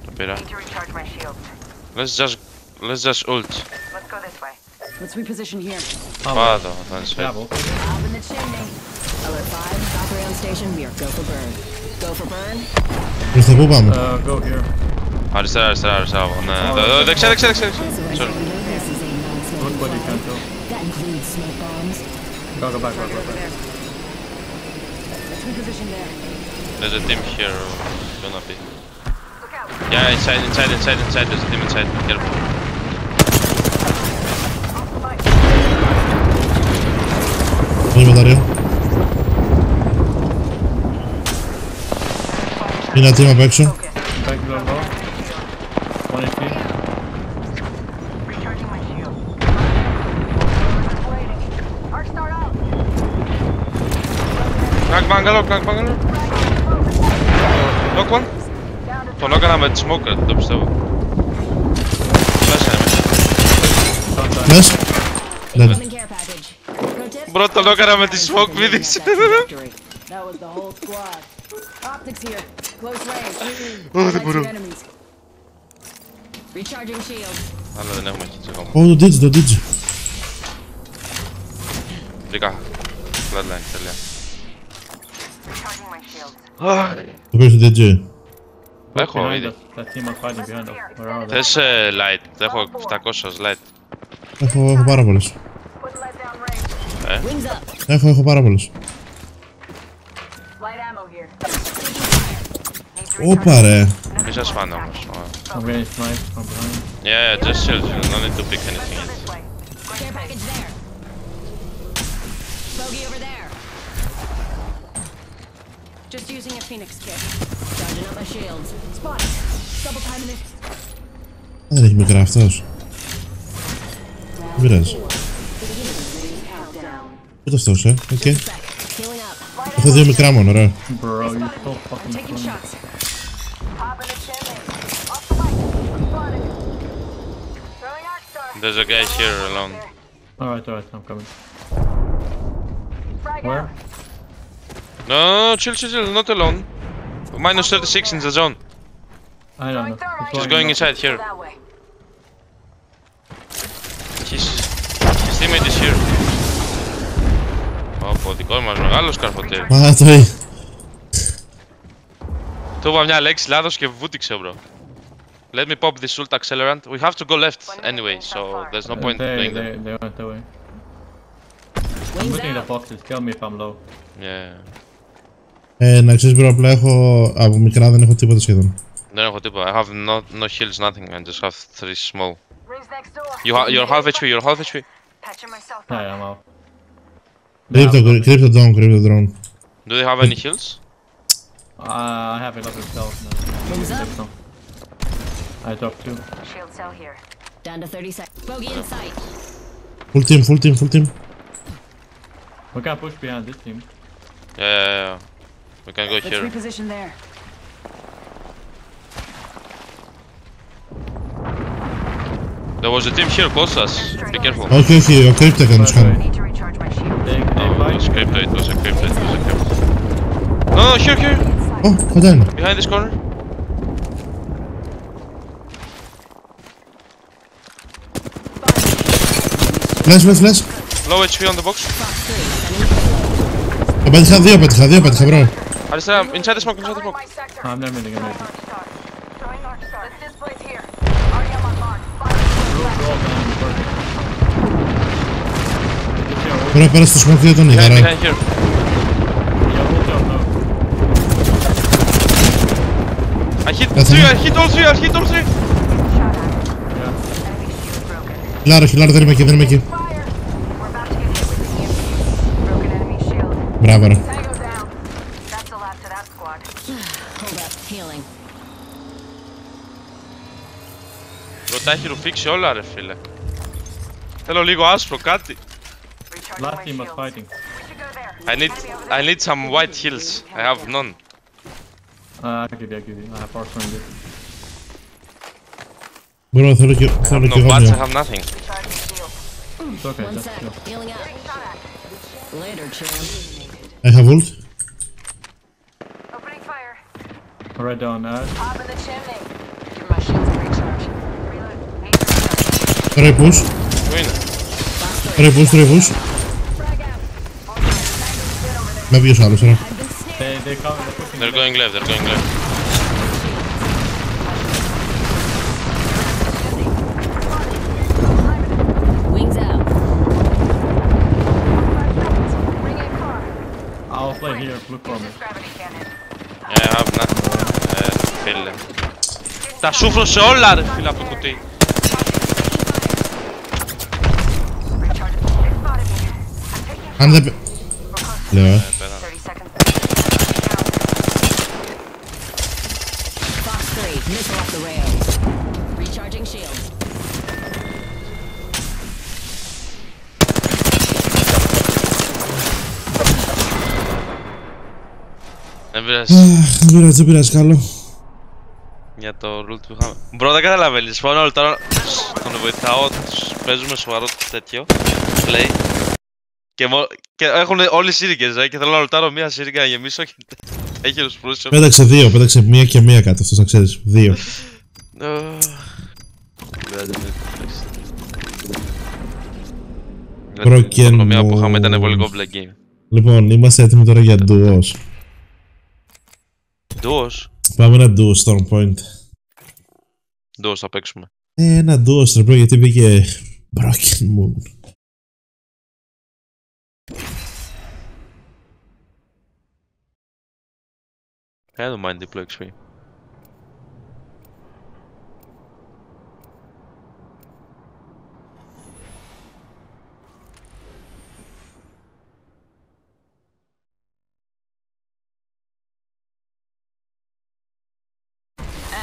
Το πήρα. Need to recharge my shields. Let's just... Let's just ult. Let's go this way. Let's reposition here. Πάω το, θα είναι safe. Bravo. Up in the chimney. Alert 5, top rail station. We are go for burn. Go for burn. Προς τα πού πάμε. Uh, go here. Αριστερά, αριστερά, αριστερά. Ναι, εδώ, εδώ, δεξιά, δεξιά, δεξιά. δεξιά. So I Sorry. wonder this is a non-smoking Nobody can zone. tell. That includes smoke bombs. Go, go back, go, go Over back. there. Let's reposition there. There's a team here. Gonna be. Look out. Yeah, inside, inside, inside, inside. There's a team inside. Careful. Είναι μπαταρία. Είναι ένα team απ' έξω. Bangalore low. One HP. Recharging my shield. Waiting. Arc Star out. Crack bungalow, crack bungalow. Knock one. Down to Τον έκανα με τη smoker, δεν το πιστεύω. Μέσα είναι μέσα. Μες. Dead. Incoming care package. Pro tip? Μπρο, τον έκανα με τη smoke, μη δείξει. That was the whole squad. Optics here. Δεν μπορώ. Άλλο δεν έχουμε εκεί τσεκόμα. Ω, το τίτζι, το τίτζι. Βρήκα. Bloodline, τελεία. Το πήρες το τίτζι. Έχω ήδη. Θες ε, light, έχω 700 light. Έχω, έχω πάρα πολλές. Ε. Έχω, έχω πάρα πολλές. Need to Όπα ρε. Μη σας φάνε όμως. Ωραία. I'm getting sniped from behind. Yeah, yeah, just chill, chill. No need to pick anything. This way. Care package there. Bogey over there. Just using a phoenix kit. Charging up my shields. Spot. Double timing it. Δεν έχει μικρά αυτός. Δεν πειράζει. Ούτε αυτός, ε. Οκ. Sec. Healing up. Έχω δύο μικρά μόνο, ωραία. Bro, you so fucking Taking funny. There's a guy here alone. Alright, alright, I'm coming. Frag Where? out. No, no, chill, chill, chill. Not alone. Minus 36 in the zone. I don't know. Throwing thermite. It's He's going up. inside here. That way. His, his teammate is here. από δικό μας μεγάλος καρφωτήρι. Μα το εί- Του είπα μια λέξη λάθος και βούτυξε bro. Let me pop this ult accelerant. We have to go left anyway, so there's no point they, doing that. they, they went that way. I'm Wings looking at the out. boxes. Kill me if I'm low. Yeah. Ε, να ξέρεις bro, απλά έχω, από μικρά δεν έχω τίποτα σχεδόν. Δεν έχω τίποτα. I have no, no heals, nothing. I just have three small. Rings next door. You ha you're half HP, you're half HP. Patching myself up. Yeah, I'm out. Κρύπτο, κρύπτο drone, κρύπτο drone. Do they have any heals? Uh, I have another cell. of I dropped two. Shield cell here. Down to 30 seconds. Bogey in sight. Full team, full team, full team. We can push behind this team. Yeah, yeah, yeah. We can go Let's here. reposition there. There was a team here close us. Be careful. Okay, okay, okay, okay, I'm just coming. No, it was a crypto, it was a crypto, it was a crypto. No, no, here, here. Ω, κοντά είναι. Behind this corner. Φλες, φλες, φλες. Low HP on the box. Το πέτυχα, δύο πέτυχα, δύο πέτυχα, bro. Αριστερά, inside the smoke, inside the smoke. My sector. I'm never gonna make it. North Star. Showing North Star. This display's here. REM on mark. Fire. Τώρα πέρα στο smoke δεν τον είδα, Behind, ρε. behind here. Yeah, ult up now. I hit That's three, enough. I hit all three, I hit all three. Χιλάρω, χιλάρω, δεν είμαι εκεί, δεν είμαι εκεί. Fire. We're about to get hit with the EMP. Broken enemy shield. Μπράβο, ρε. Tango down. That's the last of that squad. Hold up. Healing. Bro, τα έχει ρουφήξει όλα ρε φίλε. Θέλω λίγο άσπρο, κάτι. Recharging Last my team was shields. fighting. We should go there. I need, I need some white heals. I have none. Uh, I'll give you, I'll give you. I have force range. Μπορώ, θέλω και, I have θέλω και no εγώ bats, I μια. have nothing. Recharging shield. It's okay, One just sec. chill. Healing up. Later, champ. I have ult. Opening fire. Right down uh, Ash. Up in the chimney. Give my shields a recharge. Reload. Need to recharge. Τώρα η push, Πού είναι? τώρα η push, τώρα η push. Με βγει ο άλλος, ρε. They, they come, they're pushing. They're going left, they're going left. Wings out. Bring in car. I'll play here, look for me. This gravity cannon. Yeah, I have nothing. Ε, φίλε. Τα σούφρω σε όλα ρε φίλε από το κουτί. Recharge. They spotted me. I'm taking Αν δεν... πε- Λέω, πειράζει. Αχ, Δεν πειράζει, δεν πειράζει, καλό. Για το rule που είχαμε. Μπρο, δεν καταλαβαίνεις. Πάω όλα τώρα. Τον βοηθάω, τους παίζουμε σοβαρό τέτοιο. Play. Και, μο... και έχουν όλοι σύρικες, ρε. Και θέλω να ρωτάρω μία σίρικα να γεμίσω και έχει τους προύσιο. Πέταξε δύο, πέταξε μία και μία κάτω, αυτός να ξέρεις. Δύο. Broken Η οικονομία που είχαμε ήταν moves. πολύ complex game. Λοιπόν, είμαστε έτοιμοι τώρα για duos. Duos. Πάμε ένα duo Storm Point. Duos θα παίξουμε. Ε, ένα duo ρε bro, γιατί πήγε Broken Moon. I don't mind deploy XP.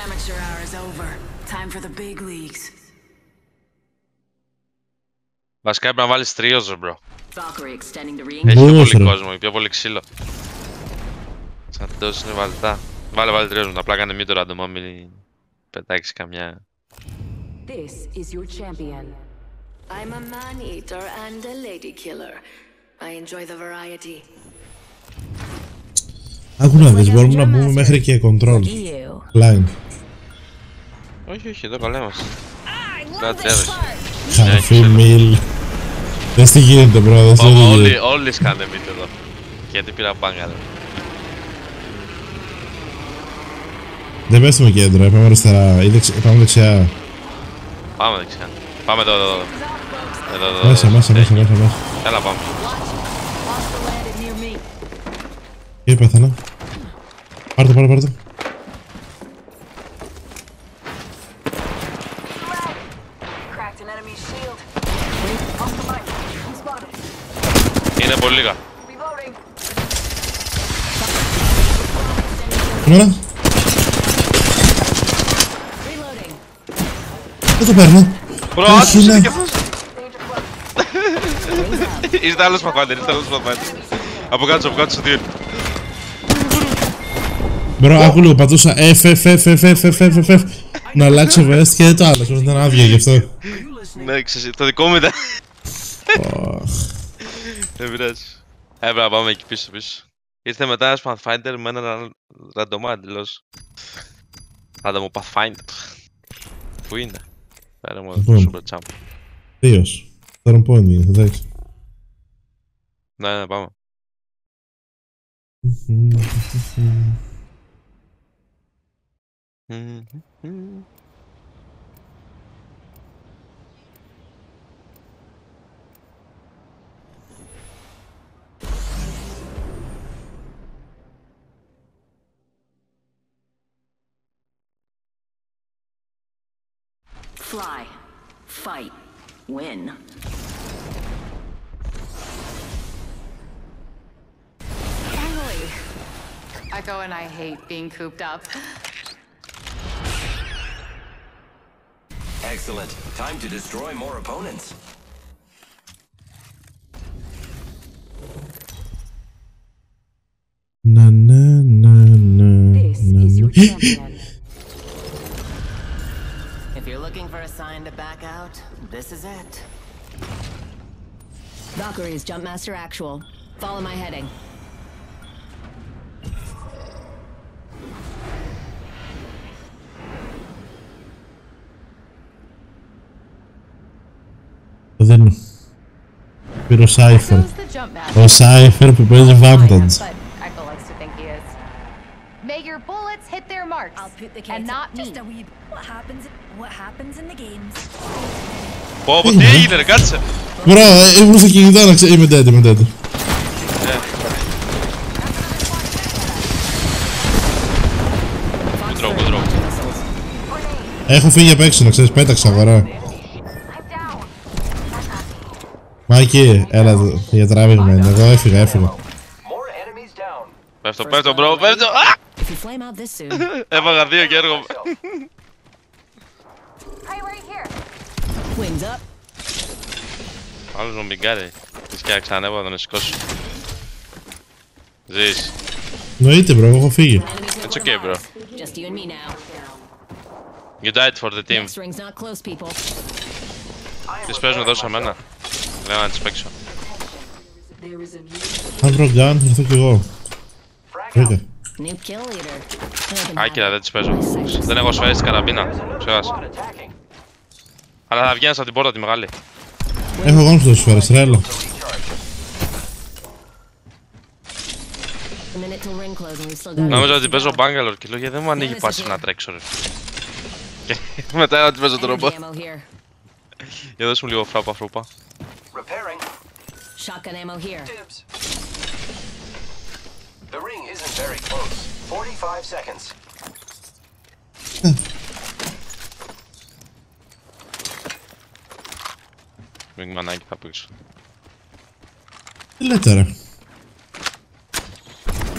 Amateur hour is over. Time for the big leagues. Βασικά έπρεπε να βάλεις τρίος ρε bro. Valkyrie extending the ring. Έχει πιο Μπορούσε, πολύ ρε. κόσμο, πιο πολύ ξύλο. Σαν τόσο είναι βαλτά. Βάλε βάλε τρίος μου, απλά κάνε μη το random, μην πετάξεις καμιά. This is your champion. I'm a man eater and a lady killer. I enjoy the variety. Άκου να δεις, μπορούμε να μπούμε μέχρι και control. You. Line. Όχι, όχι, εδώ καλά είμαστε. Κάτι έβεσαι. Χαφί μιλ. Δες τι γίνεται, bro. Δες τι Ω- Όλοι, γίνεται. όλοι σκάνε μύτη εδώ. Γιατί πήρα μπάγκα, ρε. Δεν πέφτουμε κέντρο, ε, πάμε αριστερά. Ή δεξι- Πάμε δεξιά. Πάμε δεξιά. Πάμε εδώ, εδώ, εδώ. Εδώ, εδώ, Μέσα, εδώ. μέσα, μέσα, μέσα, μέσα. Έλα, πάμε. Hostile landed near me. Και πέθανα. Πάρ' το, πάρ' το, πάρ' το. Λίγα. Reloading. Σήμερα. Reloading. Δεν το παίρνω. Μπρο, Όχι, άσχησε ναι. και αυτός. Ήρθε άλλος Pathfinder, ήρθε άλλος Pathfinder. Από κάτω, από κάτω στο δύο. Μπρο, άκου λίγο, πατούσα F, F, F, F, F, F, F, F, F. Να αλλάξω vest και δεν το άλλαξα, όμως ήταν άδεια γι' αυτό. Ναι, ξέρεις, το δικό μου ήταν. Αχ. Δεν πειράζει. Έπρεπε να πάμε εκεί πίσω πίσω. Ήρθε μετά ένας Pathfinder με έναν ραντομά εντελώς. Ραντομο Pathfinder. Πού είναι; Φέρε μου Λοιπόν. το σούρο τσάμπ. Θείος. Τώρα πόνι είναι, θα δέξει. Ναι, ναι, πάμε. Fly. Fight. Win. Finally! Echo and I hate being cooped up. Excellent. Time to destroy more opponents. Na na na na. This na, is your champion. ever a to back out, this is it. Valkyries, Jumpmaster Actual. Follow my heading. Then... Pure Cypher. Or Cypher, prepare the Vandals. Marks. I'll put the and kids not me. just a wee. What happens? What happens in the games? Πω, πω, τι έγινε, ρε, κάτσε. Μπρο, ε, ήμουν στο κινητό να ξέρω. Είμαι dead, είμαι dead. Good draw, good draw. Έχω φύγει απ' έξω, να ξέρεις, πέταξα αγορά. I'm down. Μάκη, έλα εδώ, για τράβηγμα Εγώ έφυγα, έφυγα. More enemies down. Πέφτω, πέφτω, μπρο, πέφτω. Έβαγα δύο και έργο. Άλλος μου μπιγκάρει. Της και ξανέβα να σηκώσω. Ζεις. Νοείται bro, έχω φύγει. It's okay bro. You died for the team. Τις πες μου δώσα μένα. Λέω να τις παίξω. Θα βρω γκάν, θα έρθω κι εγώ. New kill leader. Let them have Άκυρα, it. δεν τις παίζω. Δεν έχω σφαίρες στην καραμπίνα. Ξέχασα. Squad attacking. Αλλά θα βγαίνεις από την πόρτα τη μεγάλη. Έχω εγώ στο σφαίρες, ρέλα. A minute till ring close and we've still got Νόμιζα ότι παίζω Bangalore και λέω γιατί δεν μου ανοίγει πάση να τρέξω ρε. Και μετά ότι παίζω τον Energy ρομπότ. ammo here. Για δώσ' μου λίγο φράπα φρούπα. Repairing. Shotgun ammo here. Dibs. The ring isn't very close. 45 seconds. Μην μανάκι θα πήξω. Τι λέτε, ρε;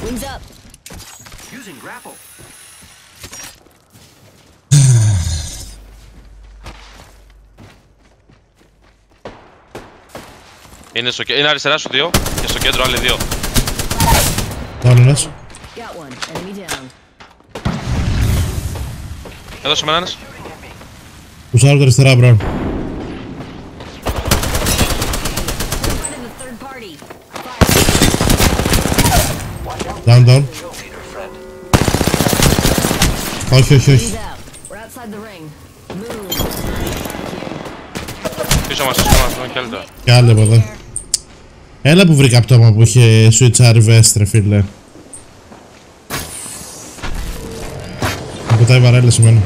Wings up. Using grapple. Είναι, στο... κέ- είναι αριστερά σου δύο και στο κέντρο άλλοι δύο. Άλλο ένας. Έδωσε με ένας. Τους άλλους αριστερά, bro. Down, down. Όχι, όχι, όχι. Πίσω μας, πίσω μας, κι άλλη. Κι άλλη από εδώ. Έλα που βρήκα πτώμα που είχε switch RVS, ρε φίλε. Από τα βαρέλα σημαίνει.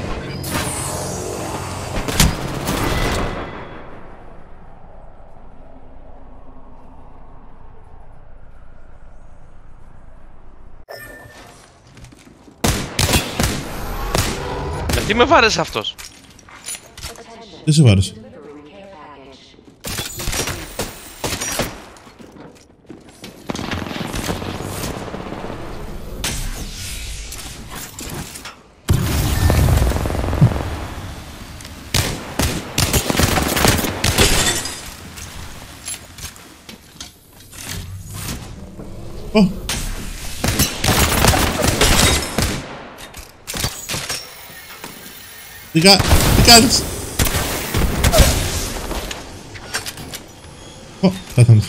Με τι με βάρεσε αυτός; Τι σε βάρεσε. Ω. Τι κα... Τι κάνεις. Ω, πέθανες.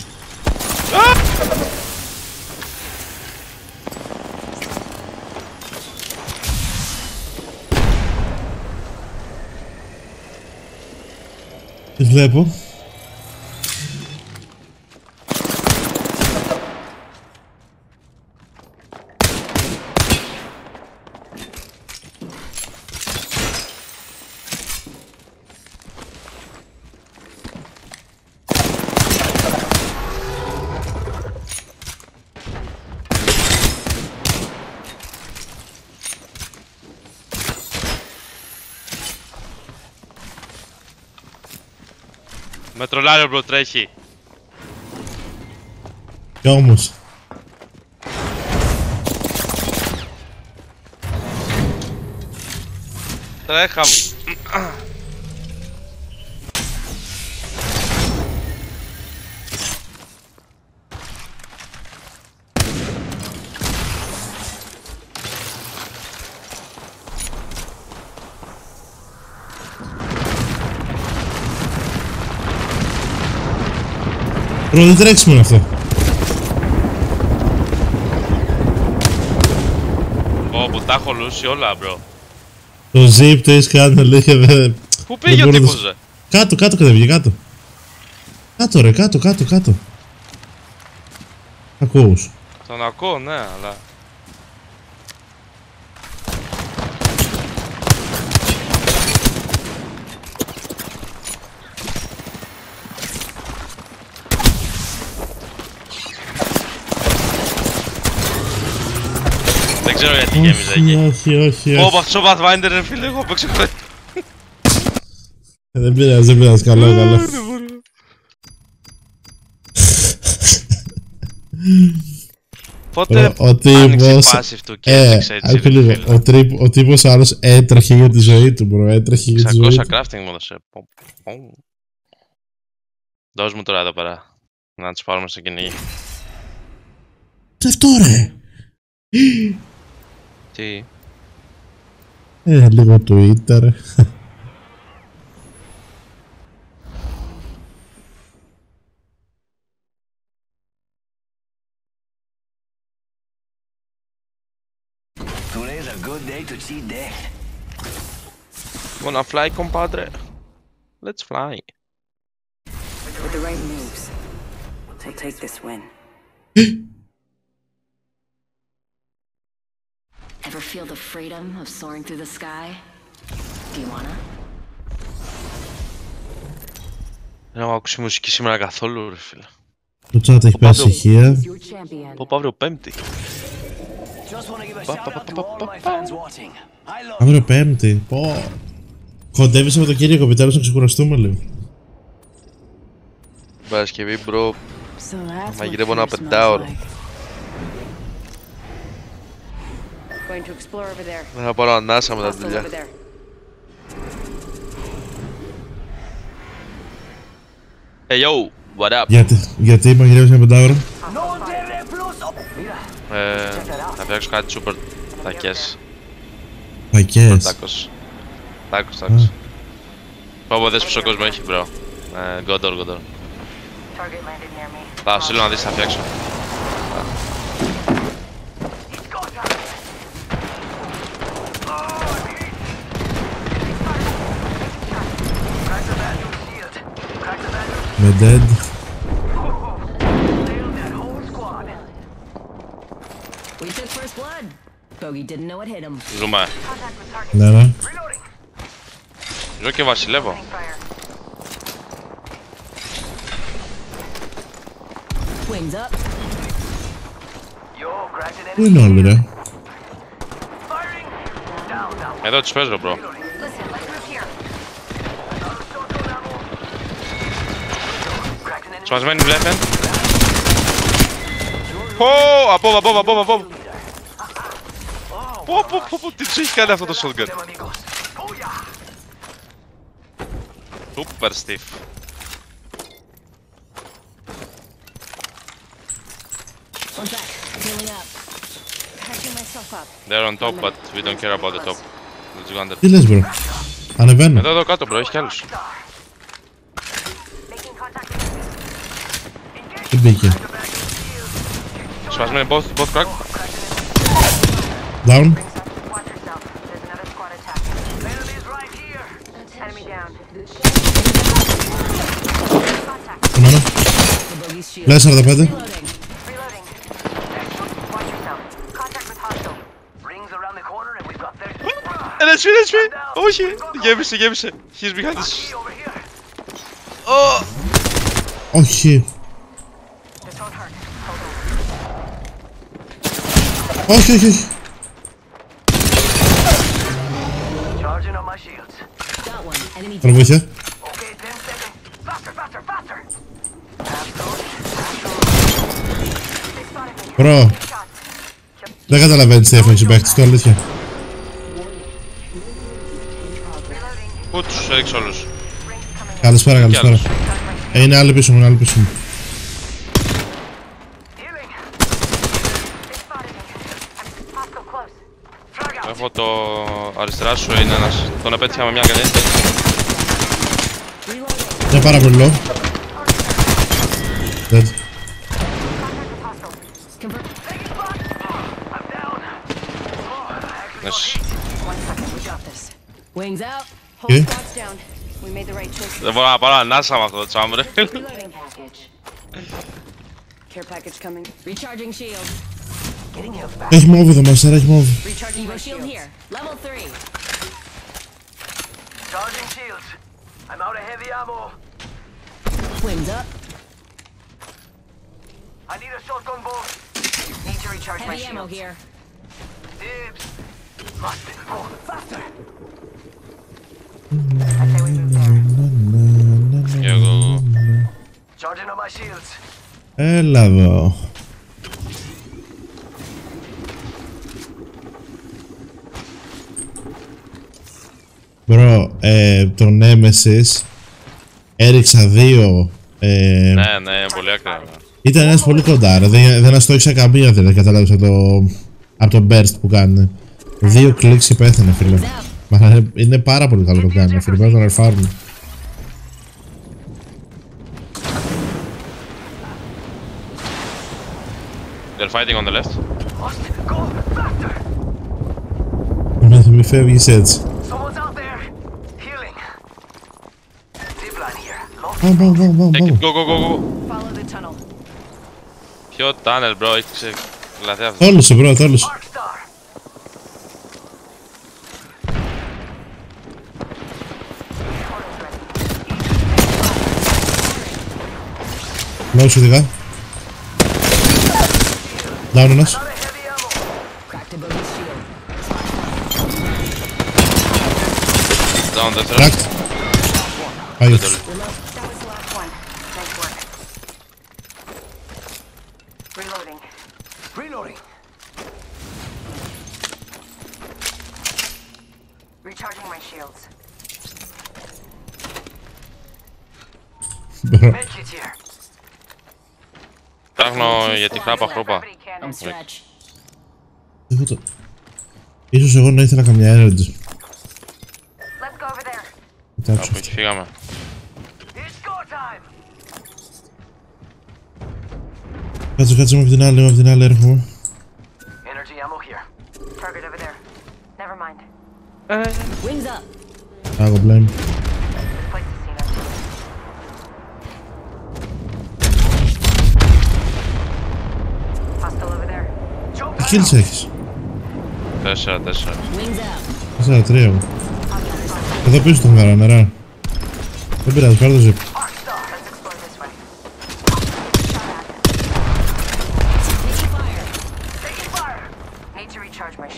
Τι βλέπω; Με τρολάρει ο μπρο τρέχει. Κι όμως. Τρέχα. Μπρο, δεν τρέξιμο είναι αυτό. Ω, που τα έχω λούσει όλα, μπρο. Το zip το έχεις κάνει αλήθεια δεν... Πού πήγε δεν ο μπορώ να τύπος, το- ρε; Κάτω, κάτω κατέβηκε, κάτω. Κάτω ρε, κάτω, κάτω, κάτω. Ακούς. Τον ακούω, ναι, αλλά... ξέρω γιατί γέμιζα Όχι, εκεί. όχι, όχι, Ω, όχι. αυτός ο Pathfinder, ρε φίλε, εγώ παίξω χθες. Ε, Δεν πειράζει, δεν πειράζει, καλό, καλό. Πότε Ο, ο άνοιξε η τύπος... passive του και Ε, έπαιξε έτσι, άκου ρε λίγο. φίλε. Ο, τρίπ, ο τύπος άλλος έτρεχε για τη ζωή του, μπρο. Έτρεχε για τη ζωή 600 του. crafting μου έδωσε. Πω, πω. Δώσ' μου τώρα εδώ πέρα. Να τους πάρουμε στο κυνήγι. Τι αυτό ρε. Sí. Eh, es Twitter. A good day to see. Wanna fly, compadre? Let's fly. With the right moves, we'll take this win. Ever feel the freedom of soaring through the sky? Do you wanna? Δεν έχω ακούσει μουσική σήμερα καθόλου, ρε φίλε. Το chat έχει πέσει ηχεία. Your champion; Πω, πω, αύριο Πέμπτη. Just want to give a shout out to all my fans watching. I love Αύριο Πέμπτη. Πω. Κοντεύει από το Κύριακο, επιτέλους να ξεκουραστούμε λίγο. Παρασκευή, bro. So that's what Μαγειρεύω ένα fear smells πεντάωρο. like. Going to explore over there. Δεν θα πάρω ανάσα μετά τη Hostile δουλειά. over there. Hey, yo, what up? Γιατί, γιατί μαγειρεύεις ένα πεντάωρο; Ε, θα φτιάξω κάτι super τακές. Πακές. Τάκος. Τάκος, τάκος. Πω, πω, δες πόσο κόσμο έχει, bro. Ε, Γκόντορ, γκόντορ. Target landed near me. Θα στείλω να δεις, θα φτιάξω. Crack the vacuum shield. Crack the Με dead. We took first blood. Bogey didn't know it hit him. Ζούμε. Ναι, ναι. Ζω και βασιλεύω. Wings up. Yo, cracked an Πού είναι όλοι, ρε. Εδώ τους παίζω, bro. Σπασμένη βλέπεν. Πω, απόβα, απόβα, απόβα, απόβα. Πω, πω, πω, πω, τι τους έχει κάνει αυτό το shotgun. Super stiff. One back. Healing up. Patching myself up. They're on top, but we don't care about the top. Let's go under. Τι λες, bro. Ανεβαίνω. Εδώ, εδώ κάτω, bro, έχει κι άλλους. Τι μπήκε. Σπασμένη, both, both crack. Down. Enemy down. Κομμένο. The bogey's shield. Πλάι 45. Reloading. Watch yourself. Contact with hostile. Rings around the corner and we've got their Ένα HP, ένα HP. Όχι, γέμισε, γέμισε. He's behind us. over here. Oh. Όχι. This won't hurt. Όχι, όχι, όχι. Charging on my shields. Got one. Enemy Θέλω βοήθεια. Okay, 10 seconds. Faster, faster, faster. Bro. Δεν καταλαβαίνεις τι έφαγες ο παίκτης του, αλήθεια. Πού τους έριξε όλους; Καλησπέρα, Κι καλησπέρα. άλλους. Ε, είναι άλλη πίσω μου, είναι άλλη πίσω μου. Close. Έχω το αριστερά σου, είναι ένας. Τον επέτυχα με μια καλή. Είναι πάρα πολύ low. Dead. Nice. One second. We got this. Wings out. Whole Okay. squad's down. We made the right choice. Δεν μπορώ να πάρω ανάσα με αυτό το τσάμ, ρε. Reloading package. Care package coming. Recharging shield. Getting health back. Έχει μόβ εδώ, μαστέρα, έχει μόβ. Recharging Evo shield here. Level three. Charging shields. I'm out of heavy ammo. Wings up. I need a shotgun bolt. Need to recharge my Heavy ammo shields. here. Dibs. Must go faster. I say we move there. Και εγώ. Charging on my shields. Έλα εδώ. Μπρο, ε, το Nemesis έριξα δύο. Ε, Ναι, ναι, πολύ άκρα. Ήταν ένας πολύ κοντά, ρε. δεν, δεν αστόχησα καμία, δεν κατάλαβες από το, από το burst που κάνουν. Δύο κλικς και πέθανε, φίλε. Μα είναι- είναι πάρα πολύ καλό το κάνουν, φίλε. Πρέπει να τον αρφάρουν. They're fighting on the left. Must go faster. Μη, μη φεύγεις έτσι. Someone's out there. Healing. Zipline here. Lost Πάμε, πάμε, πάμε, πάμε, Take πάμε. it, go, go, go, go. Follow the tunnel. Ποιο tunnel, bro, έχει ξεκλαθεί αυτό. Τόλωσε, μπρο, τόλωσε. Arc Star. Λόγω σου δικά. Down ένας. Out of heavy ammo. Cracked a bogey's shield. Down the third. Cracked. Πάει. That was the last one. Nice work. Reloading. Reloading. Recharging my shields. Μπρο. Medkit here. Ψάχνω για τη χράπα χρόπα. Gravity On cannon. stretch. Εγώ το... Ίσως εγώ να ήθελα καμιά energy. Let's go over there. Κοιτάξτε. Από εκεί φύγαμε. It's go time. Κάτσε, κάτσε με από την άλλη, με από την άλλη έρχομαι. Wings up. I will blame. Τι kills έχεις; Τέσσερα, τέσσερα. Τέσσερα, τρία μου. Εδώ πίσω τον κάνω, νερά. Δεν πειράζει, πάρε το ζύπ.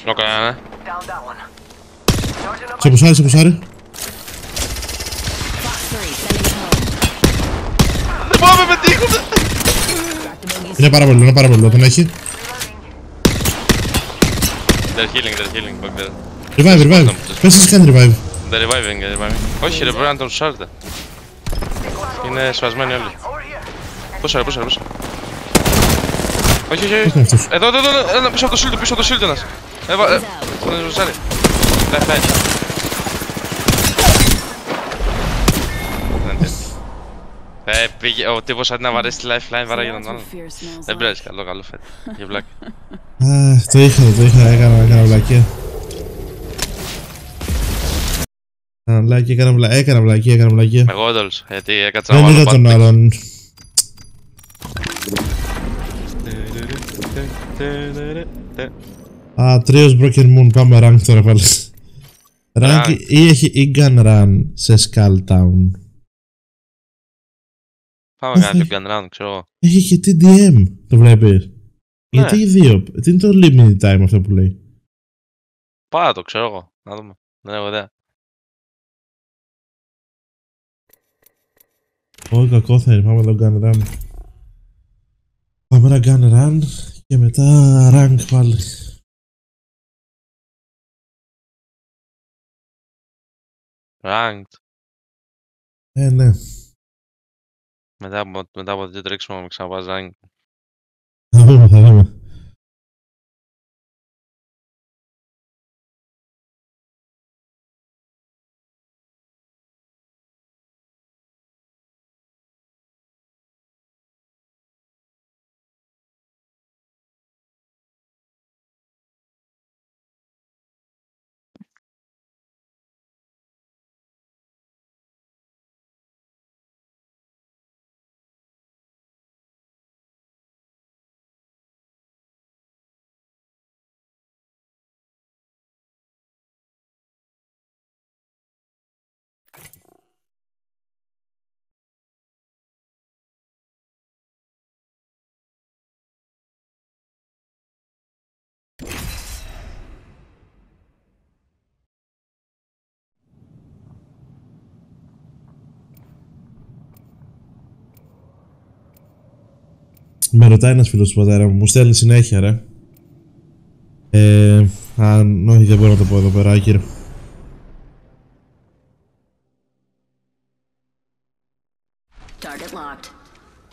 Νο κανένα, ναι. Σε πουσάρι, σε πουσάρι. Fox 3, sending it home. Δεν μπορώ να με πετύχουν. Crack the boogie's Είναι πάρα πολύ, είναι πάρα πολύ. Τον έχει. They're healing, they're healing back there. Revive, revive. Πες σας κάνει revive. They're reviving, they're reviving. Όχι ρε, πρέπει να τον σάρτε. Είναι σπασμένοι όλοι. Πόσα ρε, πόσα ρε, πόσα. Όχι, όχι, όχι. είναι αυτός; Εδώ, εδώ, εδώ, ένα, πίσω από το shield, πίσω από το shield ένας. Έβα, ε, τον σάρει. Left side. Δεν τέλει. Ε, πήγε, ο τύπος αντί να βαρέσει τη lifeline βαράγει τον άλλον. fear smells Δεν like. πειράζει, καλό, καλό φέτος. Για βλάκα. Αχ, το είχα, το είχα, έκανα, έκανα βλακία. Έκανα βλακία, έκανα βλακία, έκανα βλακία, έκανα βλακία. Εγώ έντολος, γιατί έκατσα να Δεν βάλω είδα τον πάντα. άλλον. Α, τρίος Broken Moon, πάμε rank τώρα πάλι. Rank Rank. ή έχει ή gun run σε Skull Town. Πάμε να κάνουμε gun round, ξέρω εγώ. Έχει και TDM, το βλέπεις; Ναι. Γιατί οι δύο, τι είναι το limited time αυτό που λέει; Πάρα το, ξέρω εγώ. Να δούμε. Δεν έχω ιδέα. Όχι κακό θα είναι, πάμε εδώ gun run. Πάμε ένα gun run και μετά rank πάλι. Ranked. Ε, ναι. Μετά από, μετά από δύο τρέξιμο με ξαναβάζει ranked. Θα δούμε, θα δούμε. Με ρωτάει ένας φίλος του πατέρα μου, μου στέλνει συνέχεια ρε. Ε, αν, όχι δεν μπορώ να το πω εδώ πέρα, κύριε. Target locked.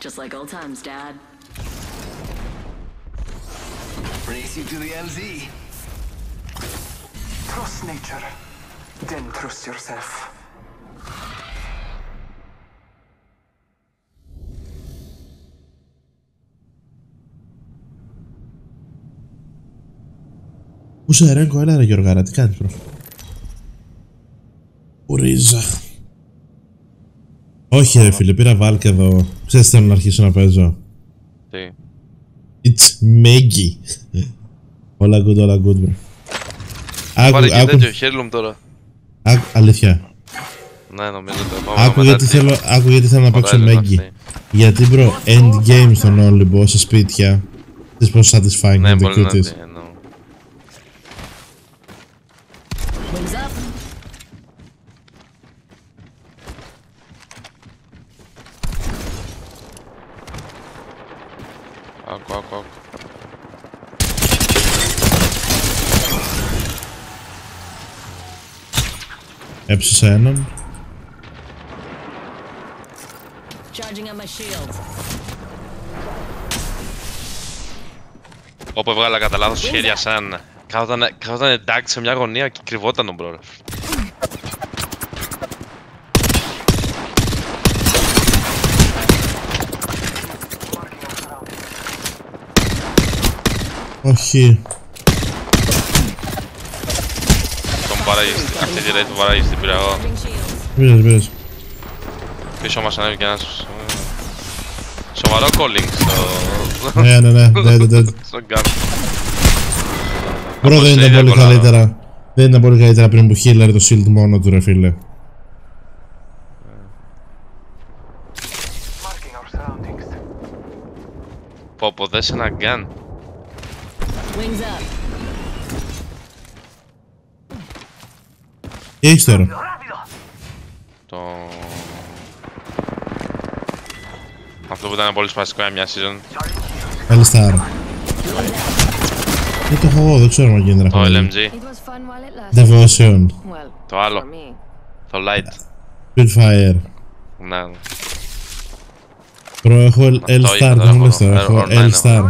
Just like old times, Dad. Race you to the LZ. Trust nature, then trust yourself. Πού σε ρέγκο, έλα ρε Γιώργαρα, τι κάνεις μπρο. Ουρίζα. Όχι ρε φίλε, πήρα βάλκ εδώ. Ξέρεις θέλω να αρχίσω να παίζω; Τι; It's Maggie. όλα good, όλα good bro. Άκου, Πάρε και άκου, τέτοιο χέριλουμ τώρα. άκου, αλήθεια. Ναι, νομίζω το πάμε Άκου μετά γιατί, τι- θέλω, άκου γιατί θέλω να παίξω Ωραία, Maggie. είναι Γιατί bro, endgame στον Όλυμπο, σε σπίτια. Τις πόσο satisfying Ναι, είναι το μπορεί να Q της. είναι. εννοώ. Wings up. Άκου, άκου, άκου. Έψησα έναν. Charging on my shield. Όπου έβγαλα κατά λάθος χέρια σαν... Κάθονταν, κάθονταν εντάξει σε μια γωνία και κρυβόταν τον μπρος. ρε. Όχι. Τον παράγει, στη- αυτή τη raid που παράγει την πήρα εγώ. Charging shields. Πήρες, πήρες. Πίσω μας ανέβηκε ένας... ε, Σοβαρό calling στο... Ναι, ναι, ναι, dead, dead. στο gun. Μπρο, Όπως δεν είναι ήταν πολύ εύκολα. καλύτερα. Δεν ήταν πολύ καλύτερα πριν που χίλαρε το shield μόνο του, ρε φίλε. Marking our surroundings. Πω πω, δες ένα gun. Wings up. Τι έχεις τώρα; Το... Αυτό που ήταν πολύ σπαστικό για μια season. Alistar. Δεν το έχω εγώ, δεν ξέρω αν γίνεται να Το έχω. LMG. It was fun while it lasted. Devotion. Well, Το άλλο. for me. Το light. Spitfire. Ναι. Bro, έχω L- Αυτό L-Star, είχα, τι το μου λες έχω. τώρα. Έχω Ε, online, L-Star.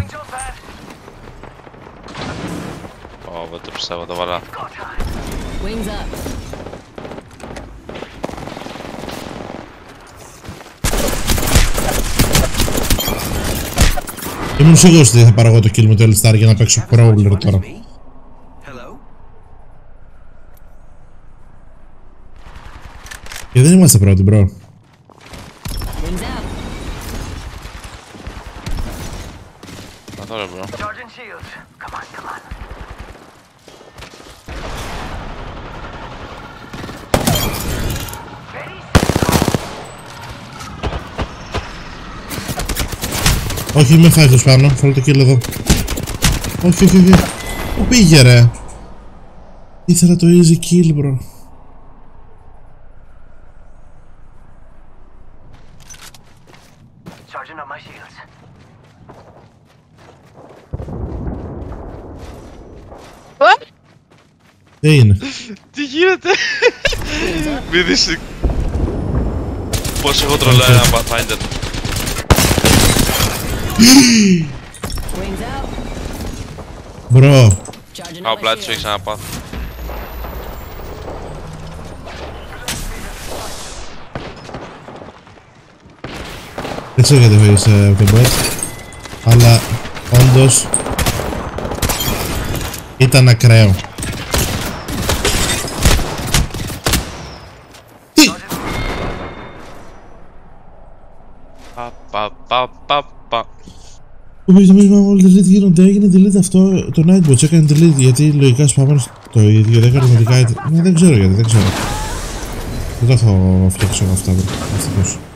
Ω, δεν το πιστεύω, το βάλα. Ήμουν σίγουρος ότι θα πάρω εγώ το kill με το L-Star για να παίξω Prowler τώρα. Hello? Και δεν είμαστε πρώτοι, bro. Wings out. Αυτό ρε bro. Charging shields. Come on, come on. Όχι, με φάει τους πάνω. Φέρω το kill εδώ. Όχι, όχι, όχι. Πού πήγε, ρε; Ήθελα το easy kill, bro. Charging on my shields. Τι είναι. Τι γίνεται; Μη δεις Πώς έχω τρολάει ένα Pathfinder. Wings out. Bro. Charging Α, up ο my πλάτης σου shield. έχεις ένα path. Δεν ξέρω γιατί έχω είσαι από τον bot. Αλλά όντως ήταν ακραίο. Τι! Πα, πα, πα, πα, πα. Που πήγε το μήνυμα όλοι delete γίνονται, έγινε delete αυτό το Nightbot, έκανε delete γιατί λογικά σπάμε το ίδιο, δεν έκανε μερικά item. Ναι, δεν ξέρω γιατί, δεν ξέρω. Δεν το έχω φτιάξει εγώ αυτά, bro.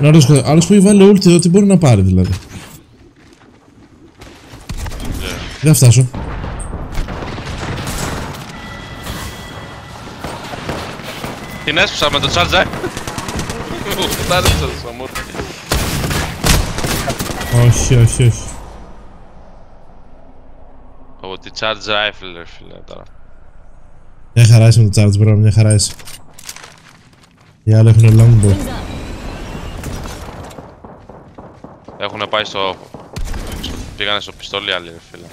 Είναι άλλος, άλλος που έχει βάλει ult εδώ, τι μπορεί να πάρει δηλαδή. Δεν θα φτάσω. Την έσπουσα με το charge Μου χτάρισε στο μούρ. Όχι, όχι, όχι. Από τη charge rifle ρε φίλε τώρα. Μια χαρά είσαι με το charge, bro, μια χαρά είσαι. Οι άλλοι έχουν longbow. Wings up. Έχουνε πάει στο... Πήγανε στο πιστόλι άλλοι ρε φίλε.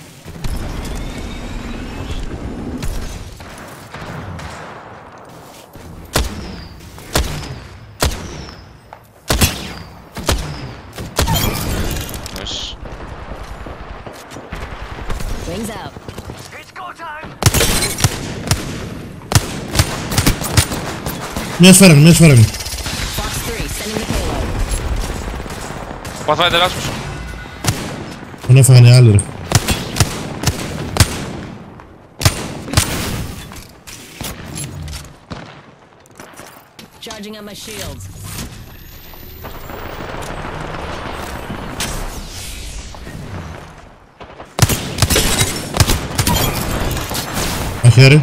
Nice. Wings out. It's go time. Μια σφαίρα μου, μια σφαίρα payload. Pathfinder άσπουσα. Τον έφαγαν οι άλλοι, ρε. Charging on my shields. Μαχαίρι.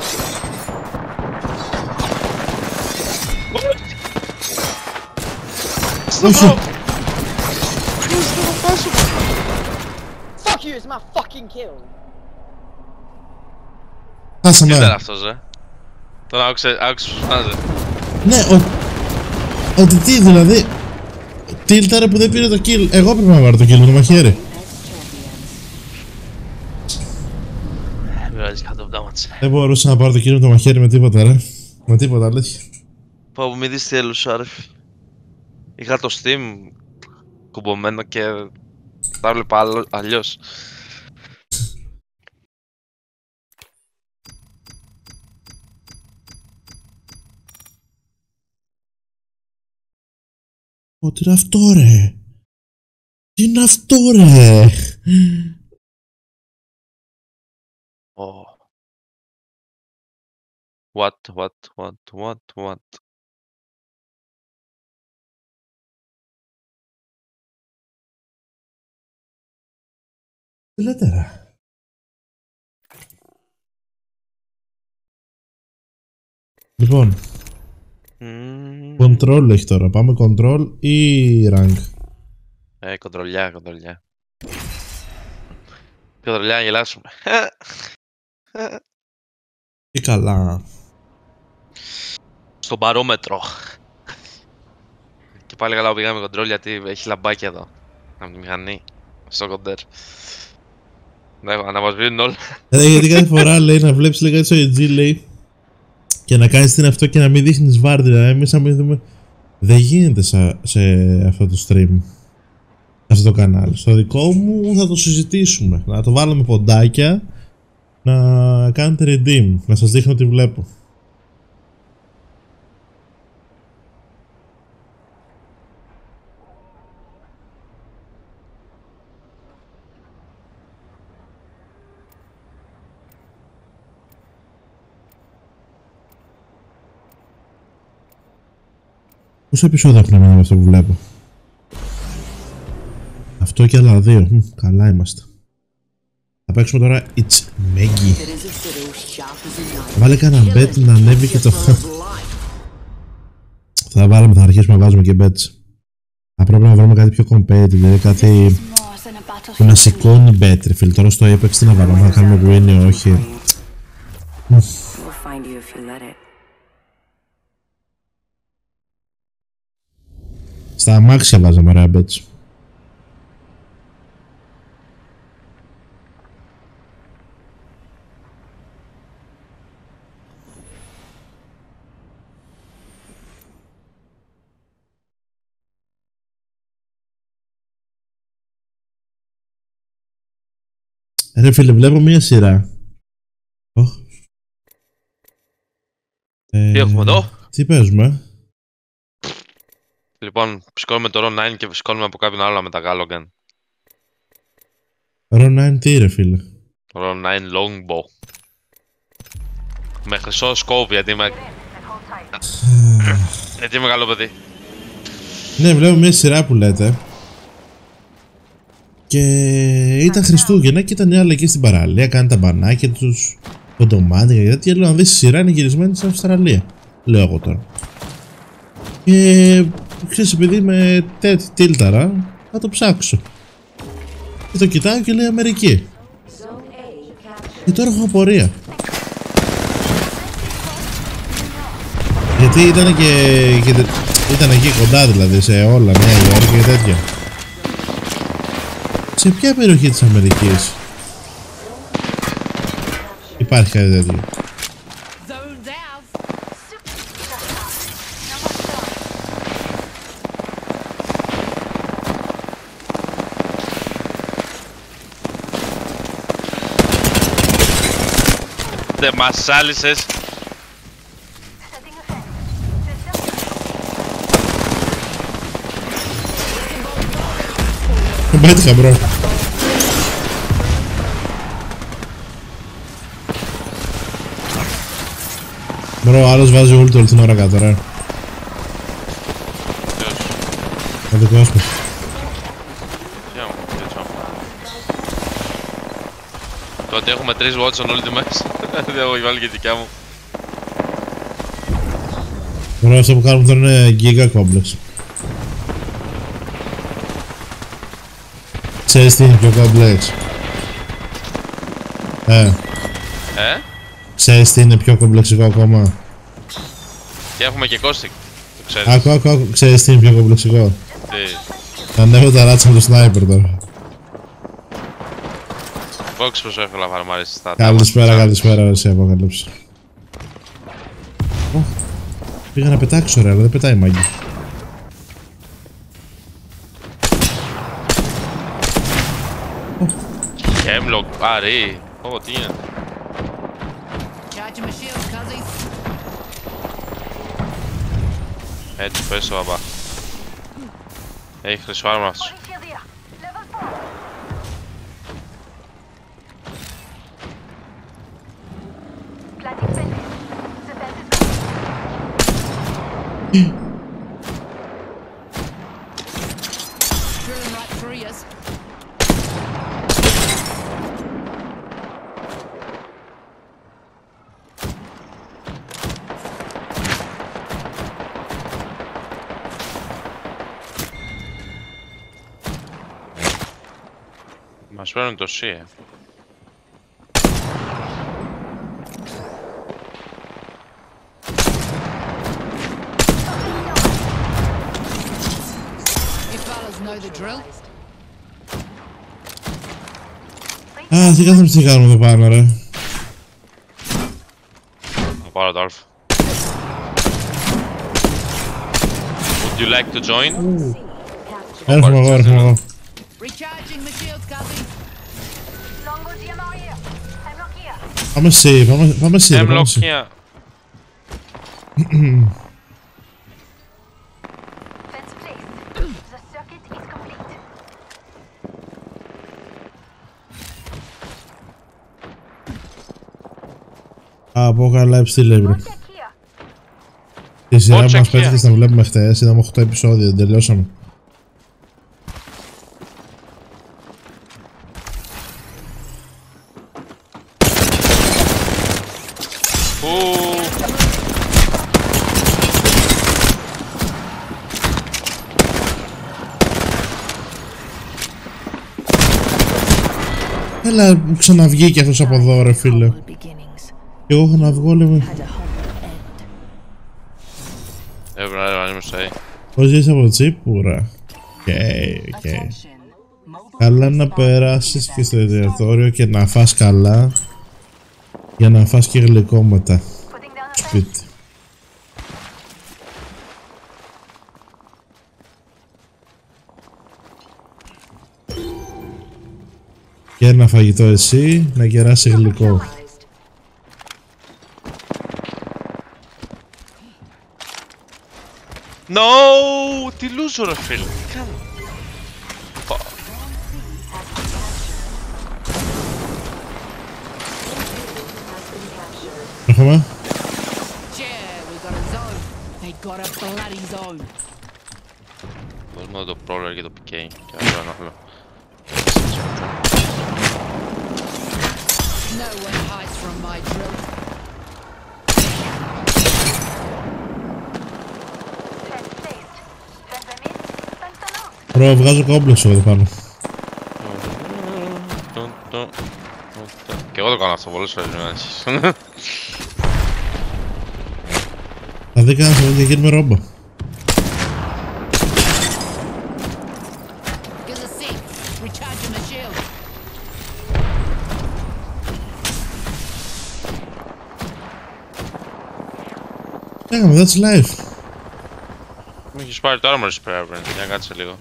Όχι. Fuck my fucking kill. Τι ήταν Χάσαμε. αυτός ρε; Τον άκουσε, άκουσε που φωνάζει. Ναι, ο... Ότι τι δηλαδή. Τίλταρε που δεν πήρε το kill. Εγώ πρέπει να πάρω το kill με το μαχαίρι. Βγάζεις κάτω από τα μάτια. Δεν μπορούσα να πάρω το kill με το μαχαίρι με τίποτα, ρε. Με τίποτα, αλήθεια. Πω που μη δεις τι έλουσα ρε φίλε. Είχα το Steam κουμπωμένο και τα βλέπα άλλο- αλλιώς. Ω, τι είναι αυτό ρε. Τι είναι αυτό ρε. Oh. What, what, what, what, what; Τι λέτε ρε. Λοιπόν, Mm. control έχει τώρα. Πάμε control ή rank. Ε, κοντρολιά, κοντρολιά. Κοντρολιά, να γελάσουμε. Τι καλά. Στον παρόμετρο. Και πάλι καλά που πήγαμε κοντρόλ γιατί έχει λαμπάκια εδώ. Από τη μηχανή. Στο κοντέρ. Ναι, να μας βρουν όλοι. Ε, γιατί κάθε φορά λέει να βλέπεις λέει κάτι στο EG λέει και να κάνεις την αυτό και να μην δείχνεις βάρδι. Δηλαδή, εμείς να μην δούμε... Δεν γίνεται σε, σε αυτό το stream. Σε αυτό το κανάλι. Στο δικό μου θα το συζητήσουμε. Να το βάλουμε ποντάκια. Να κάνετε redeem. Να σας δείχνω τι βλέπω. Πόσα επεισόδια έχουν εμένα με αυτό που βλέπω; Αυτό και άλλα δύο. Μμ, καλά είμαστε. Θα παίξουμε τώρα It's Maggie. Βάλε κανένα bet να ανέβει και το... θα βάλουμε, θα αρχίσουμε να βάζουμε και bets. Θα πρέπει να βρούμε κάτι πιο competitive, δηλαδή κάτι που να σηκώνει bet, ρε φίλε. Τώρα στο Apex τι να βάλουμε, να κάνουμε win ή όχι. We'll find you if you let it. Στα αμάξια βάζαμε ωραία bets. Ρε φίλε, βλέπω μία σειρά. Οχ. Ε, Τι έχουμε εδώ; Τι παίζουμε; Λοιπόν, σηκώνουμε το Ron 9 και σηκώνουμε από κάποιον άλλο με τα Galogan. Ρο 9 τι ρε φίλε; Ron 9 Longbow. Με χρυσό scope γιατί είμαι... γιατί είμαι καλό παιδί. Ναι, βλέπω μια σειρά που λέτε. Και ήταν Χριστούγεννα και ήταν οι άλλοι εκεί στην παραλία, κάνουν τα μπανάκια τους, κοντομάτια και τέτοια. Λέω να δεις τη σειρά είναι γυρισμένη στην Αυστραλία. Λέω εγώ τώρα. Και ξέρεις, επειδή είμαι τέτοια τίλταρα, θα το ψάξω. Και το κοιτάω και λέει Αμερική. Και τώρα έχω απορία. Γιατί ήταν και, και ήταν εκεί κοντά δηλαδή σε όλα, Νέα Υόρκη και τέτοια. Σε ποια περιοχή της Αμερικής; Υπάρχει κάτι τέτοιο. Δεν μας άλυσες. Δεν πέτυχα μπρο. Μπρο, άλλος βάζει ult όλη την ώρα κάτω ρε. Ο δικός μου. Έχουμε τρεις Wattson όλη τη μέρα. Δεν έχω βάλει και δικιά μου. Bro, αυτό που κάνουμε τώρα είναι giga complex. Ξέρεις τι είναι πιο complex. Ε, Ε, ξέρεις τι είναι πιο κομπλεξικό ακόμα. και έχουμε και Caustic. Το ξέρεις. Άκου, άκου, άκου, ξέρεις τι είναι πιο κομπλεξικό. Τι; Να ανέβω τα ράτσα με το sniper τώρα. Vox πως εύκολα φαρμάρεις στα Καλησπέρα, καλησπέρα, εσύ αποκαλύψη. Ω, Πήγα να πετάξω ρε, αλλά δεν πετάει μάγκη. Hemlock, άρη. Ω, τι είναι. Charging my shield, cuzzies. Έτσι, πες το, μπαμπά. Έχει χρυσό άρμα αυτός. Μας παίρνουν το C, ε. You fellas know the drill. Α, τι κάθομαι τι κάνουμε εδώ πάνω, ρε. Θα πάρω το αλφα. Would you like to join? Έρχομαι εγώ, έρχομαι εγώ. Recharging my shields, Cuzzy. Longo GMR here. Hemlock here. Πάμε C, πάμε, πάμε C. ρε, πάμε Hemlock C. here. Fence placed. The circuit is complete. Α, πω καλά έψιλε, bro. Check here. Τη σειρά που check μας here. πέτυχες να βλέπουμε χτες, είδαμε 8 επεισόδια, δεν τελειώσαμε. Ου, Έλα, μου ξαναβγήκε αυτός από εδώ, ρε φίλε. Beginnings Και εγώ είχα να βγω, λέμε. had a humble end. Έπρεπε να ανέβουμε στο A. Πώς ζεις από τσίπουρα; Οκ, οκ. Καλά να περάσεις και στο εστιατόριο και να φας καλά. Για να φας και γλυκό μετά. Putting down a fence. Σπίτι. Και ένα φαγητό εσύ, να κεράσεις γλυκό. No! Τι λούζω ρε φίλε. Τι κάνω. Πα. Έρχομαι. Yeah, we got a zone. They got a bloody zone. Δώσ' μου το prowler και το PK. Και αυτό ένα άλλο. No one hides from my drill. Fence placed. Fence I'm in. Fence I'm out. Προ, βγάζω κόμπλεξο εδώ πάνω. Τουν, τουν, τουν, τουν. Και εγώ το κάνω αυτό πολλές φορές. μην ανησυχείς. Θα δει κανένας εδώ και γίνουμε ρόμπο. Give us a sec. Recharging my shield. Έκαμε, that's life. Μου έχεις πάρει το armor spray πριν. Για κάτσε λίγο.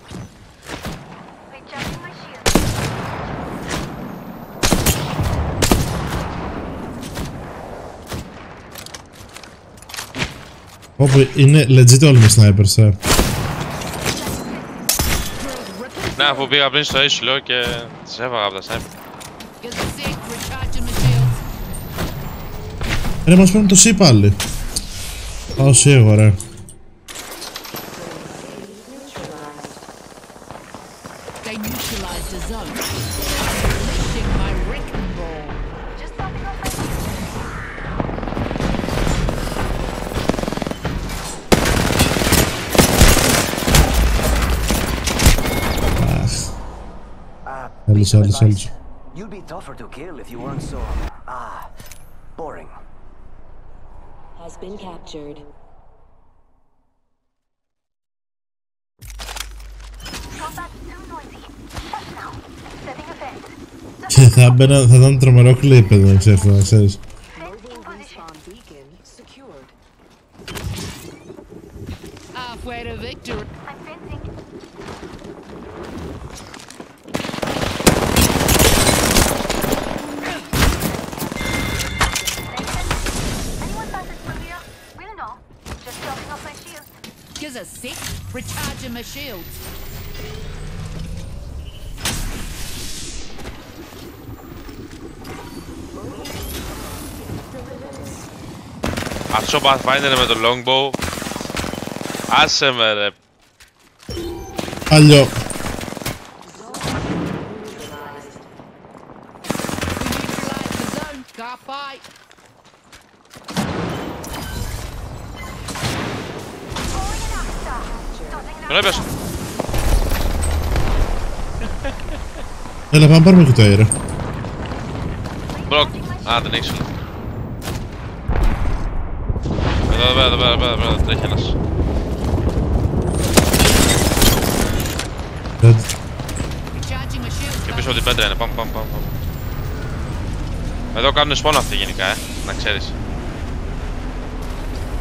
Όπου είναι legit όλοι με snipers, ε. Ναι, αφού πήγα πριν στο A σου λέω και τις έφαγα από τα sniper. Give us a sec. Recharging my shields. Ρε, μας παίρνουν το C πάλι. Πάω C εγώ, ρε. Άλλος, άλλος, άλλος. You'd be tougher to kill if you weren't so, ah, boring. Has been captured. Combat too noisy. What now? Setting a fence. Και θα, μπαίνα, θα ήταν τρομερό κλιπ εδώ, να ξέρεις, να ξέρεις. Gives us sick. Recharging my shields. Αυτό Pathfinder με το Longbow. Άσε με ρε. Αλλιώ. Έλα, πάμε να πάρουμε και το αέρα. Μπροκ. Α, δεν έχεις. Εδώ, εδώ πέρα, εδώ πέρα, εδώ πέρα, εδώ πέρα, τρέχει ένας. Dead. Recharging my shield. Και πίσω από την πέτρα είναι, πάμε, πάμε, πάμε. πάμε. Εδώ κάνουν spawn αυτοί γενικά, ε, να ξέρεις.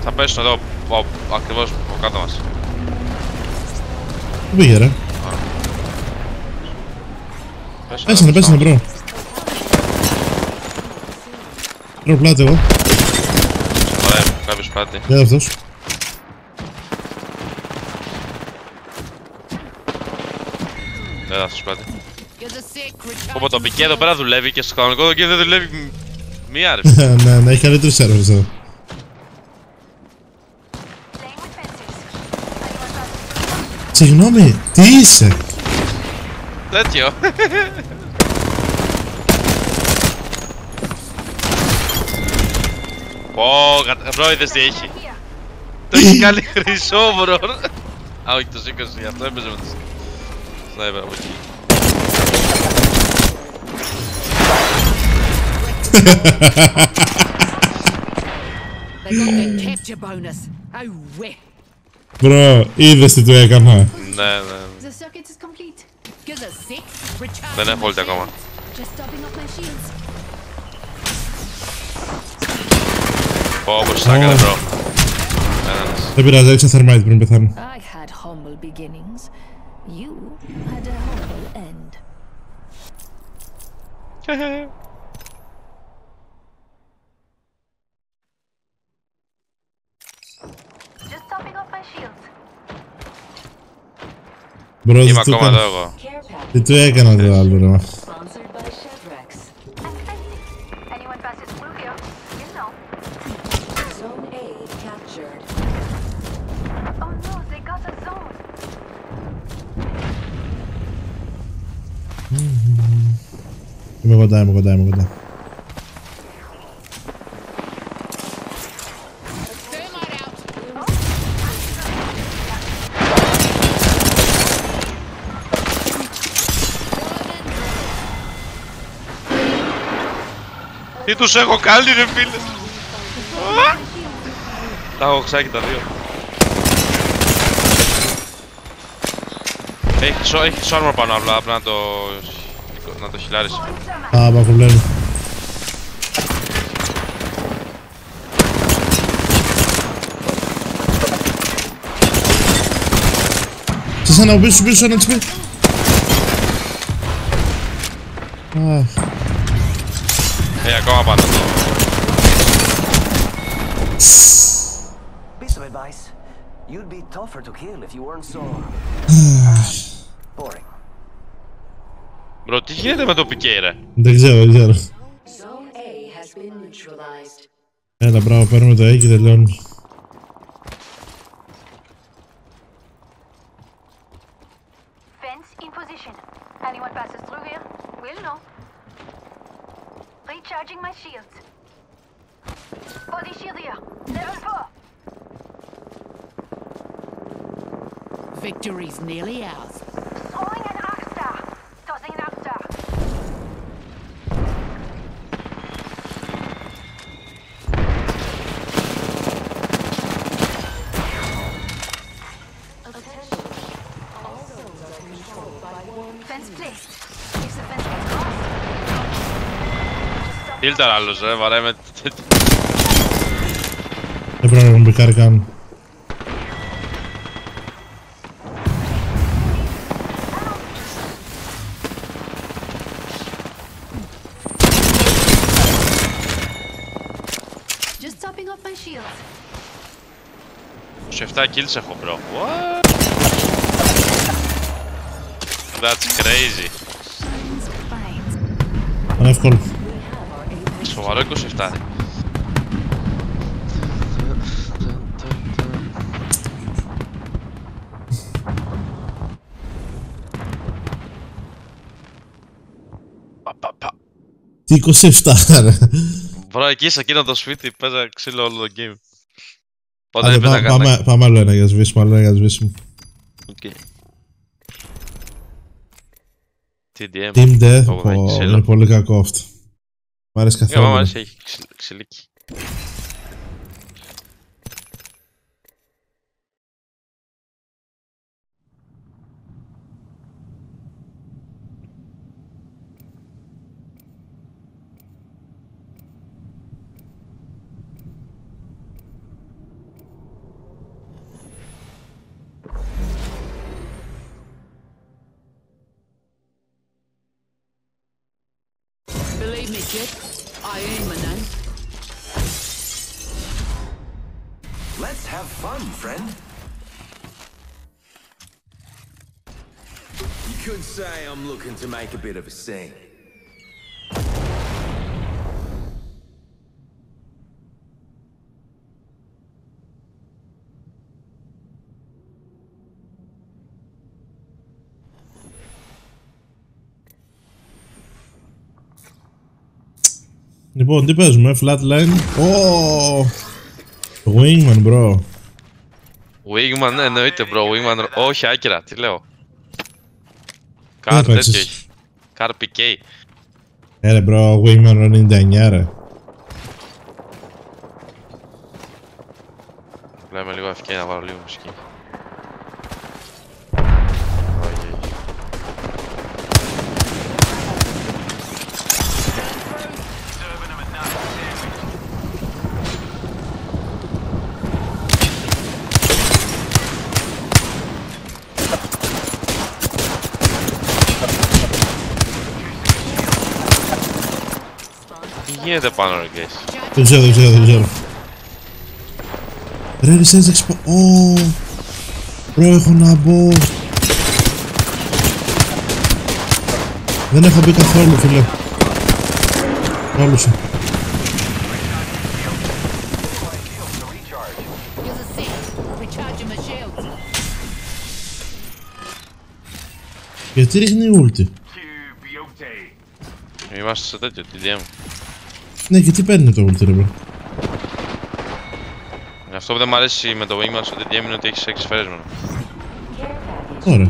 Θα πέσουν εδώ, ο, ακριβώς από κάτω μας. Πού πήγε, ρε. Πέσανε, πέσανε, μπρο. Τρώω πλάτη εγώ. Ωραία, κάποιος πάτη. Για αυτός. Δεν θα σας πάτη. Get a sick. Recharging Όπω το my πικέ εδώ shield. πέρα δουλεύει και στο κανονικό το δεν δουλεύει μ- μία ρε. Ναι, ναι, έχει καλύτερους σερβερς εδώ. Συγγνώμη, τι είσαι; Τέτοιο. Πω, κατα- bro, είδες τι έχει. Το έχει κάνει χρυσό, bro. Α, όχι, το σήκωσε, αυτό έπαιζε με το sniper από εκεί. They got their capture bonus. Oh, whip. Bro, είδες τι του έκανα. Ναι, ναι. Topping up my shields. Πω, πως τα έκανε, bro. Ένας. Δεν πειράζει, έξω thermite πριν πεθάνω. I had humble beginnings. You had a humble end. Just topping up my shields. Μπρο, Είμαι τι του ακόμα εδώ έκανα. εγώ. Τι του έκανα το άλλο, ρε. Sponsored by Chevrex. I'm fencing. Anyone passes through here, you know. Zone A captured. Oh no, they got a zone. Είμαι κοντά, είμαι κοντά, είμαι κοντά. Τι τους έχω κάνει ρε φίλε. Α! Τα έχω ξάκι τα δύο. Έχει, σο, έχει σόρμα πάνω απλά, απλά να το, να το χιλάρεις. Α, μα κομπλένει. Σας ένα πίσω, σου πίσω, ένα τσιπί. Αχ, Ε, ακόμα πάνω το. Piece of advice. You'd be tougher to kill if you weren't so boring. Μπρο, τι γίνεται με το πικέ ρε; δεν ξέρω, δεν ξέρω. Zone A has been neutralized. Έλα, μπράβο, παίρνουμε το A και τελειώνει. Fence in position. Anyone passes through here, will know. Recharging my shields. Body shield here. Level 4. Victory's nearly ours. Throwing an arc star. Tossing an arc star. Fence placed. If the fence gets crossed, Τι ήταν άλλος ρε, βαράει με τέτοιο. Δεν πρέπει να μπει καν καν. Just topping up my shields. 27 kills έχω bro. What? That's crazy. 27, ρε. Βρω εκεί σε εκείνο το σπίτι παίζα ξύλο όλο το game. Όταν Άντε, έπαιζα πάμε, κανένα. πάμε, πάμε άλλο ένα για σβήσιμο, άλλο ένα για σβήσιμο. Οκ. TDM. Team Death, Ω, πω, ξύλο. είναι πολύ κακό αυτό. Μ' αρέσει Για καθόλου. μ' αρέσει, έχει ξυ- ξυλίκι. Make a bit of a scene. Λοιπόν, τι παίζουμε, flatline; Ω! Wingman, bro. Wingman, ναι, εννοείται bro. Wingman, όχι άκυρα, τι λέω. Κάρ παίξεις. τέτοιο έχει. Κάρ PK. Ε, ρε, bro, Wingman ρο 99, ρε. Λέμε λίγο ευκαιρία να βάλω λίγο μουσική. Όχι, όχι. Τι γίνεται πάνω ρε guys. Δεν ξέρω, δεν ξέρω, δεν ξέρω. Ρε, ρε, σέντζεξ, ω! Bro, έχω να μπω. Δεν έχω μπει καθόλου, φίλε. Όλουσα. Here's a sec. Recharging my shields. Γιατί ρίχνει ulti. Είμαστε σε τέτοιο, TDM. Ναι, και τι παίρνει το ulti, ρε, bro. Αυτό που δεν μ' αρέσει με το Wingman στο TDM είναι ότι έχεις 6 σφαίρες μόνο. Ωραία.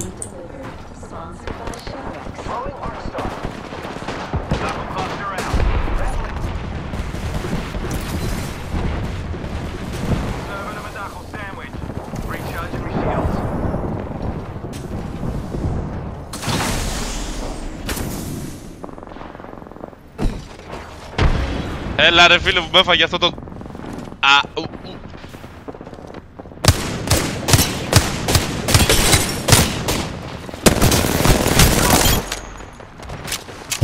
Έλα ρε φίλε που με έφαγε αυτό το... Α, ου, ου.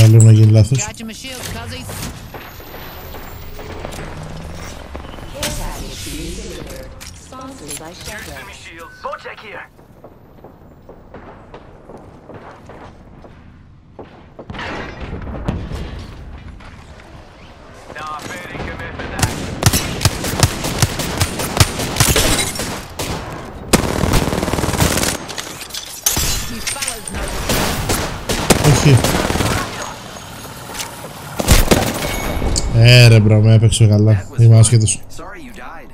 Άλλο να γίνει λάθος. Charging my shields, cuzzies. Sponsored by Chevrolet. Bocek here. Nah, fair income for that. You fellas know Όχι. Ε, ρε, bro, με έπαιξε καλά. Είμαι άσχετος. Sorry you died.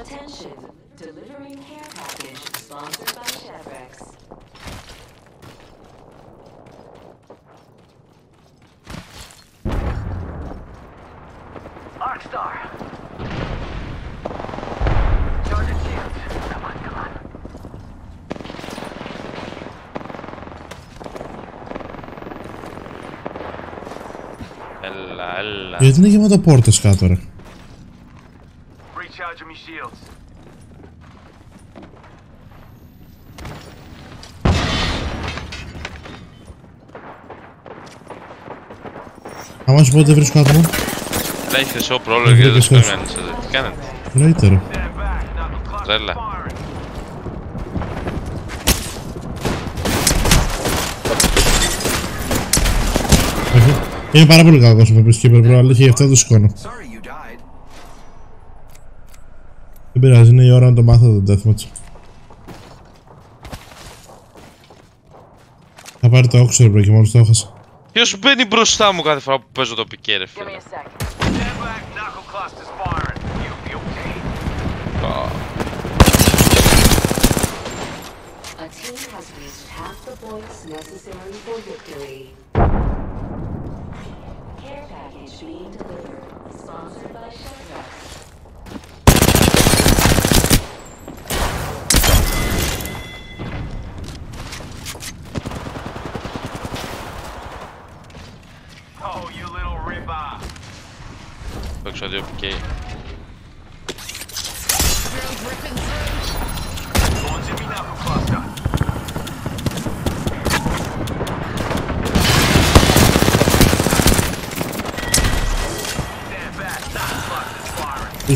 Attention, delivering care package sponsored by Chevrex. Arcstar. Charging shields. Come on, come on. Έλα, έλα. Γιατί είναι γεμάτα πόρτες κάτω, ρε. Recharging me shields. Άμα σου πω ότι δεν βρίσκω άτομα, Λέει χρυσό πρόλογο και δεν βρήκες σηκώνει τόσο. κανείς εδώ. Τι κάνετε; εννοείται, ρε. Τρέλα. Όχι. Είναι πάρα πολύ κακός ο Peacekeeper, bro, αλήθεια, γι' αυτό το σηκώνω. Sorry you died. Δεν πειράζει, είναι η ώρα να το μάθω το deathmatch. Θα πάρει το Oxford bro και μόλις το έχασα. Ποιος μπαίνει μπροστά μου κάθε φορά που παίζω το πικέ ρε Give φίλε. me a sec. Stand back, knuckle cluster's firing. You'll be okay. Α, A team has reached half the points necessary for victory. Oh, you little Sponsored by Chevrolet. Hook.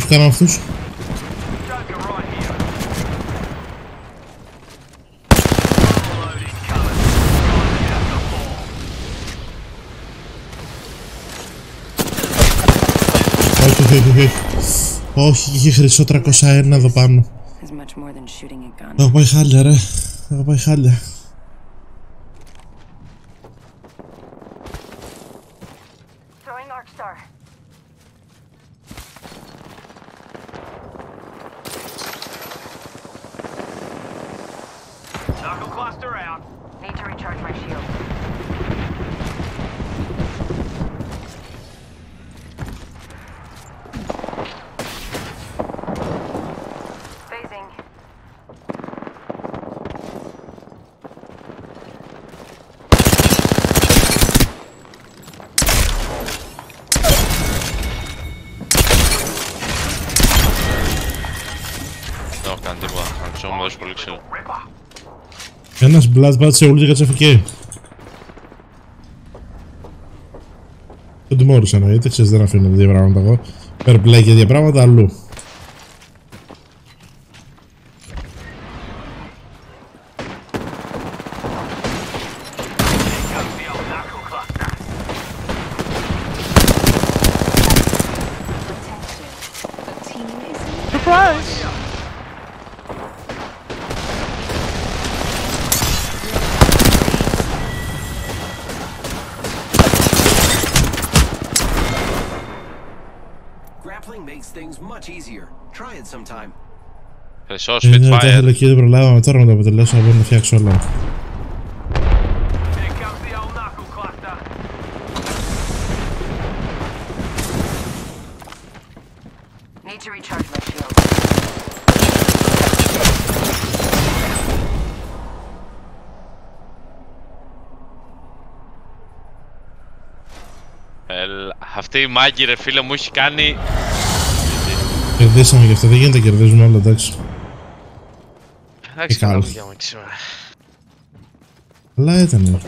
The ball. Όχι, όχι, όχι, όχι. Όχι, είχε χρυσό 301 εδώ πάνω. Is much more than shooting a gun. Έχω πάει χάλια ρε. Έχω πάει χάλια. Cluster out. Need to recharge my shield. Ένας blood πάτησε ούλη και κατσαφικέ. Δεν τιμώρησα εννοείται, ξέρεις δεν αφήνω δύο πράγματα εγώ. Περπλέ και δύο πράγματα αλλού. Χρυσό Είναι τα Spitfire. ήθελα και δεν προλάβαμε τώρα με το αποτελέσμα μπορώ να φτιάξω όλα. Here comes the old knuckle cluster. Need to recharge my shield. Ελ, αυτή η μάγκη ρε φίλε μου έχει κάνει Κερδίσαμε γι' αυτό, δεν γίνεται κερδίζουμε όλα εντάξει. Εντάξει καλά. καλά δουλειά μου εκεί σήμερα. Αλλά ήταν.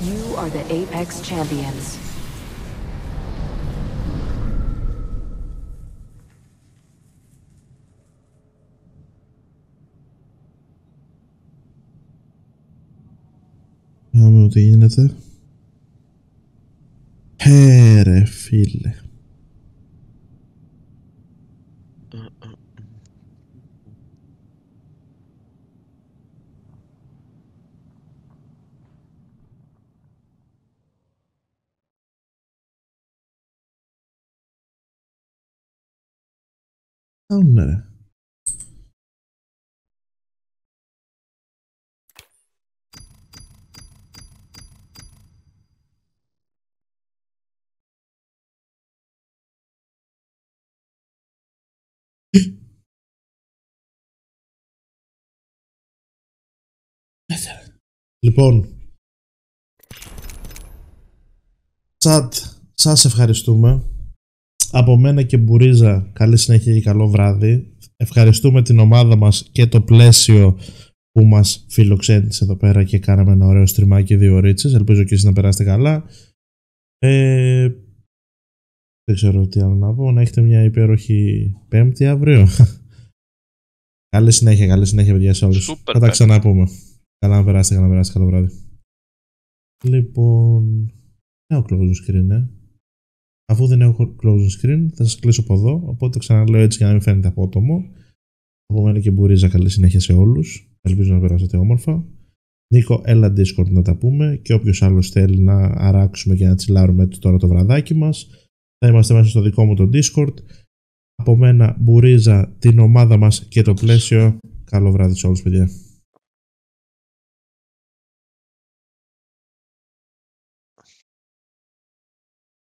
You are the Apex Champions. Να δούμε τι γίνεται. Ε, ρε φίλε. Άουνε ρε. Λοιπόν, Τσάτ, σας ευχαριστούμε. Από μένα και Μπουρίζα, καλή συνέχεια και καλό βράδυ. Ευχαριστούμε την ομάδα μας και το πλαίσιο που μας φιλοξένησε εδώ πέρα και κάναμε ένα ωραίο στριμάκι δύο ωρίτσες. Ελπίζω και εσείς να περάσετε καλά. Ε, δεν ξέρω τι άλλο να πω. Να έχετε μια υπέροχη πέμπτη αύριο. καλή συνέχεια, καλή συνέχεια παιδιά σε όλους. Σούπερ Θα τα πέμπτη. ξαναπούμε. Καλά να περάσετε, καλά να περάσετε. Καλό βράδυ. Λοιπόν, νέο close screen, ε. Αφού δεν έχω closing screen, θα σας κλείσω από εδώ. Οπότε το ξαναλέω έτσι για να μην φαίνεται απότομο. Από μένα και Μπουρίζα, καλή συνέχεια σε όλους. Ελπίζω να περάσετε όμορφα. Νίκο, έλα Discord να τα πούμε και όποιος άλλος θέλει να αράξουμε και να τσιλάρουμε τώρα το βραδάκι μας, θα είμαστε μέσα στο δικό μου το Discord. Από μένα, Μπουρίζα, την ομάδα μας και το πλαίσιο. Καλό βράδυ σε όλους, παιδιά.